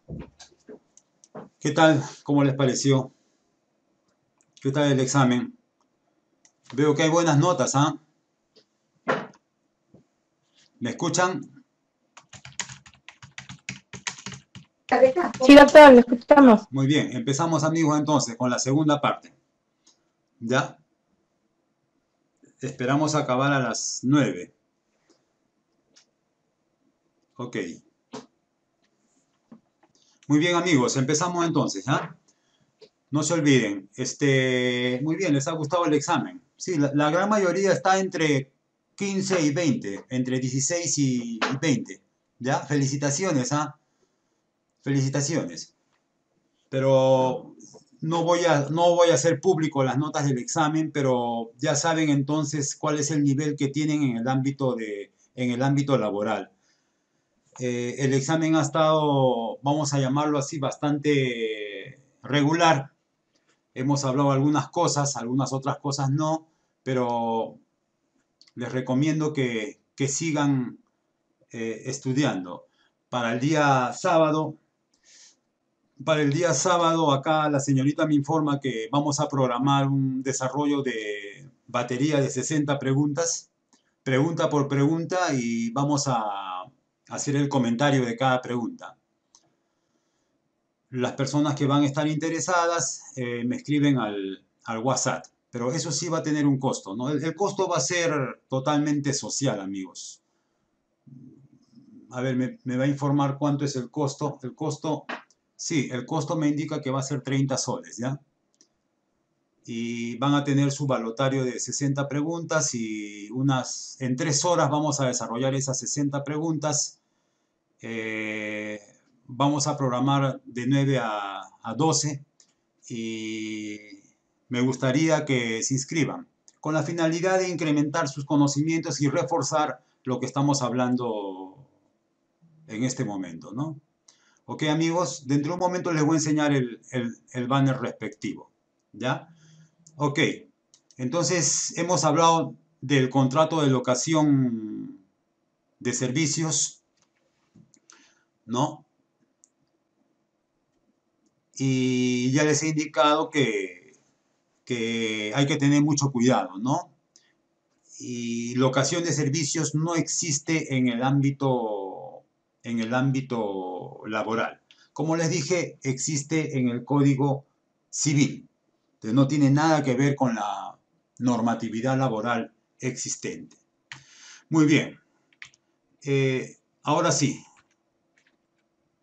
¿Qué tal? ¿Cómo les pareció? ¿Qué tal el examen? Veo que hay buenas notas, ¿ah? ¿Me escuchan? Sí, doctor, lo escuchamos. Muy bien, empezamos amigos entonces con la segunda parte. ¿Ya? Esperamos acabar a las 9. Ok. Muy bien amigos, empezamos entonces, ¿ya? No se olviden, este, muy bien, les ha gustado el examen. Sí, la, la gran mayoría está entre 15 y 20, entre 16 y 20. ¿Ya? Felicitaciones, ¿ah? Felicitaciones. Pero no voy, a, no voy a hacer público las notas del examen, pero ya saben entonces cuál es el nivel que tienen en el ámbito, de, en el ámbito laboral. Eh, el examen ha estado, vamos a llamarlo así, bastante regular. Hemos hablado algunas cosas, algunas otras cosas no, pero les recomiendo que, sigan eh, estudiando. Para el día sábado, para el día sábado acá la señorita me informa que vamos a programar un desarrollo de batería de 60 preguntas, pregunta por pregunta y vamos a hacer el comentario de cada pregunta. Las personas que van a estar interesadas eh, me escriben al, al WhatsApp Pero eso sí va a tener un costo, ¿no? El, costo va a ser totalmente social, amigos. A ver, me, va a informar cuánto es el costo. El costo, sí, el costo me indica que va a ser 30 soles, ¿ya? y van a tener su balotario de 60 preguntas y unas, en tres horas vamos a desarrollar esas 60 preguntas. Eh, vamos a programar de 9 a, a 12 y me gustaría que se inscriban con la finalidad de incrementar sus conocimientos y reforzar lo que estamos hablando en este momento, ¿no? Ok, amigos, dentro de un momento les voy a enseñar el, banner respectivo, ¿ya? Ok, entonces hemos hablado del contrato de locación de servicios, ¿no? Y ya les he indicado que, que hay que tener mucho cuidado, ¿no? Y locación de servicios no existe en el ámbito, en el ámbito laboral. Como les dije, existe en el Código Civil no tiene nada que ver con la normatividad laboral existente. Muy bien. Eh, ahora sí.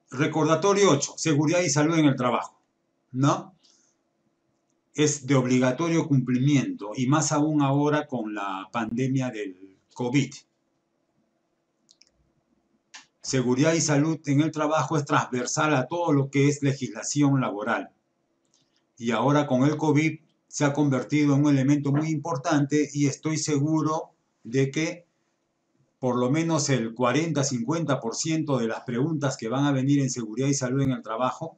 Recordatorio 8. Seguridad y salud en el trabajo. ¿No? Es de obligatorio cumplimiento y más aún ahora con la pandemia del COVID. Seguridad y salud en el trabajo es transversal a todo lo que es legislación laboral y ahora con el COVID se ha convertido en un elemento muy importante y estoy seguro de que por lo menos el 40-50% de las preguntas que van a venir en seguridad y salud en el trabajo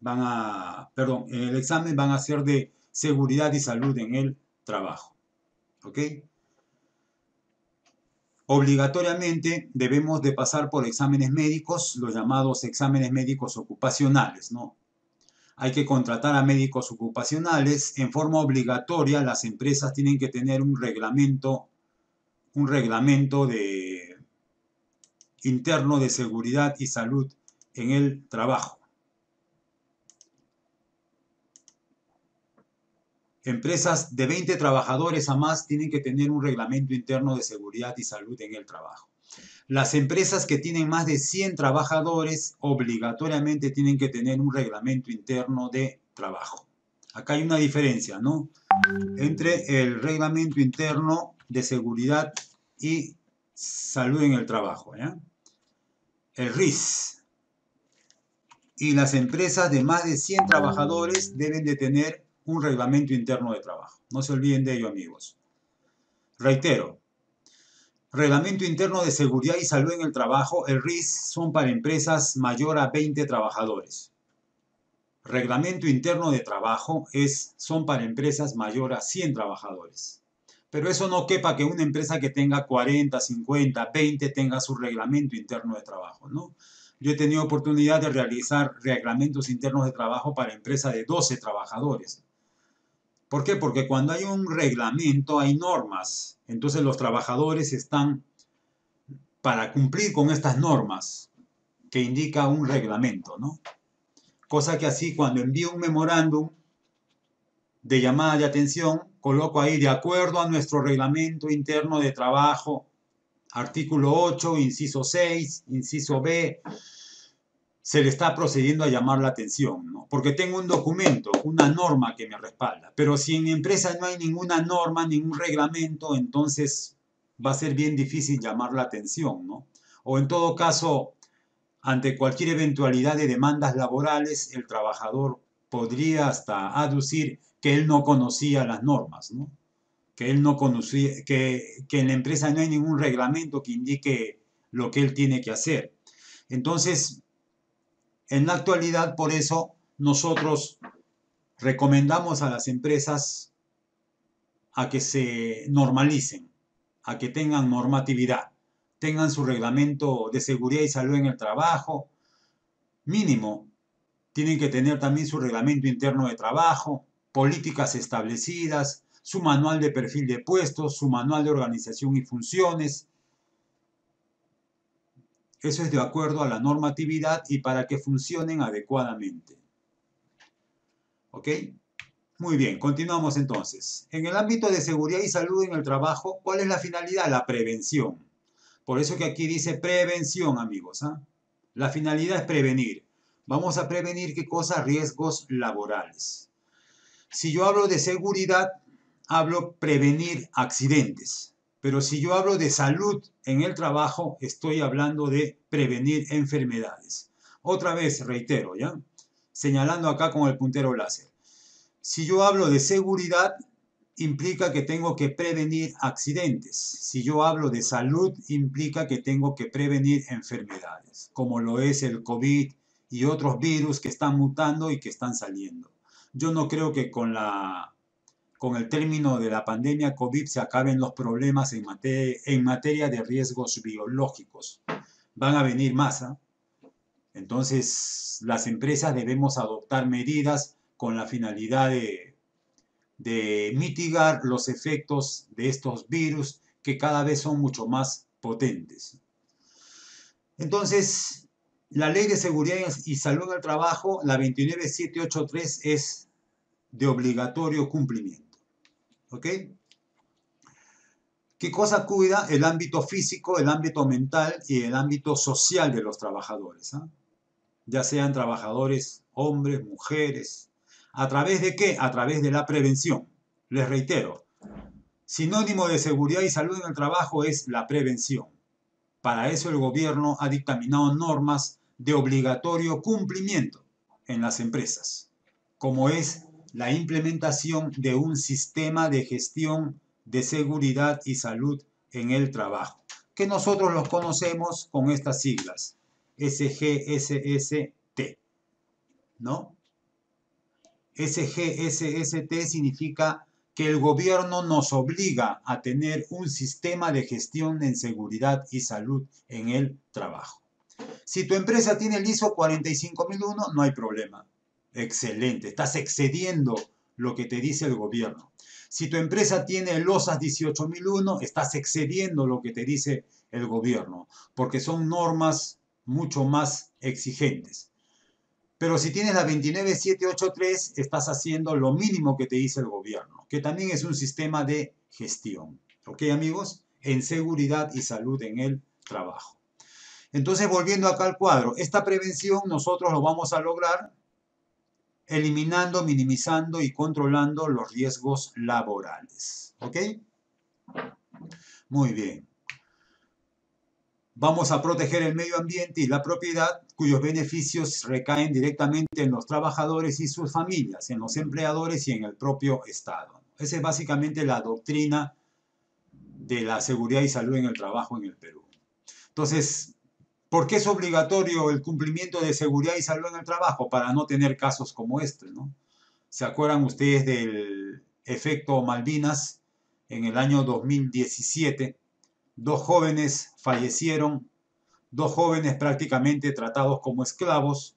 van a, perdón, el examen van a ser de seguridad y salud en el trabajo. ¿Ok? Obligatoriamente debemos de pasar por exámenes médicos, los llamados exámenes médicos ocupacionales, ¿no? hay que contratar a médicos ocupacionales. En forma obligatoria, las empresas tienen que tener un reglamento, un reglamento de, interno de seguridad y salud en el trabajo. Empresas de 20 trabajadores a más tienen que tener un reglamento interno de seguridad y salud en el trabajo. Las empresas que tienen más de 100 trabajadores obligatoriamente tienen que tener un reglamento interno de trabajo. Acá hay una diferencia, ¿no? Entre el reglamento interno de seguridad y salud en el trabajo, ¿ya? El RIS. Y las empresas de más de 100 trabajadores deben de tener un reglamento interno de trabajo. No se olviden de ello, amigos. Reitero, Reglamento Interno de Seguridad y Salud en el Trabajo, el RIS, son para empresas mayor a 20 trabajadores. Reglamento Interno de Trabajo es, son para empresas mayor a 100 trabajadores. Pero eso no quepa que una empresa que tenga 40, 50, 20 tenga su reglamento interno de trabajo, ¿no? Yo he tenido oportunidad de realizar reglamentos internos de trabajo para empresas de 12 trabajadores. ¿Por qué? Porque cuando hay un reglamento hay normas. Entonces los trabajadores están para cumplir con estas normas que indica un reglamento, ¿no? Cosa que así cuando envío un memorándum de llamada de atención, coloco ahí de acuerdo a nuestro reglamento interno de trabajo, artículo 8, inciso 6, inciso B, se le está procediendo a llamar la atención, ¿no? Porque tengo un documento, una norma que me respalda. Pero si en mi empresa no hay ninguna norma, ningún reglamento, entonces va a ser bien difícil llamar la atención, ¿no? O en todo caso, ante cualquier eventualidad de demandas laborales, el trabajador podría hasta aducir que él no conocía las normas, ¿no? Que él no conocía, que, que en la empresa no hay ningún reglamento que indique lo que él tiene que hacer. Entonces, en la actualidad, por eso, nosotros recomendamos a las empresas a que se normalicen, a que tengan normatividad, tengan su reglamento de seguridad y salud en el trabajo, mínimo, tienen que tener también su reglamento interno de trabajo, políticas establecidas, su manual de perfil de puestos, su manual de organización y funciones, eso es de acuerdo a la normatividad y para que funcionen adecuadamente. ¿Ok? Muy bien, continuamos entonces. En el ámbito de seguridad y salud en el trabajo, ¿cuál es la finalidad? La prevención. Por eso que aquí dice prevención, amigos. ¿ah? La finalidad es prevenir. Vamos a prevenir qué cosas? Riesgos laborales. Si yo hablo de seguridad, hablo prevenir accidentes. Pero si yo hablo de salud en el trabajo, estoy hablando de prevenir enfermedades. Otra vez, reitero, ¿ya? Señalando acá con el puntero láser. Si yo hablo de seguridad, implica que tengo que prevenir accidentes. Si yo hablo de salud, implica que tengo que prevenir enfermedades, como lo es el COVID y otros virus que están mutando y que están saliendo. Yo no creo que con, la, con el término de la pandemia COVID se acaben los problemas en materia, de riesgos biológicos. Van a venir más. ¿ah? Entonces, las empresas debemos adoptar medidas con la finalidad de, mitigar los efectos de estos virus que cada vez son mucho más potentes. Entonces, la Ley de Seguridad y Salud en el Trabajo, la 29783, es de obligatorio cumplimiento. ¿Ok? ¿Qué cosa cuida? El ámbito físico, el ámbito mental y el ámbito social de los trabajadores. ¿ah? Ya sean trabajadores hombres, mujeres, ¿A través de qué? A través de la prevención. Les reitero, sinónimo de seguridad y salud en el trabajo es la prevención. Para eso el gobierno ha dictaminado normas de obligatorio cumplimiento en las empresas, como es la implementación de un sistema de gestión de seguridad y salud en el trabajo, que nosotros los conocemos con estas siglas, SGSST, ¿no? SGSST significa que el gobierno nos obliga a tener un sistema de gestión en seguridad y salud en el trabajo. Si tu empresa tiene el ISO 45001, no hay problema. Excelente, estás excediendo lo que te dice el gobierno. Si tu empresa tiene el OSAS 18001, estás excediendo lo que te dice el gobierno, porque son normas mucho más exigentes. Pero si tienes la 29783, estás haciendo lo mínimo que te dice el gobierno, que también es un sistema de gestión. ¿Ok, amigos? En seguridad y salud en el trabajo. Entonces, volviendo acá al cuadro, esta prevención nosotros lo vamos a lograr eliminando, minimizando y controlando los riesgos laborales. ¿Ok? Muy bien. Vamos a proteger el medio ambiente y la propiedad cuyos beneficios recaen directamente en los trabajadores y sus familias, en los empleadores y en el propio Estado. Esa es básicamente la doctrina de la seguridad y salud en el trabajo en el Perú. Entonces, ¿por qué es obligatorio el cumplimiento de seguridad y salud en el trabajo? Para no tener casos como este, ¿no? ¿Se acuerdan ustedes del efecto Malvinas en el año 2017? Dos jóvenes fallecieron, dos jóvenes prácticamente tratados como esclavos.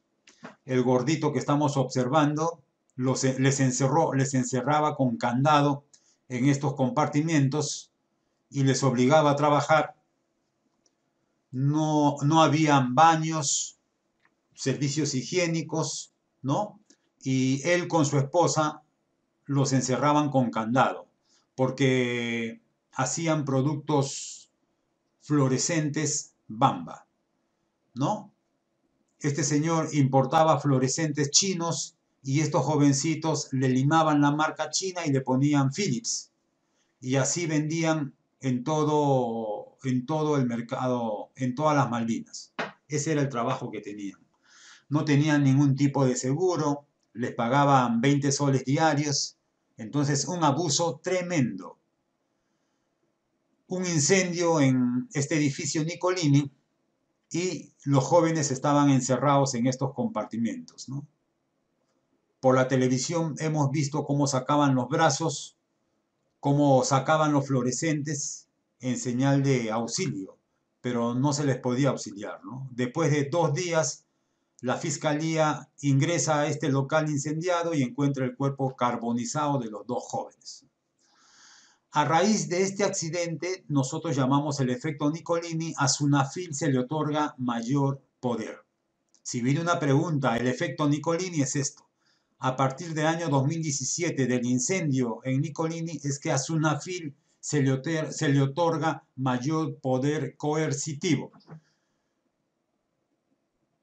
El gordito que estamos observando les, encerró, les encerraba con candado en estos compartimientos y les obligaba a trabajar. No, no habían baños, servicios higiénicos, ¿no? Y él con su esposa los encerraban con candado, porque hacían productos fluorescentes Bamba, ¿no? Este señor importaba fluorescentes chinos y estos jovencitos le limaban la marca china y le ponían Philips. Y así vendían en todo, en todo el mercado, en todas las Malvinas. Ese era el trabajo que tenían. No tenían ningún tipo de seguro, les pagaban 20 soles diarios. Entonces, un abuso tremendo un incendio en este edificio Nicolini y los jóvenes estaban encerrados en estos compartimentos. Por la televisión hemos visto cómo sacaban los brazos, cómo sacaban los fluorescentes en señal de auxilio, pero no se les podía auxiliar. Después de dos días, la fiscalía ingresa a este local incendiado y encuentra el cuerpo carbonizado de los dos jóvenes. A raíz de este accidente, nosotros llamamos el efecto Nicolini, a Sunafil se le otorga mayor poder. Si viene una pregunta, el efecto Nicolini es esto. a partir del año 2017 del incendio en Nicolini es que a Sunafil se le, otorga mayor poder coercitivo.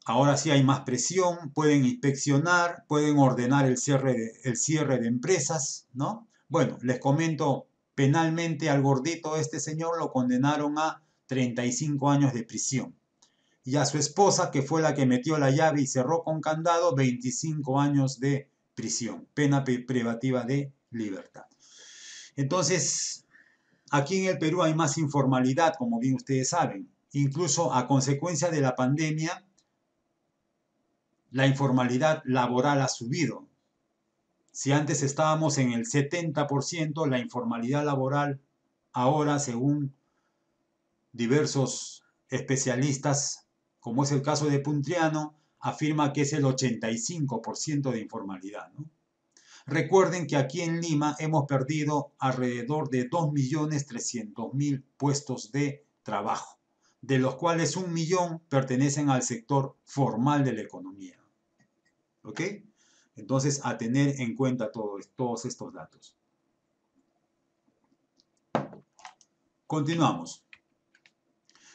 Ahora sí hay más presión, pueden inspeccionar, pueden ordenar el cierre de, el cierre de empresas, ¿no? Bueno, les comento penalmente al gordito este señor lo condenaron a 35 años de prisión. Y a su esposa, que fue la que metió la llave y cerró con candado, 25 años de prisión, pena privativa de libertad. Entonces, aquí en el Perú hay más informalidad, como bien ustedes saben. Incluso a consecuencia de la pandemia, la informalidad laboral ha subido. Si antes estábamos en el 70%, la informalidad laboral ahora, según diversos especialistas, como es el caso de Puntriano, afirma que es el 85% de informalidad. Recuerden que aquí en Lima hemos perdido alrededor de 2.300.000 puestos de trabajo, de los cuales un millón pertenecen al sector formal de la economía. ¿Ok? Entonces, a tener en cuenta todos estos datos. Continuamos.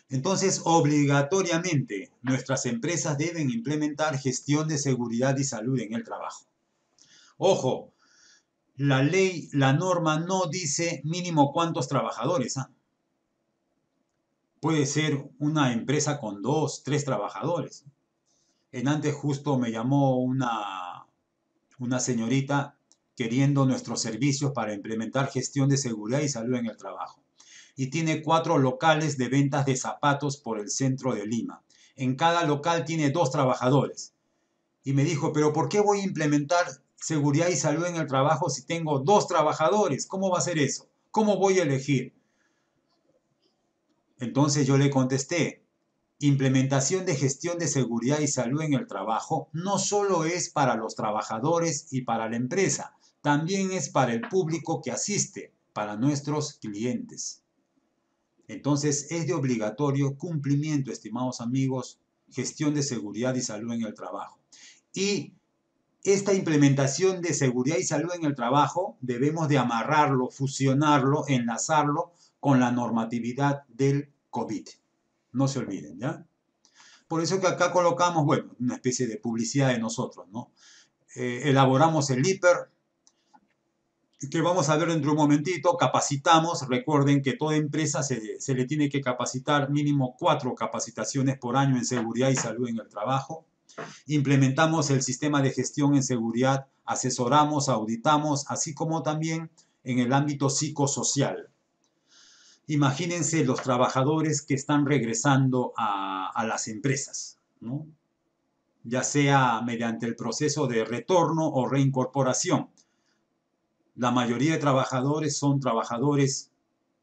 Entonces, obligatoriamente, nuestras empresas deben implementar gestión de seguridad y salud en el trabajo. Ojo, la ley, la norma no dice mínimo cuántos trabajadores. ¿ah? Puede ser una empresa con dos, tres trabajadores. En antes justo me llamó una, una señorita queriendo nuestros servicios para implementar gestión de seguridad y salud en el trabajo. Y tiene cuatro locales de ventas de zapatos por el centro de Lima. En cada local tiene dos trabajadores. Y me dijo, pero ¿por qué voy a implementar seguridad y salud en el trabajo si tengo dos trabajadores? ¿Cómo va a ser eso? ¿Cómo voy a elegir? Entonces yo le contesté, implementación de gestión de seguridad y salud en el trabajo no solo es para los trabajadores y para la empresa, también es para el público que asiste, para nuestros clientes. Entonces es de obligatorio cumplimiento, estimados amigos, gestión de seguridad y salud en el trabajo. Y esta implementación de seguridad y salud en el trabajo debemos de amarrarlo, fusionarlo, enlazarlo con la normatividad del COVID. No se olviden, ¿ya? Por eso que acá colocamos, bueno, una especie de publicidad de nosotros, ¿no? Eh, elaboramos el hiper, que vamos a ver dentro de un momentito, capacitamos, recuerden que toda empresa se, se, le tiene que capacitar mínimo cuatro capacitaciones por año en seguridad y salud en el trabajo. Implementamos el sistema de gestión en seguridad, asesoramos, auditamos, así como también en el ámbito psicosocial. Imagínense los trabajadores que están regresando a, las empresas, ya sea mediante el proceso de retorno o reincorporación. La mayoría de trabajadores son trabajadores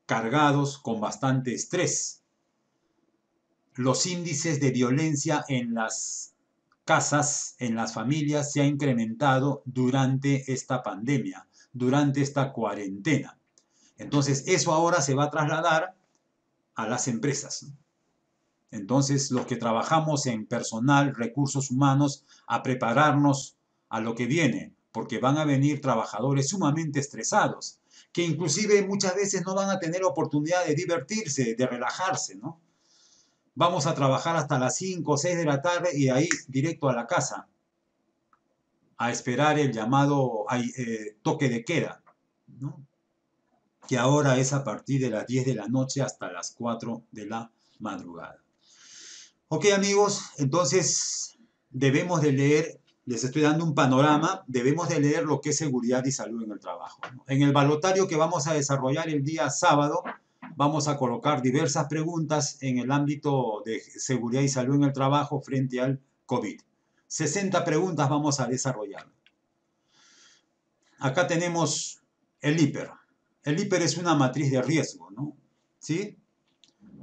cargados con bastante estrés. Los índices de violencia en las casas, en las familias, se ha incrementado durante esta pandemia, durante esta cuarentena. Entonces, eso ahora se va a trasladar a las empresas. Entonces, los que trabajamos en personal, recursos humanos, a prepararnos a lo que viene, porque van a venir trabajadores sumamente estresados, que inclusive muchas veces no van a tener oportunidad de divertirse, de relajarse, ¿no? Vamos a trabajar hasta las 5 o 6 de la tarde y ahí directo a la casa, a esperar el llamado eh, toque de queda, ¿no? que ahora es a partir de las 10 de la noche hasta las 4 de la madrugada. Ok amigos, entonces debemos de leer, les estoy dando un panorama, debemos de leer lo que es seguridad y salud en el trabajo. En el balotario que vamos a desarrollar el día sábado, vamos a colocar diversas preguntas en el ámbito de seguridad y salud en el trabajo frente al COVID. 60 preguntas vamos a desarrollar. Acá tenemos el hiper. El hiper es una matriz de riesgo, ¿no? ¿Sí?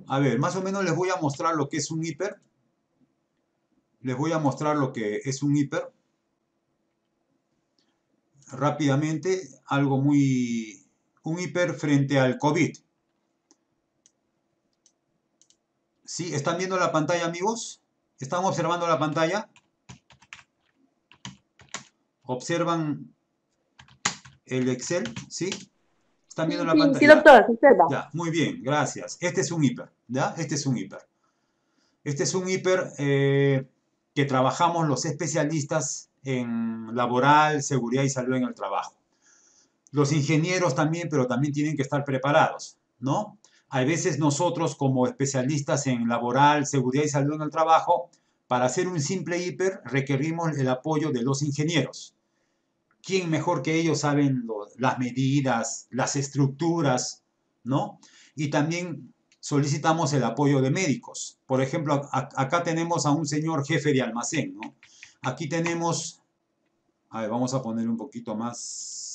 A ver, más o menos les voy a mostrar lo que es un hiper. Les voy a mostrar lo que es un hiper. Rápidamente, algo muy... Un hiper frente al COVID. ¿Sí? ¿Están viendo la pantalla, amigos? ¿Están observando la pantalla? ¿Observan el Excel? ¿Sí? ¿Están viendo la Sí, pantalla? sí, doctor, se observa. Ya, muy bien, gracias. Este es un hiper, ¿ya? Este es un hiper. Este es un hiper eh, que trabajamos los especialistas en laboral, seguridad y salud en el trabajo. Los ingenieros también, pero también tienen que estar preparados, ¿no? Hay veces nosotros como especialistas en laboral, seguridad y salud en el trabajo, para hacer un simple hiper requerimos el apoyo de los ingenieros. ¿Quién mejor que ellos saben las medidas, las estructuras, ¿no? Y también solicitamos el apoyo de médicos. Por ejemplo, a- acá tenemos a un señor jefe de almacén, ¿no? Aquí tenemos, a ver, vamos a poner un poquito más.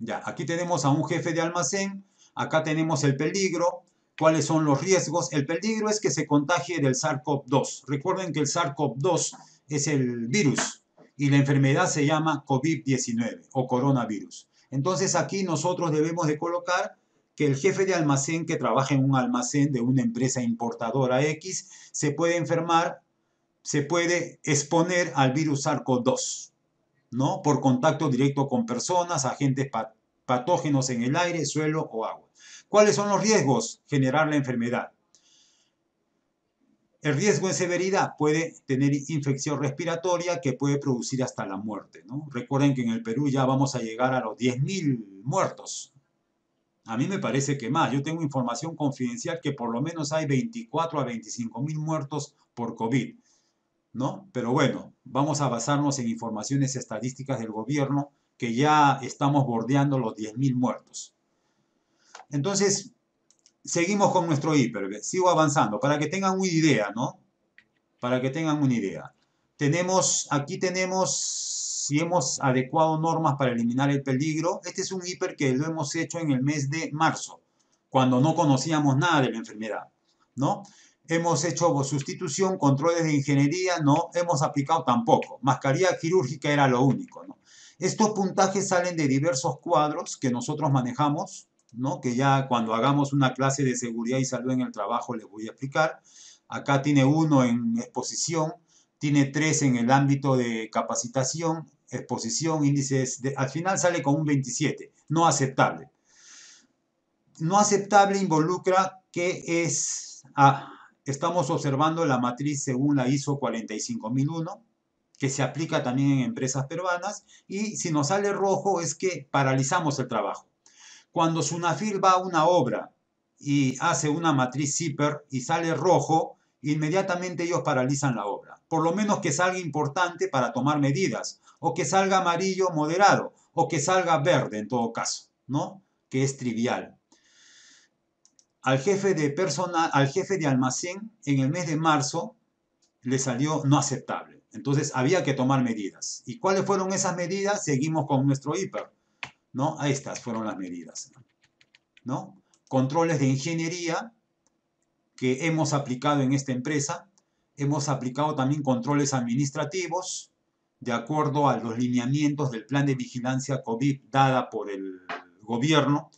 Ya, aquí tenemos a un jefe de almacén, acá tenemos el peligro, cuáles son los riesgos. El peligro es que se contagie del SARS-CoV-2. Recuerden que el SARS-CoV-2 es el virus y la enfermedad se llama COVID-19 o coronavirus. Entonces aquí nosotros debemos de colocar que el jefe de almacén que trabaja en un almacén de una empresa importadora X se puede enfermar, se puede exponer al virus SARS-CoV-2, ¿no? Por contacto directo con personas, agentes pa- patógenos en el aire, suelo o agua. ¿Cuáles son los riesgos? Generar la enfermedad. El riesgo en severidad puede tener infección respiratoria que puede producir hasta la muerte. ¿no? Recuerden que en el Perú ya vamos a llegar a los 10.000 muertos. A mí me parece que más. Yo tengo información confidencial que por lo menos hay 24 a 25.000 muertos por COVID. ¿No? Pero bueno, vamos a basarnos en informaciones estadísticas del gobierno que ya estamos bordeando los 10.000 muertos. Entonces, seguimos con nuestro hiper. Sigo avanzando para que tengan una idea, ¿no? Para que tengan una idea. Tenemos, aquí tenemos, si hemos adecuado normas para eliminar el peligro, este es un hiper que lo hemos hecho en el mes de marzo, cuando no conocíamos nada de la enfermedad, ¿no? Hemos hecho sustitución, controles de ingeniería, no hemos aplicado tampoco. Mascarilla quirúrgica era lo único. Estos puntajes salen de diversos cuadros que nosotros manejamos, ¿no? que ya cuando hagamos una clase de seguridad y salud en el trabajo les voy a explicar. Acá tiene uno en exposición, tiene tres en el ámbito de capacitación, exposición, índices, al final sale con un 27, no aceptable. No aceptable involucra que es, ah, estamos observando la matriz según la ISO 45001, que se aplica también en empresas peruanas, y si nos sale rojo es que paralizamos el trabajo. Cuando Sunafil va a una obra y hace una matriz CIPER y sale rojo, inmediatamente ellos paralizan la obra. Por lo menos que salga importante para tomar medidas, o que salga amarillo moderado, o que salga verde en todo caso, ¿no? Que es trivial. Al jefe de personal, al jefe de almacén, en el mes de marzo, le salió no aceptable. Entonces había que tomar medidas. ¿Y cuáles fueron esas medidas? Seguimos con nuestro hiper. ¿no? Estas fueron las medidas, ¿no? Controles de ingeniería que hemos aplicado en esta empresa. Hemos aplicado también controles administrativos de acuerdo a los lineamientos del plan de vigilancia COVID dada por el gobierno,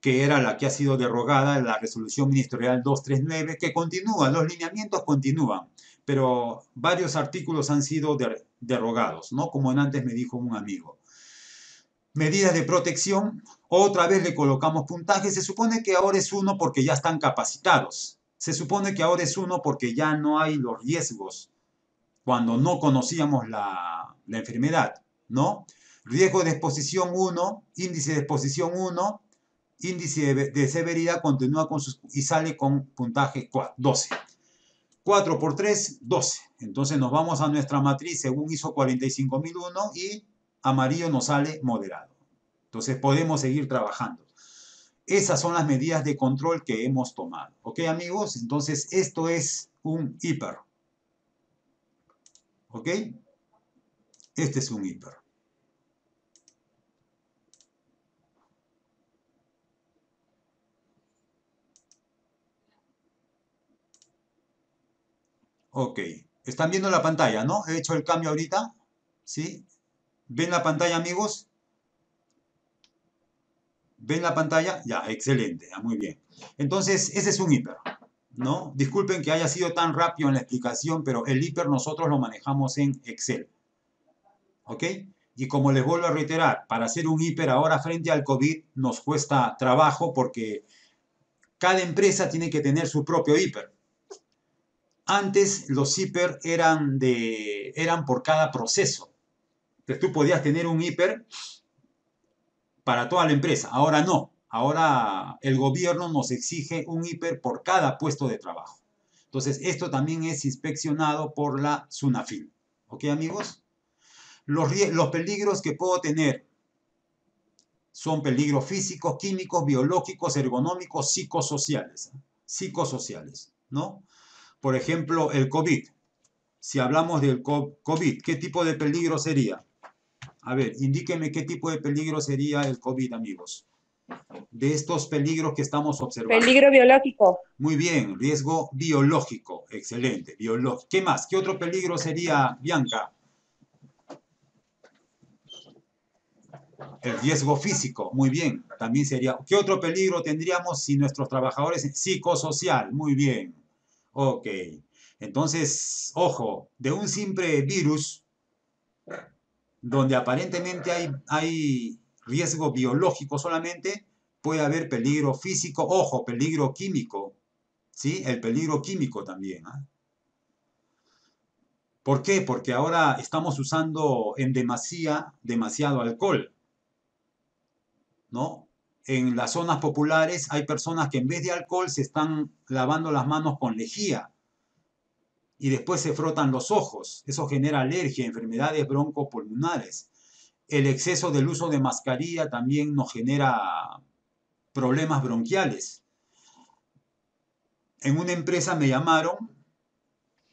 que era la que ha sido derogada, la resolución ministerial 239, que continúa, los lineamientos continúan, pero varios artículos han sido der derogados, ¿no? Como antes me dijo un amigo medidas de protección, otra vez le colocamos puntaje, se supone que ahora es uno porque ya están capacitados, se supone que ahora es uno porque ya no hay los riesgos cuando no conocíamos la, la enfermedad, ¿no? Riesgo de exposición 1, índice de exposición 1, índice de, severidad continúa con sus, y sale con puntaje 4, 12. 4 por 3, 12. Entonces nos vamos a nuestra matriz según ISO 45001 y amarillo nos sale moderado. Entonces podemos seguir trabajando. Esas son las medidas de control que hemos tomado. ¿Ok, amigos? Entonces esto es un hiper. ¿Ok? Este es un hiper. Ok. Están viendo la pantalla, ¿no? He hecho el cambio ahorita. ¿Sí? ¿Ven la pantalla, amigos? ¿Ven la pantalla? Ya, excelente, muy bien. Entonces, ese es un hiper, ¿no? Disculpen que haya sido tan rápido en la explicación, pero el hiper nosotros lo manejamos en Excel. ¿Ok? Y como les vuelvo a reiterar, para hacer un hiper ahora frente al COVID nos cuesta trabajo porque cada empresa tiene que tener su propio hiper. Antes los hiper eran, de, eran por cada proceso. Entonces tú podías tener un hiper para toda la empresa. Ahora no. Ahora el gobierno nos exige un hiper por cada puesto de trabajo. Entonces esto también es inspeccionado por la SUNAFIL. ¿Ok amigos? Los, los peligros que puedo tener son peligros físicos, químicos, biológicos, ergonómicos, psicosociales. ¿eh? Psicosociales, ¿no? Por ejemplo, el COVID. Si hablamos del COVID, ¿qué tipo de peligro sería? A ver, indíqueme qué tipo de peligro sería el COVID, amigos. De estos peligros que estamos observando. Peligro biológico. Muy bien, riesgo biológico. Excelente. ¿Qué más? ¿Qué otro peligro sería, Bianca? El riesgo físico, muy bien, también sería. ¿Qué otro peligro tendríamos si nuestros trabajadores psicosocial? Muy bien. Ok. Entonces, ojo, de un simple virus, donde aparentemente hay, hay riesgo biológico solamente, puede haber peligro físico, ojo, peligro químico, ¿sí? El peligro químico también. ¿ah? ¿Por qué? Porque ahora estamos usando en demasía demasiado alcohol. ¿no? En las zonas populares hay personas que en vez de alcohol se están lavando las manos con lejía y después se frotan los ojos. Eso genera alergia, enfermedades broncopulmonares. El exceso del uso de mascarilla también nos genera problemas bronquiales. En una empresa me llamaron,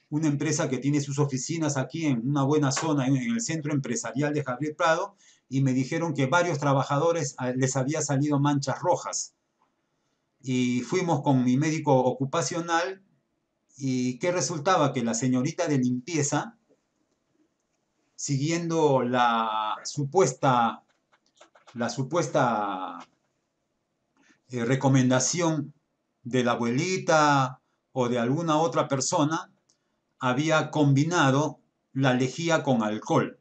una empresa que tiene sus oficinas aquí en una buena zona, en el centro empresarial de Javier Prado, y me dijeron que varios trabajadores ah, les había salido manchas rojas. Y fuimos con mi médico ocupacional y ¿qué resultaba? Que la señorita de limpieza, siguiendo la supuesta, la supuesta eh, recomendación de la abuelita o de alguna otra persona, había combinado la lejía con alcohol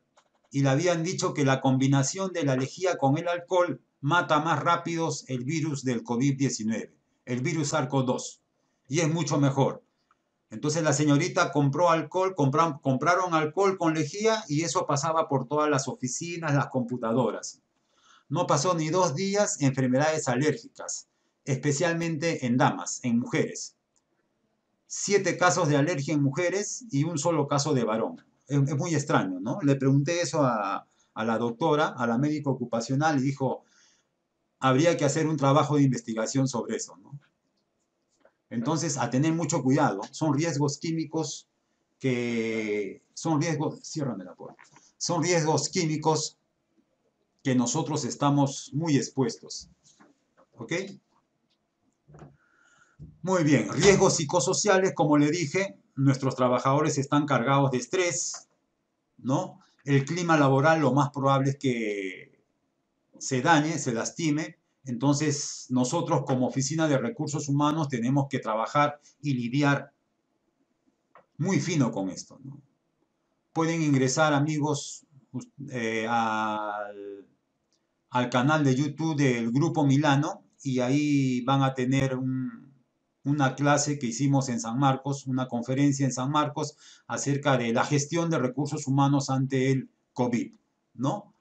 y le habían dicho que la combinación de la lejía con el alcohol mata más rápido el virus del COVID-19, el virus SARS-CoV-2, y es mucho mejor. Entonces la señorita compró alcohol, compraron alcohol con lejía y eso pasaba por todas las oficinas, las computadoras. No pasó ni dos días enfermedades alérgicas, especialmente en damas, en mujeres. Siete casos de alergia en mujeres y un solo caso de varón es, muy extraño, ¿no? Le pregunté eso a, la doctora, a la médico ocupacional, y dijo, habría que hacer un trabajo de investigación sobre eso, ¿no? Entonces, a tener mucho cuidado, son riesgos químicos que son riesgos, ciérrame la puerta, son riesgos químicos que nosotros estamos muy expuestos. ¿Ok? Muy bien, riesgos psicosociales, como le dije, nuestros trabajadores están cargados de estrés, ¿no? El clima laboral lo más probable es que se dañe, se lastime. Entonces, nosotros como Oficina de Recursos Humanos tenemos que trabajar y lidiar muy fino con esto. ¿no? Pueden ingresar, amigos, eh, al, al canal de YouTube del Grupo Milano y ahí van a tener un, una clase que hicimos en San Marcos, una conferencia en San Marcos acerca de la gestión de recursos humanos ante el COVID, ¿no?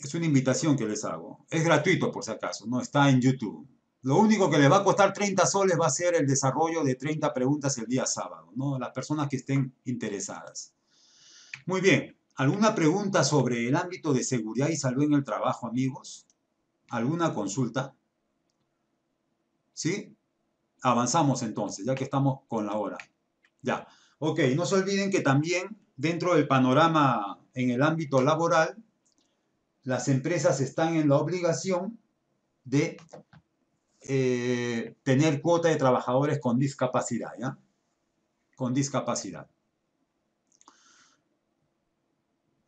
Es una invitación que les hago. Es gratuito por si acaso, no está en YouTube. Lo único que le va a costar 30 soles va a ser el desarrollo de 30 preguntas el día sábado, ¿no? Las personas que estén interesadas. Muy bien. ¿Alguna pregunta sobre el ámbito de seguridad y salud en el trabajo, amigos? ¿Alguna consulta? ¿Sí? Avanzamos entonces, ya que estamos con la hora. Ya. Ok, no se olviden que también dentro del panorama en el ámbito laboral, las empresas están en la obligación de eh, tener cuota de trabajadores con discapacidad, ¿ya? Con discapacidad.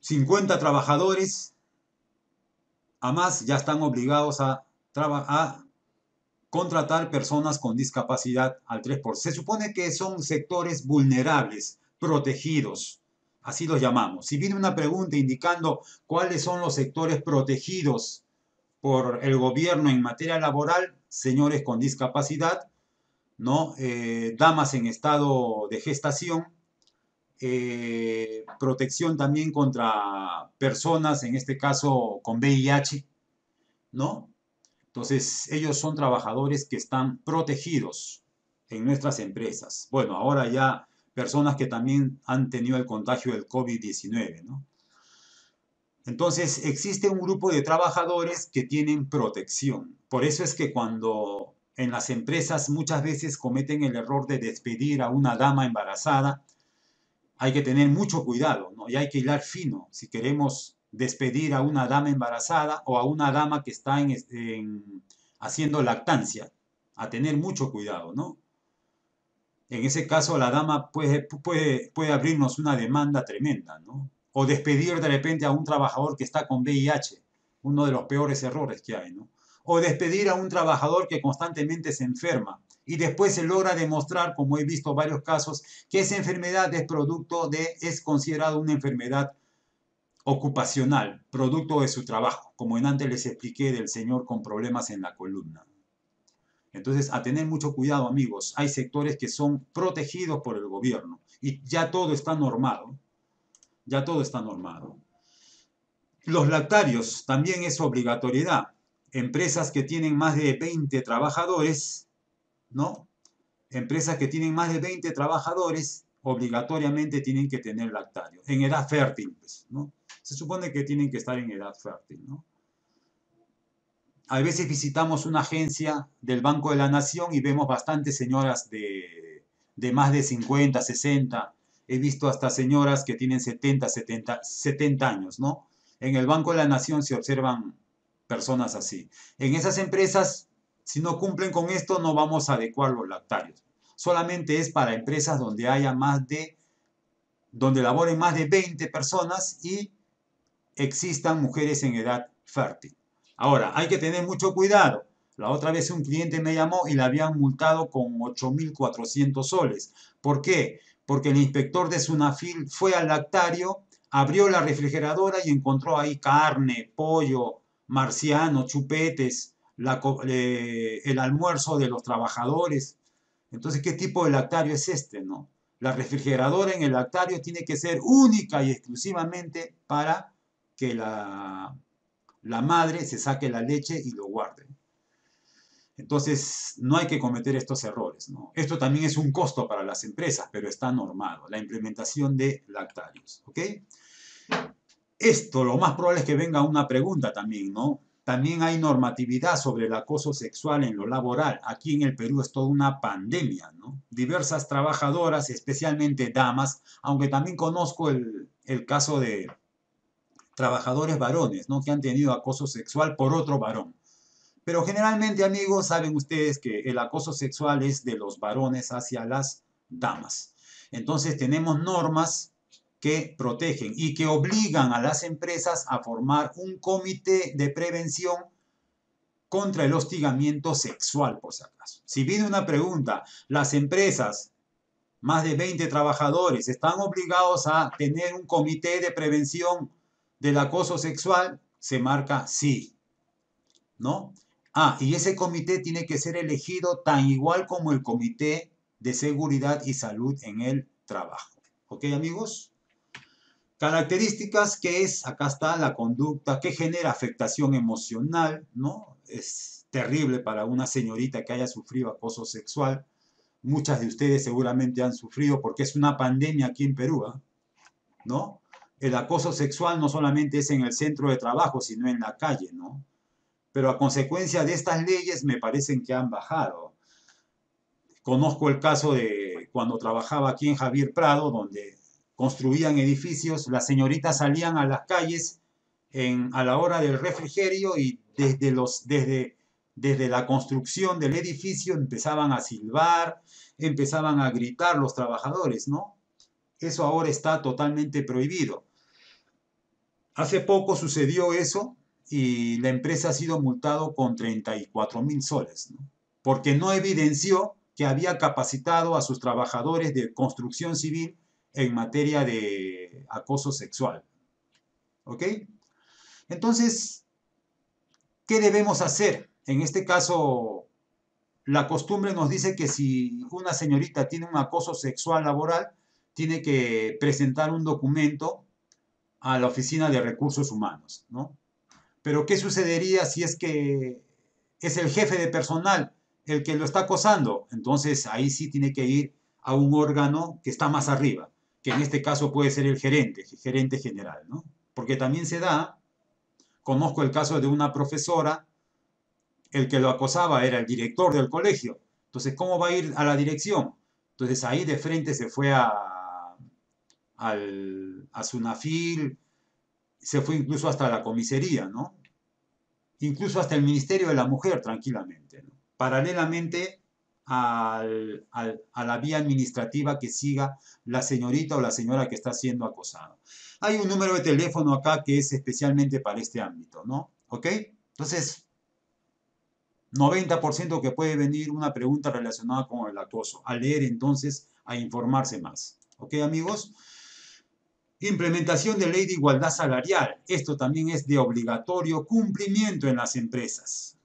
50 trabajadores Además, ya están obligados a, a contratar personas con discapacidad al 3%. Se supone que son sectores vulnerables, protegidos, así los llamamos. Si viene una pregunta indicando cuáles son los sectores protegidos por el gobierno en materia laboral, señores con discapacidad, ¿no? Eh, damas en estado de gestación, eh, protección también contra personas, en este caso con VIH, ¿no? Entonces, ellos son trabajadores que están protegidos en nuestras empresas. Bueno, ahora ya personas que también han tenido el contagio del COVID-19, ¿no? Entonces, existe un grupo de trabajadores que tienen protección. Por eso es que cuando en las empresas muchas veces cometen el error de despedir a una dama embarazada, hay que tener mucho cuidado. Y hay que hilar fino si queremos despedir a una dama embarazada o a una dama que está en, haciendo lactancia, a tener mucho cuidado, ¿no? En ese caso, la dama puede, puede, puede abrirnos una demanda tremenda, ¿no? O despedir de repente a un trabajador que está con VIH, uno de los peores errores que hay, ¿no? O despedir a un trabajador que constantemente se enferma y después se logra demostrar, como he visto varios casos, que esa enfermedad es producto de, es considerada una enfermedad ocupacional, producto de su trabajo, como en antes les expliqué del señor con problemas en la columna. Entonces, a tener mucho cuidado, amigos. Hay sectores que son protegidos por el gobierno y ya todo está normado. Ya todo está normado. Los lactarios también es obligatoriedad. Empresas que tienen más de 20 trabajadores, ¿no? Empresas que tienen más de 20 trabajadores obligatoriamente tienen que tener lactario. En edad fértil, pues, ¿no? Se supone que tienen que estar en edad fértil, ¿no? a veces visitamos una agencia del Banco de la Nación y vemos bastantes señoras de, más de 50, 60. He visto hasta señoras que tienen 70, 70, 70 años, ¿no? En el Banco de la Nación se observan personas así. En esas empresas, si no cumplen con esto, no vamos a adecuar los lactarios. Solamente es para empresas donde haya más de, donde laboren más de 20 personas y existan mujeres en edad fértil. Ahora, hay que tener mucho cuidado. La otra vez un cliente me llamó y le habían multado con 8.400 soles. ¿Por qué? Porque el inspector de Sunafil fue al lactario, abrió la refrigeradora y encontró ahí carne, pollo, marciano, chupetes, el almuerzo de los trabajadores. Entonces, ¿qué tipo de lactario es este, no? La refrigeradora en el lactario tiene que ser única y exclusivamente para que la la madre se saque la leche y lo guarde. Entonces, no hay que cometer estos errores. ¿no? Esto también es un costo para las empresas, pero está normado, la implementación de lactarios. Esto, lo más probable es que venga una pregunta también, ¿no? También hay normatividad sobre el acoso sexual en lo laboral. Aquí en el Perú es toda una pandemia, ¿no? Diversas trabajadoras, especialmente damas, aunque también conozco el, el caso de trabajadores varones, ¿no? Que han tenido acoso sexual por otro varón. Pero generalmente, amigos, saben ustedes que el acoso sexual es de los varones hacia las damas. Entonces tenemos normas que protegen y que obligan a las empresas a formar un comité de prevención contra el hostigamiento sexual, por si acaso. Si viene una pregunta, las empresas, más de 20 trabajadores, están obligados a tener un comité de prevención del acoso sexual, se marca sí. ¿No? Ah, y ese comité tiene que ser elegido tan igual como el comité de seguridad y salud en el trabajo. ¿Ok, amigos? Características que es, acá está la conducta que genera afectación emocional, ¿no? Es terrible para una señorita que haya sufrido acoso sexual. Muchas de ustedes seguramente han sufrido porque es una pandemia aquí en Perú, ¿ah? ¿no? El acoso sexual no solamente es en el centro de trabajo, sino en la calle, ¿no? Pero a consecuencia de estas leyes me parecen que han bajado. Conozco el caso de cuando trabajaba aquí en Javier Prado, donde construían edificios, las señoritas salían a las calles a la hora del refrigerio y desde, los, desde la construcción del edificio empezaban a silbar, empezaban a gritar los trabajadores, ¿no? Eso ahora está totalmente prohibido. Hace poco sucedió eso y la empresa ha sido multado con 34 mil soles, porque no evidenció que había capacitado a sus trabajadores de construcción civil en materia de acoso sexual. ¿Ok? Entonces, ¿qué debemos hacer? En este caso, la costumbre nos dice que si una señorita tiene un acoso sexual laboral, tiene que presentar un documento a la Oficina de Recursos Humanos, ¿no? Pero ¿qué sucedería si es que es el jefe de personal el que lo está acosando? Entonces ahí sí tiene que ir a un órgano que está más arriba, que en este caso puede ser el gerente, el gerente general, ¿no? Porque también se da, conozco el caso de una profesora, el que lo acosaba era el director del colegio. Entonces, ¿cómo va a ir a la dirección? Entonces ahí de frente se fue a, al, a Sunafil, se fue incluso hasta la comisaría, ¿no? Incluso hasta el Ministerio de la Mujer, tranquilamente. Paralelamente a la vía administrativa que siga la señorita o la señora que está siendo acosada. Hay un número de teléfono acá que es especialmente para este ámbito, ¿no? ¿Ok? Entonces, 90% que puede venir una pregunta relacionada con el acoso. A leer entonces, a informarse más. ¿Ok, amigos? Implementación de ley de igualdad salarial. Esto también es de obligatorio cumplimiento en las empresas.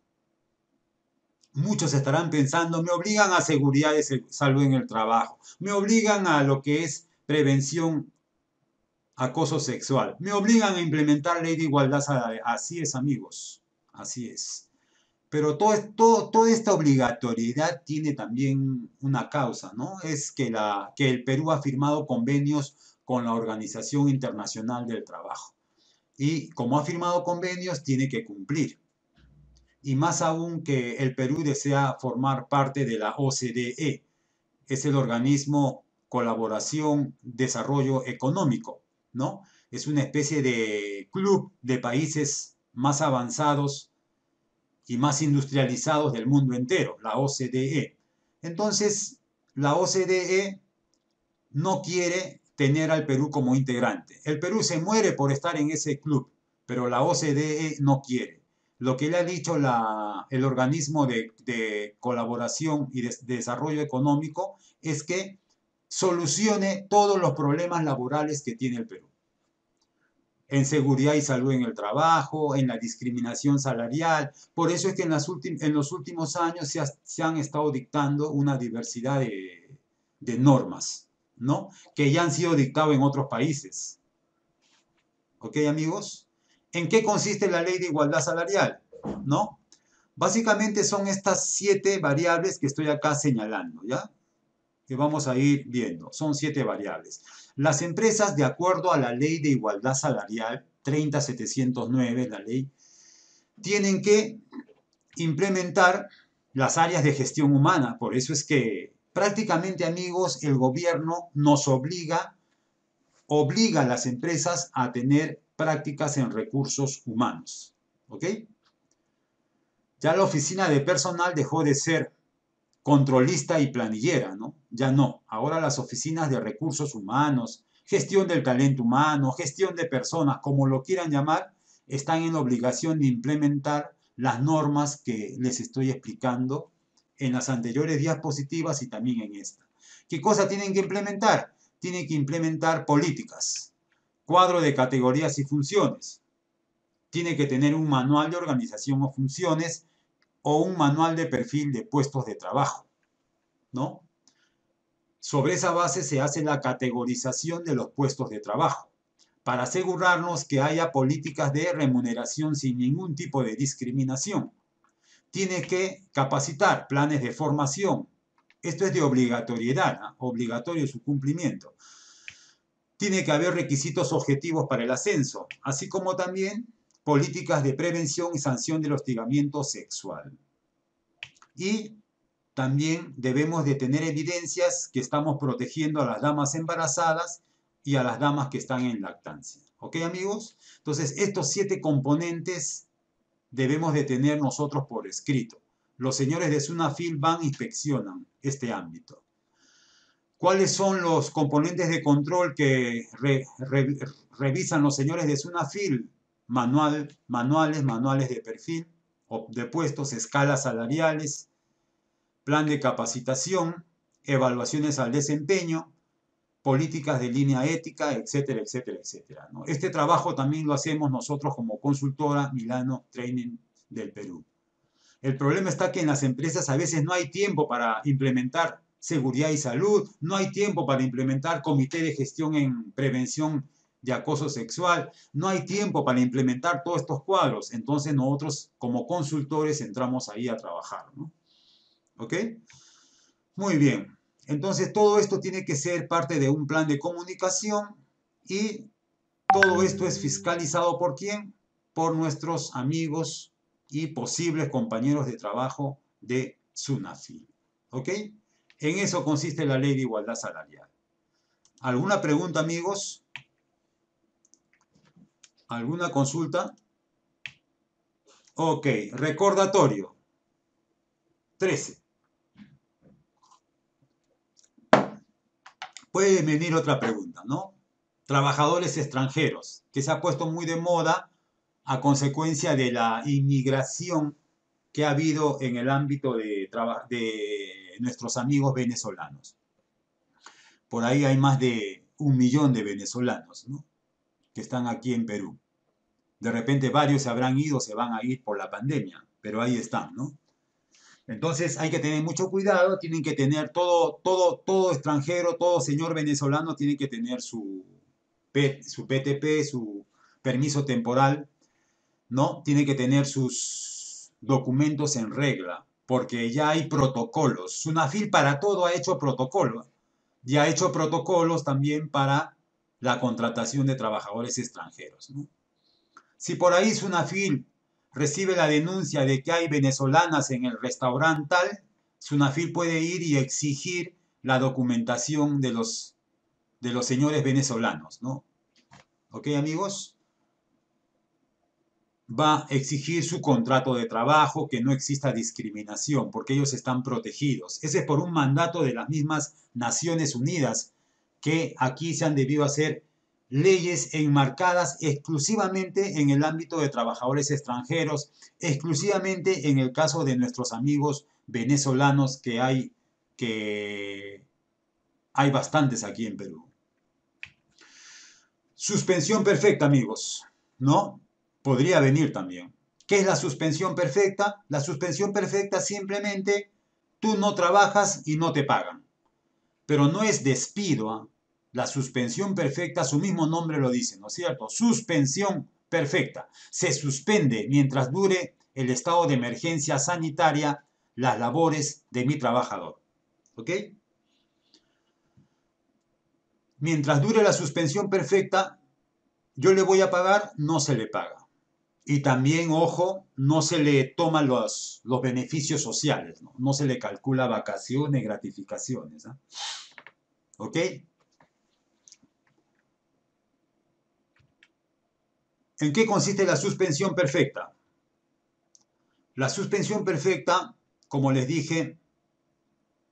Muchos estarán pensando, me obligan a seguridad de salud en el trabajo, me obligan a lo que es prevención acoso sexual, me obligan a implementar ley de igualdad salarial. Así es, amigos, así es. Pero toda esta obligatoriedad tiene también una causa, ¿no? Es que, que el Perú ha firmado convenios con la Organización Internacional del Trabajo. Y como ha firmado convenios, tiene que cumplir. Y más aún que el Perú desea formar parte de la OCDE, es el organismo Colaboración Desarrollo Económico, ¿no? Es una especie de club de países más avanzados y más industrializados del mundo entero, la OCDE. Entonces, la OCDE no quiere tener al Perú como integrante. El Perú se muere por estar en ese club, pero la OCDE no quiere. Lo que le ha dicho el organismo de, colaboración y de, desarrollo económico es que solucione todos los problemas laborales que tiene el Perú. En seguridad y salud en el trabajo, en la discriminación salarial. Por eso es que en, los últimos años se, han estado dictando una diversidad de normas ¿no? Que ya han sido dictados en otros países. ¿Ok, amigos? ¿En qué consiste la ley de igualdad salarial? ¿No? Básicamente son estas siete variables que estoy acá señalando, ¿ya? Que vamos a ir viendo. Son siete variables. Las empresas, de acuerdo a la ley de igualdad salarial, 30709, la ley, tienen que implementar las áreas de gestión humana. Por eso es que Prácticamente, amigos, el gobierno nos obliga, obliga a las empresas a tener prácticas en recursos humanos. ¿Ok? Ya la oficina de personal dejó de ser controlista y planillera, ¿no? Ya no. Ahora las oficinas de recursos humanos, gestión del talento humano, gestión de personas, como lo quieran llamar, están en obligación de implementar las normas que les estoy explicando en las anteriores diapositivas y también en esta. ¿Qué cosa tienen que implementar? Tienen que implementar políticas, cuadro de categorías y funciones. Tiene que tener un manual de organización o funciones o un manual de perfil de puestos de trabajo, ¿no? Sobre esa base se hace la categorización de los puestos de trabajo para asegurarnos que haya políticas de remuneración sin ningún tipo de discriminación tiene que capacitar planes de formación. Esto es de obligatoriedad, obligatorio su cumplimiento. Tiene que haber requisitos objetivos para el ascenso, así como también políticas de prevención y sanción del hostigamiento sexual. Y también debemos de tener evidencias que estamos protegiendo a las damas embarazadas y a las damas que están en lactancia. ¿Ok, amigos? Entonces, estos siete componentes debemos de tener nosotros por escrito. Los señores de Sunafil van e inspeccionan este ámbito. ¿Cuáles son los componentes de control que revisan los señores de Sunafil? manual, manuales, manuales de perfil de puestos, escalas salariales, plan de capacitación, evaluaciones al desempeño, políticas de línea ética, etcétera, etcétera, etcétera. Este trabajo también lo hacemos nosotros como consultora Milano Training del Perú. El problema está que en las empresas a veces no hay tiempo para implementar seguridad y salud, no hay tiempo para implementar comité de gestión en prevención de acoso sexual, no hay tiempo para implementar todos estos cuadros. Entonces nosotros como consultores entramos ahí a trabajar. ¿no? ¿Ok? Muy bien. Entonces todo esto tiene que ser parte de un plan de comunicación y todo esto es fiscalizado por quién? Por nuestros amigos y posibles compañeros de trabajo de SUNAFI. ¿Ok? En eso consiste la ley de igualdad salarial. ¿Alguna pregunta, amigos? ¿Alguna consulta? Ok, recordatorio. 13. Puede venir otra pregunta, ¿no? Trabajadores extranjeros, que se ha puesto muy de moda a consecuencia de la inmigración que ha habido en el ámbito de, nuestros amigos venezolanos. Por ahí hay más de un millón de venezolanos ¿no? que están aquí en Perú. De repente varios se habrán ido, se van a ir por la pandemia, pero ahí están, ¿no? Entonces hay que tener mucho cuidado, tienen que tener todo, todo, todo extranjero, todo señor venezolano tiene que tener su, su PTP, su permiso temporal, ¿no? Tiene que tener sus documentos en regla, porque ya hay protocolos. Sunafil para todo ha hecho protocolos. Y ha hecho protocolos también para la contratación de trabajadores extranjeros. Si por ahí Sunafil recibe la denuncia de que hay venezolanas en el restaurante tal, Sunafil puede ir y exigir la documentación de los, de los señores venezolanos, ¿no? ¿Ok, amigos? Va a exigir su contrato de trabajo, que no exista discriminación, porque ellos están protegidos. Ese es por un mandato de las mismas Naciones Unidas, que aquí se han debido hacer leyes enmarcadas exclusivamente en el ámbito de trabajadores extranjeros, exclusivamente en el caso de nuestros amigos venezolanos que hay, que hay bastantes aquí en Perú. Suspensión perfecta, amigos, ¿no? Podría venir también. ¿Qué es la suspensión perfecta? La suspensión perfecta simplemente tú no trabajas y no te pagan. Pero no es despido, ¿ah? La suspensión perfecta, su mismo nombre lo dice, ¿no es cierto? Suspensión perfecta. Se suspende mientras dure el estado de emergencia sanitaria las labores de mi trabajador. ¿Ok? Mientras dure la suspensión perfecta, yo le voy a pagar, no se le paga. Y también, ojo, no se le toman los, los beneficios sociales, ¿no? no se le calcula vacaciones, gratificaciones. ¿ah? ¿Ok? ¿En qué consiste la suspensión perfecta? La suspensión perfecta, como les dije,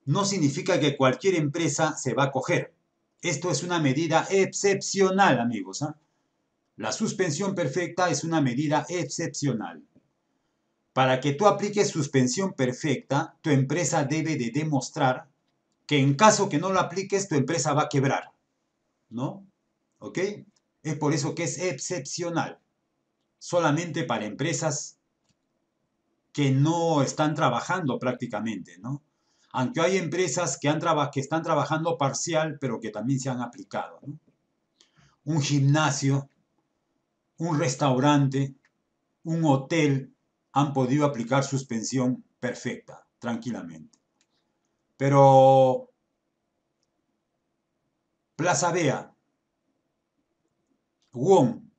no significa que cualquier empresa se va a coger. Esto es una medida excepcional, amigos. ¿ah? La suspensión perfecta es una medida excepcional. Para que tú apliques suspensión perfecta, tu empresa debe de demostrar que en caso que no lo apliques, tu empresa va a quebrar. ¿No? ¿Ok? Es por eso que es excepcional. Solamente para empresas que no están trabajando prácticamente, ¿no? Aunque hay empresas que, están trabajando parcial, pero que también se han aplicado. Un gimnasio, un restaurante, un hotel han podido aplicar suspensión perfecta, tranquilamente. Pero Plaza Bea, WOM,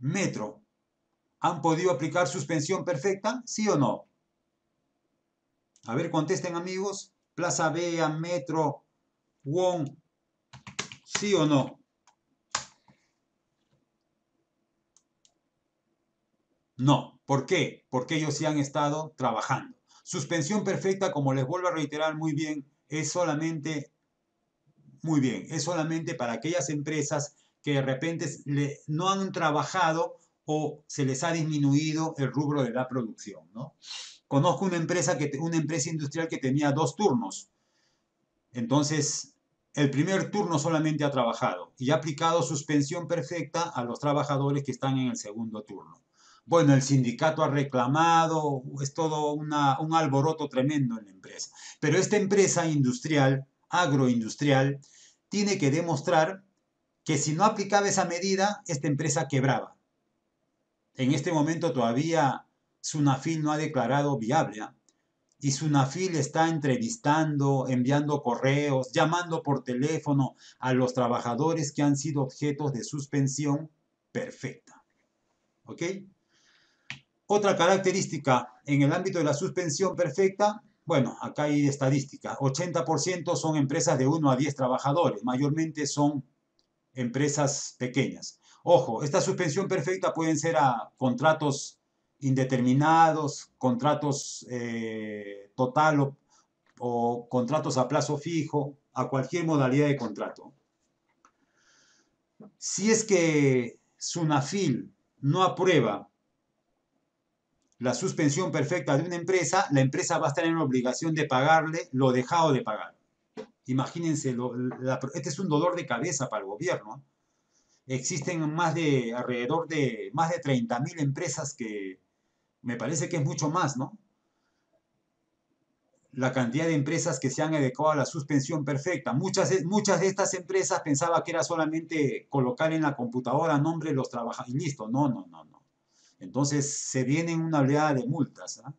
Metro, ¿han podido aplicar suspensión perfecta? ¿Sí o no? A ver, contesten amigos. Plaza Bea, Metro, WOM, ¿sí o no? No. ¿Por qué? Porque ellos sí han estado trabajando. Suspensión perfecta, como les vuelvo a reiterar muy bien, es solamente, muy bien, es solamente para aquellas empresas que de repente no han trabajado o se les ha disminuido el rubro de la producción. ¿no? Conozco una empresa, que, una empresa industrial que tenía dos turnos. Entonces, el primer turno solamente ha trabajado y ha aplicado suspensión perfecta a los trabajadores que están en el segundo turno. Bueno, el sindicato ha reclamado, es todo un alboroto tremendo en la empresa. Pero esta empresa industrial, agroindustrial, tiene que demostrar que si no aplicaba esa medida, esta empresa quebraba. En este momento todavía Sunafil no ha declarado viable. ¿ah? Y Sunafil está entrevistando, enviando correos, llamando por teléfono a los trabajadores que han sido objetos de suspensión perfecta. ¿Ok? Otra característica en el ámbito de la suspensión perfecta, bueno, acá hay estadística, 80% son empresas de 1 a 10 trabajadores, mayormente son empresas pequeñas. Ojo, esta suspensión perfecta pueden ser a contratos indeterminados, contratos eh, total o, o contratos a plazo fijo, a cualquier modalidad de contrato. Si es que Sunafil no aprueba la suspensión perfecta de una empresa, la empresa va a estar en la obligación de pagarle lo dejado de pagar. Imagínense, este es un dolor de cabeza para el gobierno. Existen más de, alrededor de, más de 30.000 empresas que me parece que es mucho más, ¿no? La cantidad de empresas que se han adecuado a la suspensión perfecta. Muchas, muchas de estas empresas pensaba que era solamente colocar en la computadora nombre de los trabajadores y listo. No, no, no, no. Entonces se viene una oleada de multas. ¿ah?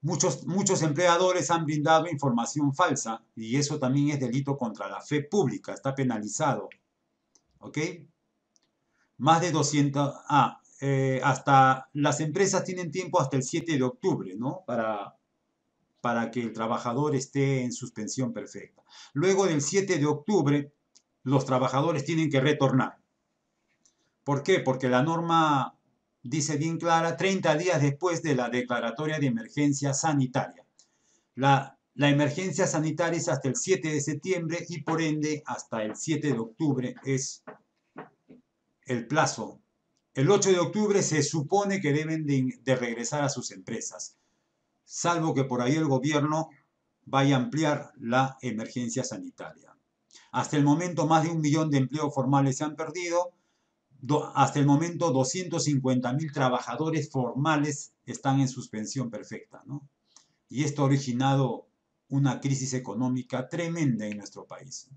Muchos, muchos empleadores han brindado información falsa y eso también es delito contra la fe pública, está penalizado. ¿Ok? Más de 200... Ah, eh, hasta las empresas tienen tiempo hasta el 7 de octubre, ¿no? Para, para que el trabajador esté en suspensión perfecta. Luego del 7 de octubre, los trabajadores tienen que retornar. ¿Por qué? Porque la norma dice bien clara, 30 días después de la declaratoria de emergencia sanitaria. La, emergencia sanitaria es hasta el 7 de septiembre y por ende hasta el 7 de octubre es el plazo. El 8 de octubre se supone que deben de, de regresar a sus empresas, salvo que por ahí el gobierno vaya a ampliar la emergencia sanitaria. Hasta el momento más de un millón de empleos formales se han perdido, hasta el momento 250 mil trabajadores formales están en suspensión perfecta, ¿no? Y esto ha originado una crisis económica tremenda en nuestro país.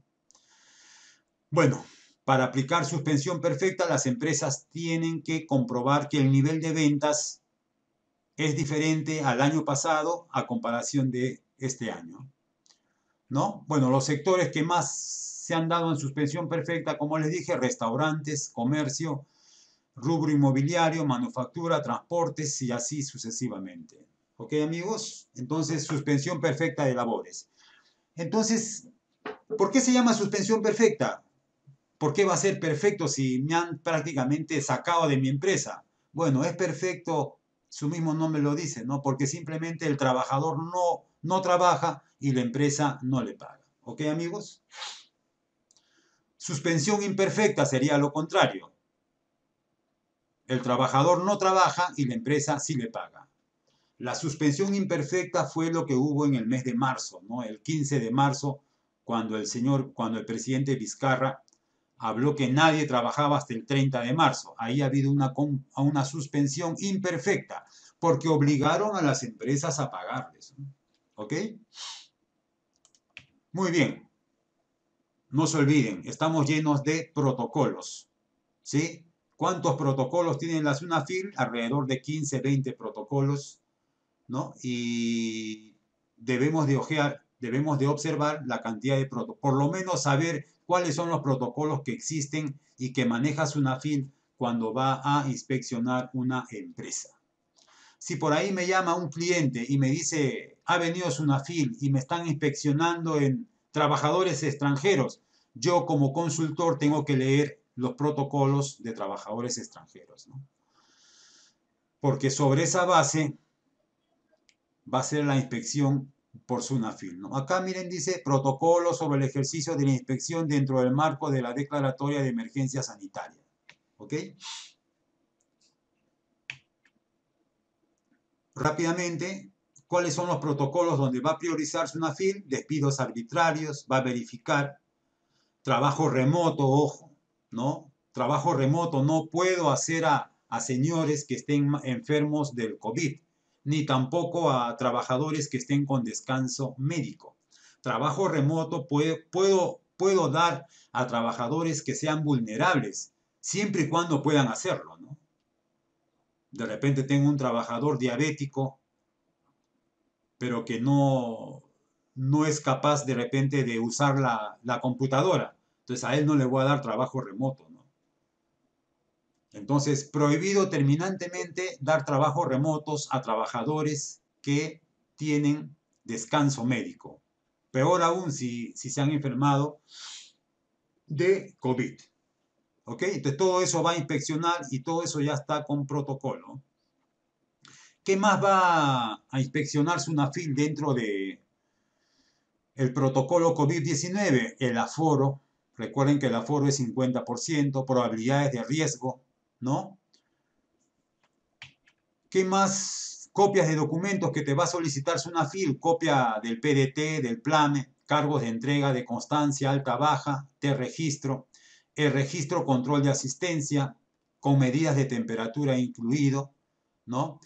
Bueno, para aplicar suspensión perfecta, las empresas tienen que comprobar que el nivel de ventas es diferente al año pasado a comparación de este año. ¿No? Bueno, los sectores que más se han dado en suspensión perfecta, como les dije, restaurantes, comercio, rubro inmobiliario, manufactura, transportes y así sucesivamente. ¿Ok, amigos? Entonces, suspensión perfecta de labores. Entonces, ¿por qué se llama suspensión perfecta? ¿Por qué va a ser perfecto si me han prácticamente sacado de mi empresa? Bueno, es perfecto, su mismo nombre lo dice, ¿no? Porque simplemente el trabajador no, no trabaja y la empresa no le paga. ¿Ok, amigos? Suspensión imperfecta sería lo contrario. El trabajador no trabaja y la empresa sí le paga. La suspensión imperfecta fue lo que hubo en el mes de marzo, ¿no? El 15 de marzo, cuando el señor, cuando el presidente Vizcarra habló que nadie trabajaba hasta el 30 de marzo. Ahí ha habido una, una suspensión imperfecta, porque obligaron a las empresas a pagarles. ¿Ok? Muy bien. No se olviden, estamos llenos de protocolos. ¿Sí? ¿Cuántos protocolos tienen la SUNAFIL? Alrededor de 15, 20 protocolos. ¿no? Y debemos de ojear, debemos de observar la cantidad de protocolos. Por lo menos saber cuáles son los protocolos que existen y que maneja SUNAFIL cuando va a inspeccionar una empresa. Si por ahí me llama un cliente y me dice, ha venido SUNAFIL y me están inspeccionando en trabajadores extranjeros, yo como consultor tengo que leer los protocolos de trabajadores extranjeros. Porque sobre esa base va a ser la inspección por SUNAFIL. ¿no? Acá miren, dice protocolo sobre el ejercicio de la inspección dentro del marco de la declaratoria de emergencia sanitaria. ¿Ok? Rápidamente, ¿cuáles son los protocolos donde va a priorizar SUNAFIL? Despidos arbitrarios, va a verificar. Trabajo remoto, ojo, ¿no? Trabajo remoto, no puedo hacer a, a señores que estén enfermos del COVID ni tampoco a trabajadores que estén con descanso médico. Trabajo remoto puedo, puedo dar a trabajadores que sean vulnerables, siempre y cuando puedan hacerlo, ¿no? De repente tengo un trabajador diabético, pero que no, no es capaz de repente de usar la, la computadora. Entonces a él no le voy a dar trabajo remoto. Entonces, prohibido terminantemente dar trabajos remotos a trabajadores que tienen descanso médico. Peor aún si, se han enfermado de COVID. ¿Ok? Entonces todo eso va a inspeccionar y todo eso ya está con protocolo. ¿Qué más va a inspeccionar SUNAFIL dentro de el protocolo COVID-19? El aforo. Recuerden que el aforo es 50%, probabilidades de riesgo, ¿no? ¿Qué más copias de documentos que te va a solicitar SUNAFIL? Copia del PDT, del PLANE, cargos de entrega de constancia alta baja, de registro, el registro control de asistencia, con medidas de temperatura incluido, ¿no?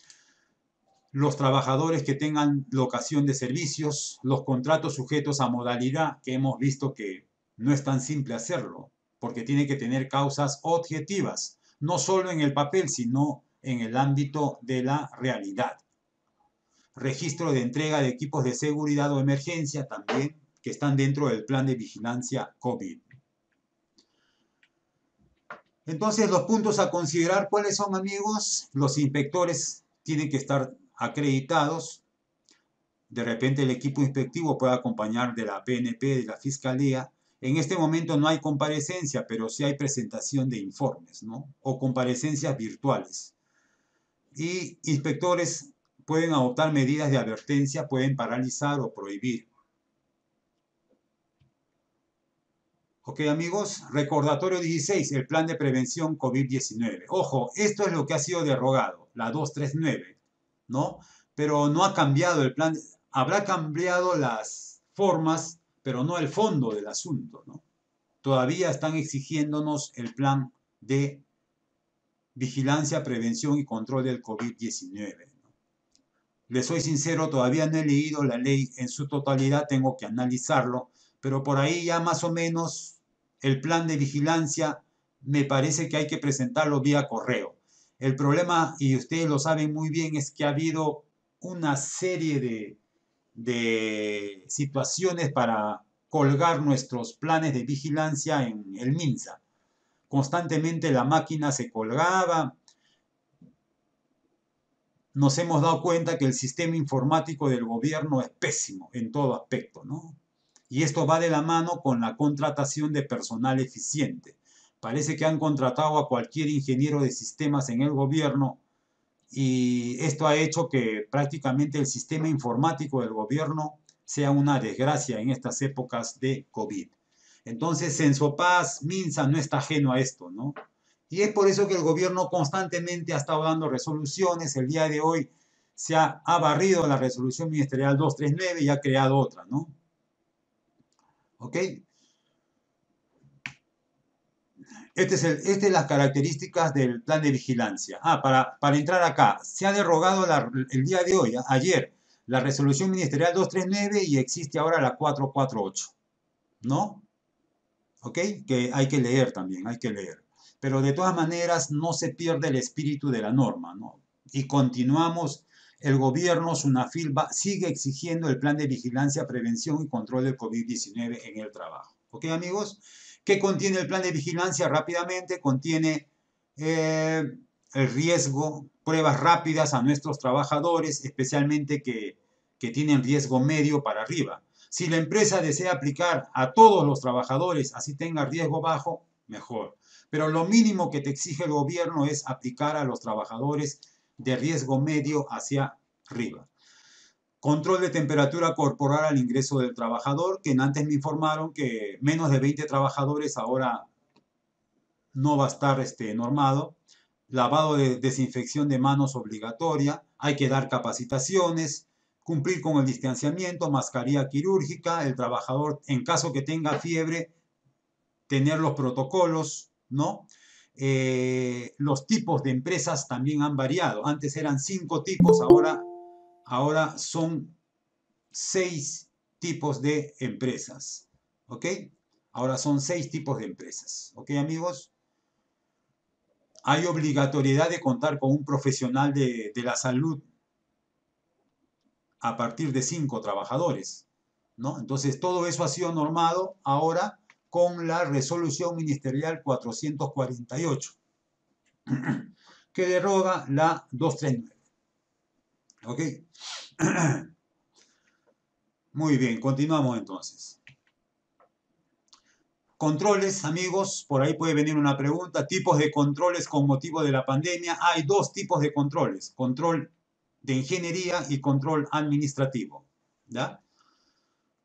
Los trabajadores que tengan locación de servicios, los contratos sujetos a modalidad, que hemos visto que no es tan simple hacerlo, porque tiene que tener causas objetivas no solo en el papel, sino en el ámbito de la realidad. Registro de entrega de equipos de seguridad o emergencia también, que están dentro del plan de vigilancia COVID. Entonces, los puntos a considerar, ¿cuáles son, amigos? Los inspectores tienen que estar acreditados. De repente el equipo inspectivo puede acompañar de la PNP, de la Fiscalía, en este momento no hay comparecencia, pero sí hay presentación de informes, ¿no? O comparecencias virtuales. Y inspectores pueden adoptar medidas de advertencia, pueden paralizar o prohibir. Ok, amigos, recordatorio 16, el plan de prevención COVID-19. Ojo, esto es lo que ha sido derogado, la 239, ¿no? Pero no ha cambiado el plan, habrá cambiado las formas pero no el fondo del asunto. ¿no? Todavía están exigiéndonos el plan de vigilancia, prevención y control del COVID-19. Les soy sincero, todavía no he leído la ley en su totalidad, tengo que analizarlo, pero por ahí ya más o menos el plan de vigilancia me parece que hay que presentarlo vía correo. El problema, y ustedes lo saben muy bien, es que ha habido una serie de, de situaciones para colgar nuestros planes de vigilancia en el MINSA. Constantemente la máquina se colgaba. Nos hemos dado cuenta que el sistema informático del gobierno es pésimo en todo aspecto, ¿no? Y esto va de la mano con la contratación de personal eficiente. Parece que han contratado a cualquier ingeniero de sistemas en el gobierno y esto ha hecho que prácticamente el sistema informático del gobierno sea una desgracia en estas épocas de COVID. Entonces, Sensopaz, Minsa no está ajeno a esto, ¿no? Y es por eso que el gobierno constantemente ha estado dando resoluciones. El día de hoy se ha, barrido la resolución ministerial 239 y ha creado otra, ¿no? ¿Ok? Este es el, estas son las características del plan de vigilancia. Ah, para, para entrar acá, se ha derogado el día de hoy, ayer, la resolución ministerial 239 y existe ahora la 448. ¿No? ¿Ok? Que hay que leer también, hay que leer. Pero de todas maneras no se pierde el espíritu de la norma, ¿no? Y continuamos, el gobierno, SUNAFIL, sigue exigiendo el plan de vigilancia, prevención y control del COVID-19 en el trabajo. ¿Ok, amigos? ¿Qué contiene el plan de vigilancia? Rápidamente contiene eh, el riesgo, pruebas rápidas a nuestros trabajadores, especialmente que, que tienen riesgo medio para arriba. Si la empresa desea aplicar a todos los trabajadores, así tenga riesgo bajo, mejor. Pero lo mínimo que te exige el gobierno es aplicar a los trabajadores de riesgo medio hacia arriba. Control de temperatura corporal al ingreso del trabajador, que antes me informaron que menos de 20 trabajadores ahora no va a estar este, normado. Lavado de desinfección de manos obligatoria. Hay que dar capacitaciones, cumplir con el distanciamiento, mascarilla quirúrgica. El trabajador, en caso que tenga fiebre, tener los protocolos, ¿no? Eh, los tipos de empresas también han variado. Antes eran cinco tipos, ahora, ahora son seis tipos de empresas. ¿Ok? Ahora son seis tipos de empresas. ¿Ok, amigos? Hay obligatoriedad de contar con un profesional de, la salud a partir de cinco trabajadores. ¿no? Entonces, todo eso ha sido normado ahora con la resolución ministerial 448, que deroga la 239. ¿Ok? Muy bien, continuamos entonces. Controles, amigos, por ahí puede venir una pregunta. Tipos de controles con motivo de la pandemia. Hay dos tipos de controles, control de ingeniería y control administrativo.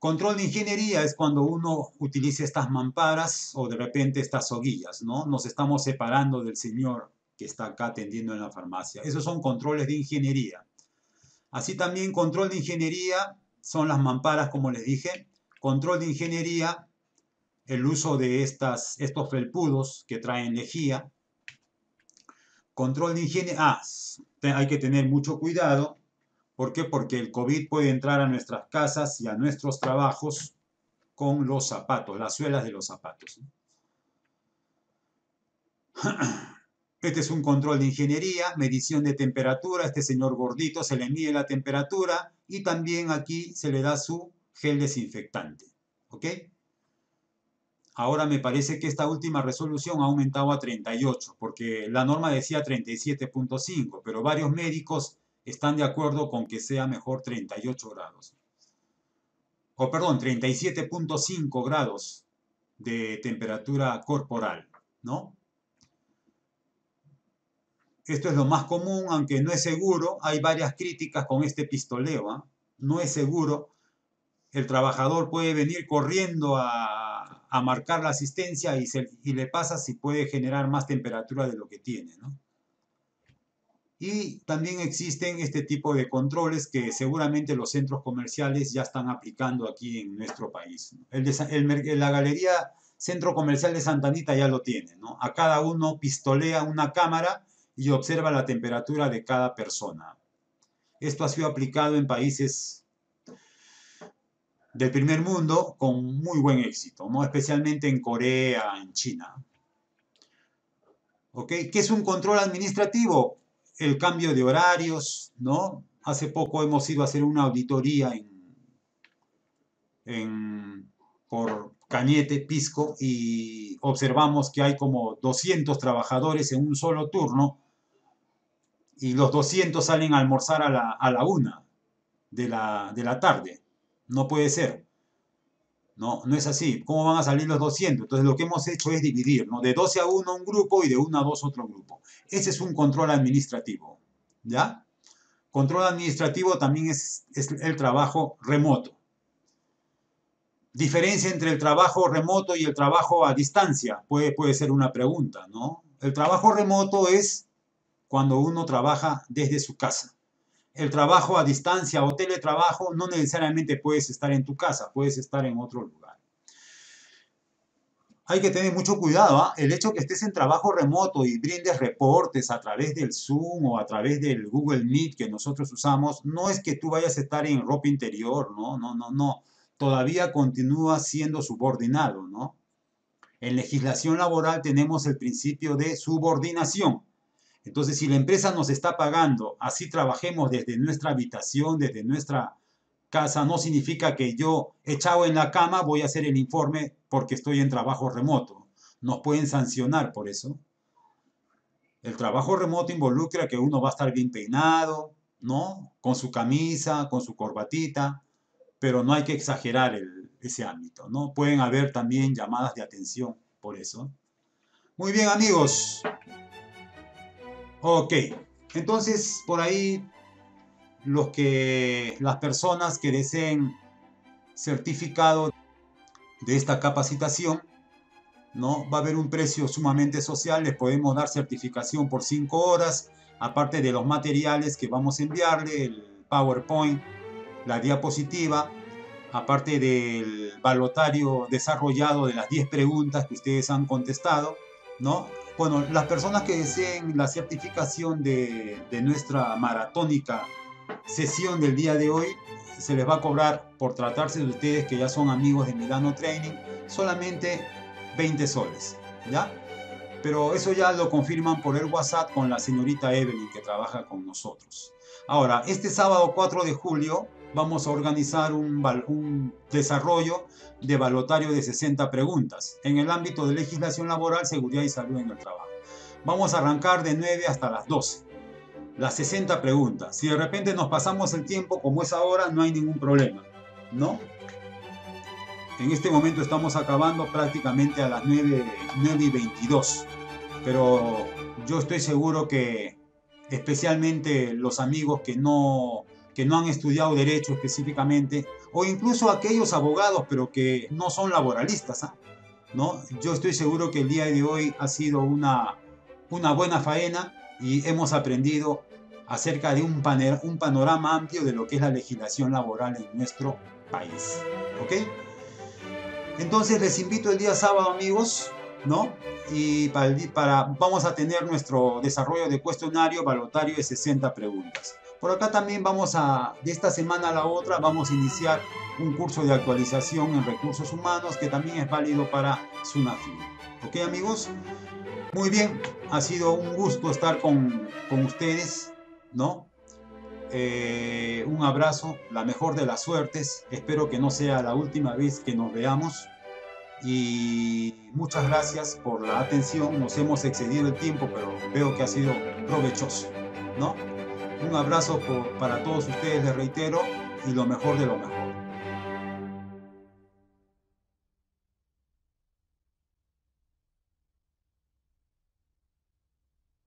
Control de ingeniería es cuando uno utiliza estas mamparas o de repente estas soguillas, ¿no? Nos estamos separando del señor que está acá atendiendo en la farmacia. Esos son controles de ingeniería. Así también control de ingeniería son las mamparas, como les dije. Control de ingeniería, el uso de estas, estos felpudos que traen lejía. Control de ingeniería, ah, hay que tener mucho cuidado ¿Por qué? Porque el COVID puede entrar a nuestras casas y a nuestros trabajos con los zapatos, las suelas de los zapatos. Este es un control de ingeniería, medición de temperatura. Este señor gordito se le mide la temperatura y también aquí se le da su gel desinfectante. ¿Ok? Ahora me parece que esta última resolución ha aumentado a 38, porque la norma decía 37.5, pero varios médicos están de acuerdo con que sea mejor 38 grados. O perdón, 37.5 grados de temperatura corporal, ¿no? Esto es lo más común, aunque no es seguro. Hay varias críticas con este pistoleo. ¿ah? No es seguro. El trabajador puede venir corriendo a, a marcar la asistencia y, se, y le pasa si puede generar más temperatura de lo que tiene. ¿no? Y también existen este tipo de controles que seguramente los centros comerciales ya están aplicando aquí en nuestro país. El la galería Centro Comercial de Santa Anita ya lo tiene. ¿no? A cada uno pistolea una cámara y observa la temperatura de cada persona. Esto ha sido aplicado en países del primer mundo con muy buen éxito, ¿no? especialmente en Corea, en China. ¿Ok? ¿Qué es un control administrativo? el cambio de horarios, ¿no? Hace poco hemos ido a hacer una auditoría en, por Cañete, Pisco, y observamos que hay como 200 trabajadores en un solo turno y los 200 salen a almorzar a la, a la una de la, de la tarde. No puede ser. No, no es así. ¿Cómo van a salir los 200? Entonces lo que hemos hecho es dividir, ¿no? De 12 a 1 un grupo y de 1 a 2 otro grupo. Ese es un control administrativo, ¿ya? Control administrativo también es, el trabajo remoto. Diferencia entre el trabajo remoto y el trabajo a distancia puede, puede ser una pregunta, ¿no? El trabajo remoto es cuando uno trabaja desde su casa el trabajo a distancia o teletrabajo, no necesariamente puedes estar en tu casa, puedes estar en otro lugar. Hay que tener mucho cuidado. ¿ah? El hecho que estés en trabajo remoto y brindes reportes a través del Zoom o a través del Google Meet que nosotros usamos, no es que tú vayas a estar en ropa interior, no, no, no, no. Todavía continúa siendo subordinado, ¿no? En legislación laboral tenemos el principio de subordinación. Entonces, si la empresa nos está pagando, así trabajemos desde nuestra habitación, desde nuestra casa, no significa que yo, echado en la cama, voy a hacer el informe porque estoy en trabajo remoto. Nos pueden sancionar por eso. El trabajo remoto involucra que uno va a estar bien peinado, ¿no? Con su camisa, con su corbatita, pero no hay que exagerar ese ámbito, ¿no? Pueden haber también llamadas de atención por eso. Muy bien, amigos. Ok, entonces por ahí los que, las personas que deseen certificado de esta capacitación, ¿no? Va a haber un precio sumamente social, les podemos dar certificación por 5 horas, aparte de los materiales que vamos a enviarle, el PowerPoint, la diapositiva, aparte del balotario desarrollado de las 10 preguntas que ustedes han contestado, ¿no? Bueno, las personas que deseen la certificación de, de nuestra maratónica sesión del día de hoy, se les va a cobrar por tratarse de ustedes que ya son amigos de Milano Training, solamente 20 soles, ¿ya? Pero eso ya lo confirman por el WhatsApp con la señorita Evelyn que trabaja con nosotros. Ahora, este sábado 4 de julio vamos a organizar un, desarrollo de balotario de 60 preguntas en el ámbito de legislación laboral, seguridad y salud en el trabajo. Vamos a arrancar de 9 hasta las 12. Las 60 preguntas. Si de repente nos pasamos el tiempo como es ahora, no hay ningún problema, ¿no? En este momento estamos acabando prácticamente a las 9, 9 y 22. Pero yo estoy seguro que especialmente los amigos que no, que no han estudiado derecho específicamente, o incluso aquellos abogados, pero que no son laboralistas. ¿ah? ¿no? Yo estoy seguro que el día de hoy ha sido una, una buena faena y hemos aprendido acerca de un, un panorama amplio de lo que es la legislación laboral en nuestro país. ¿Ok? Entonces les invito el día sábado, amigos, ¿no? Y para, para, vamos a tener nuestro desarrollo de cuestionario balotario de 60 preguntas. Por acá también vamos a, de esta semana a la otra, vamos a iniciar un curso de actualización en recursos humanos que también es válido para SUNAFI. ¿Ok amigos? Muy bien, ha sido un gusto estar con, con ustedes, ¿no? Eh, un abrazo, la mejor de las suertes. Espero que no sea la última vez que nos veamos. Y muchas gracias por la atención. Nos hemos excedido el tiempo, pero veo que ha sido provechoso, ¿no? Un abrazo para todos ustedes, les reitero, y lo mejor de lo mejor.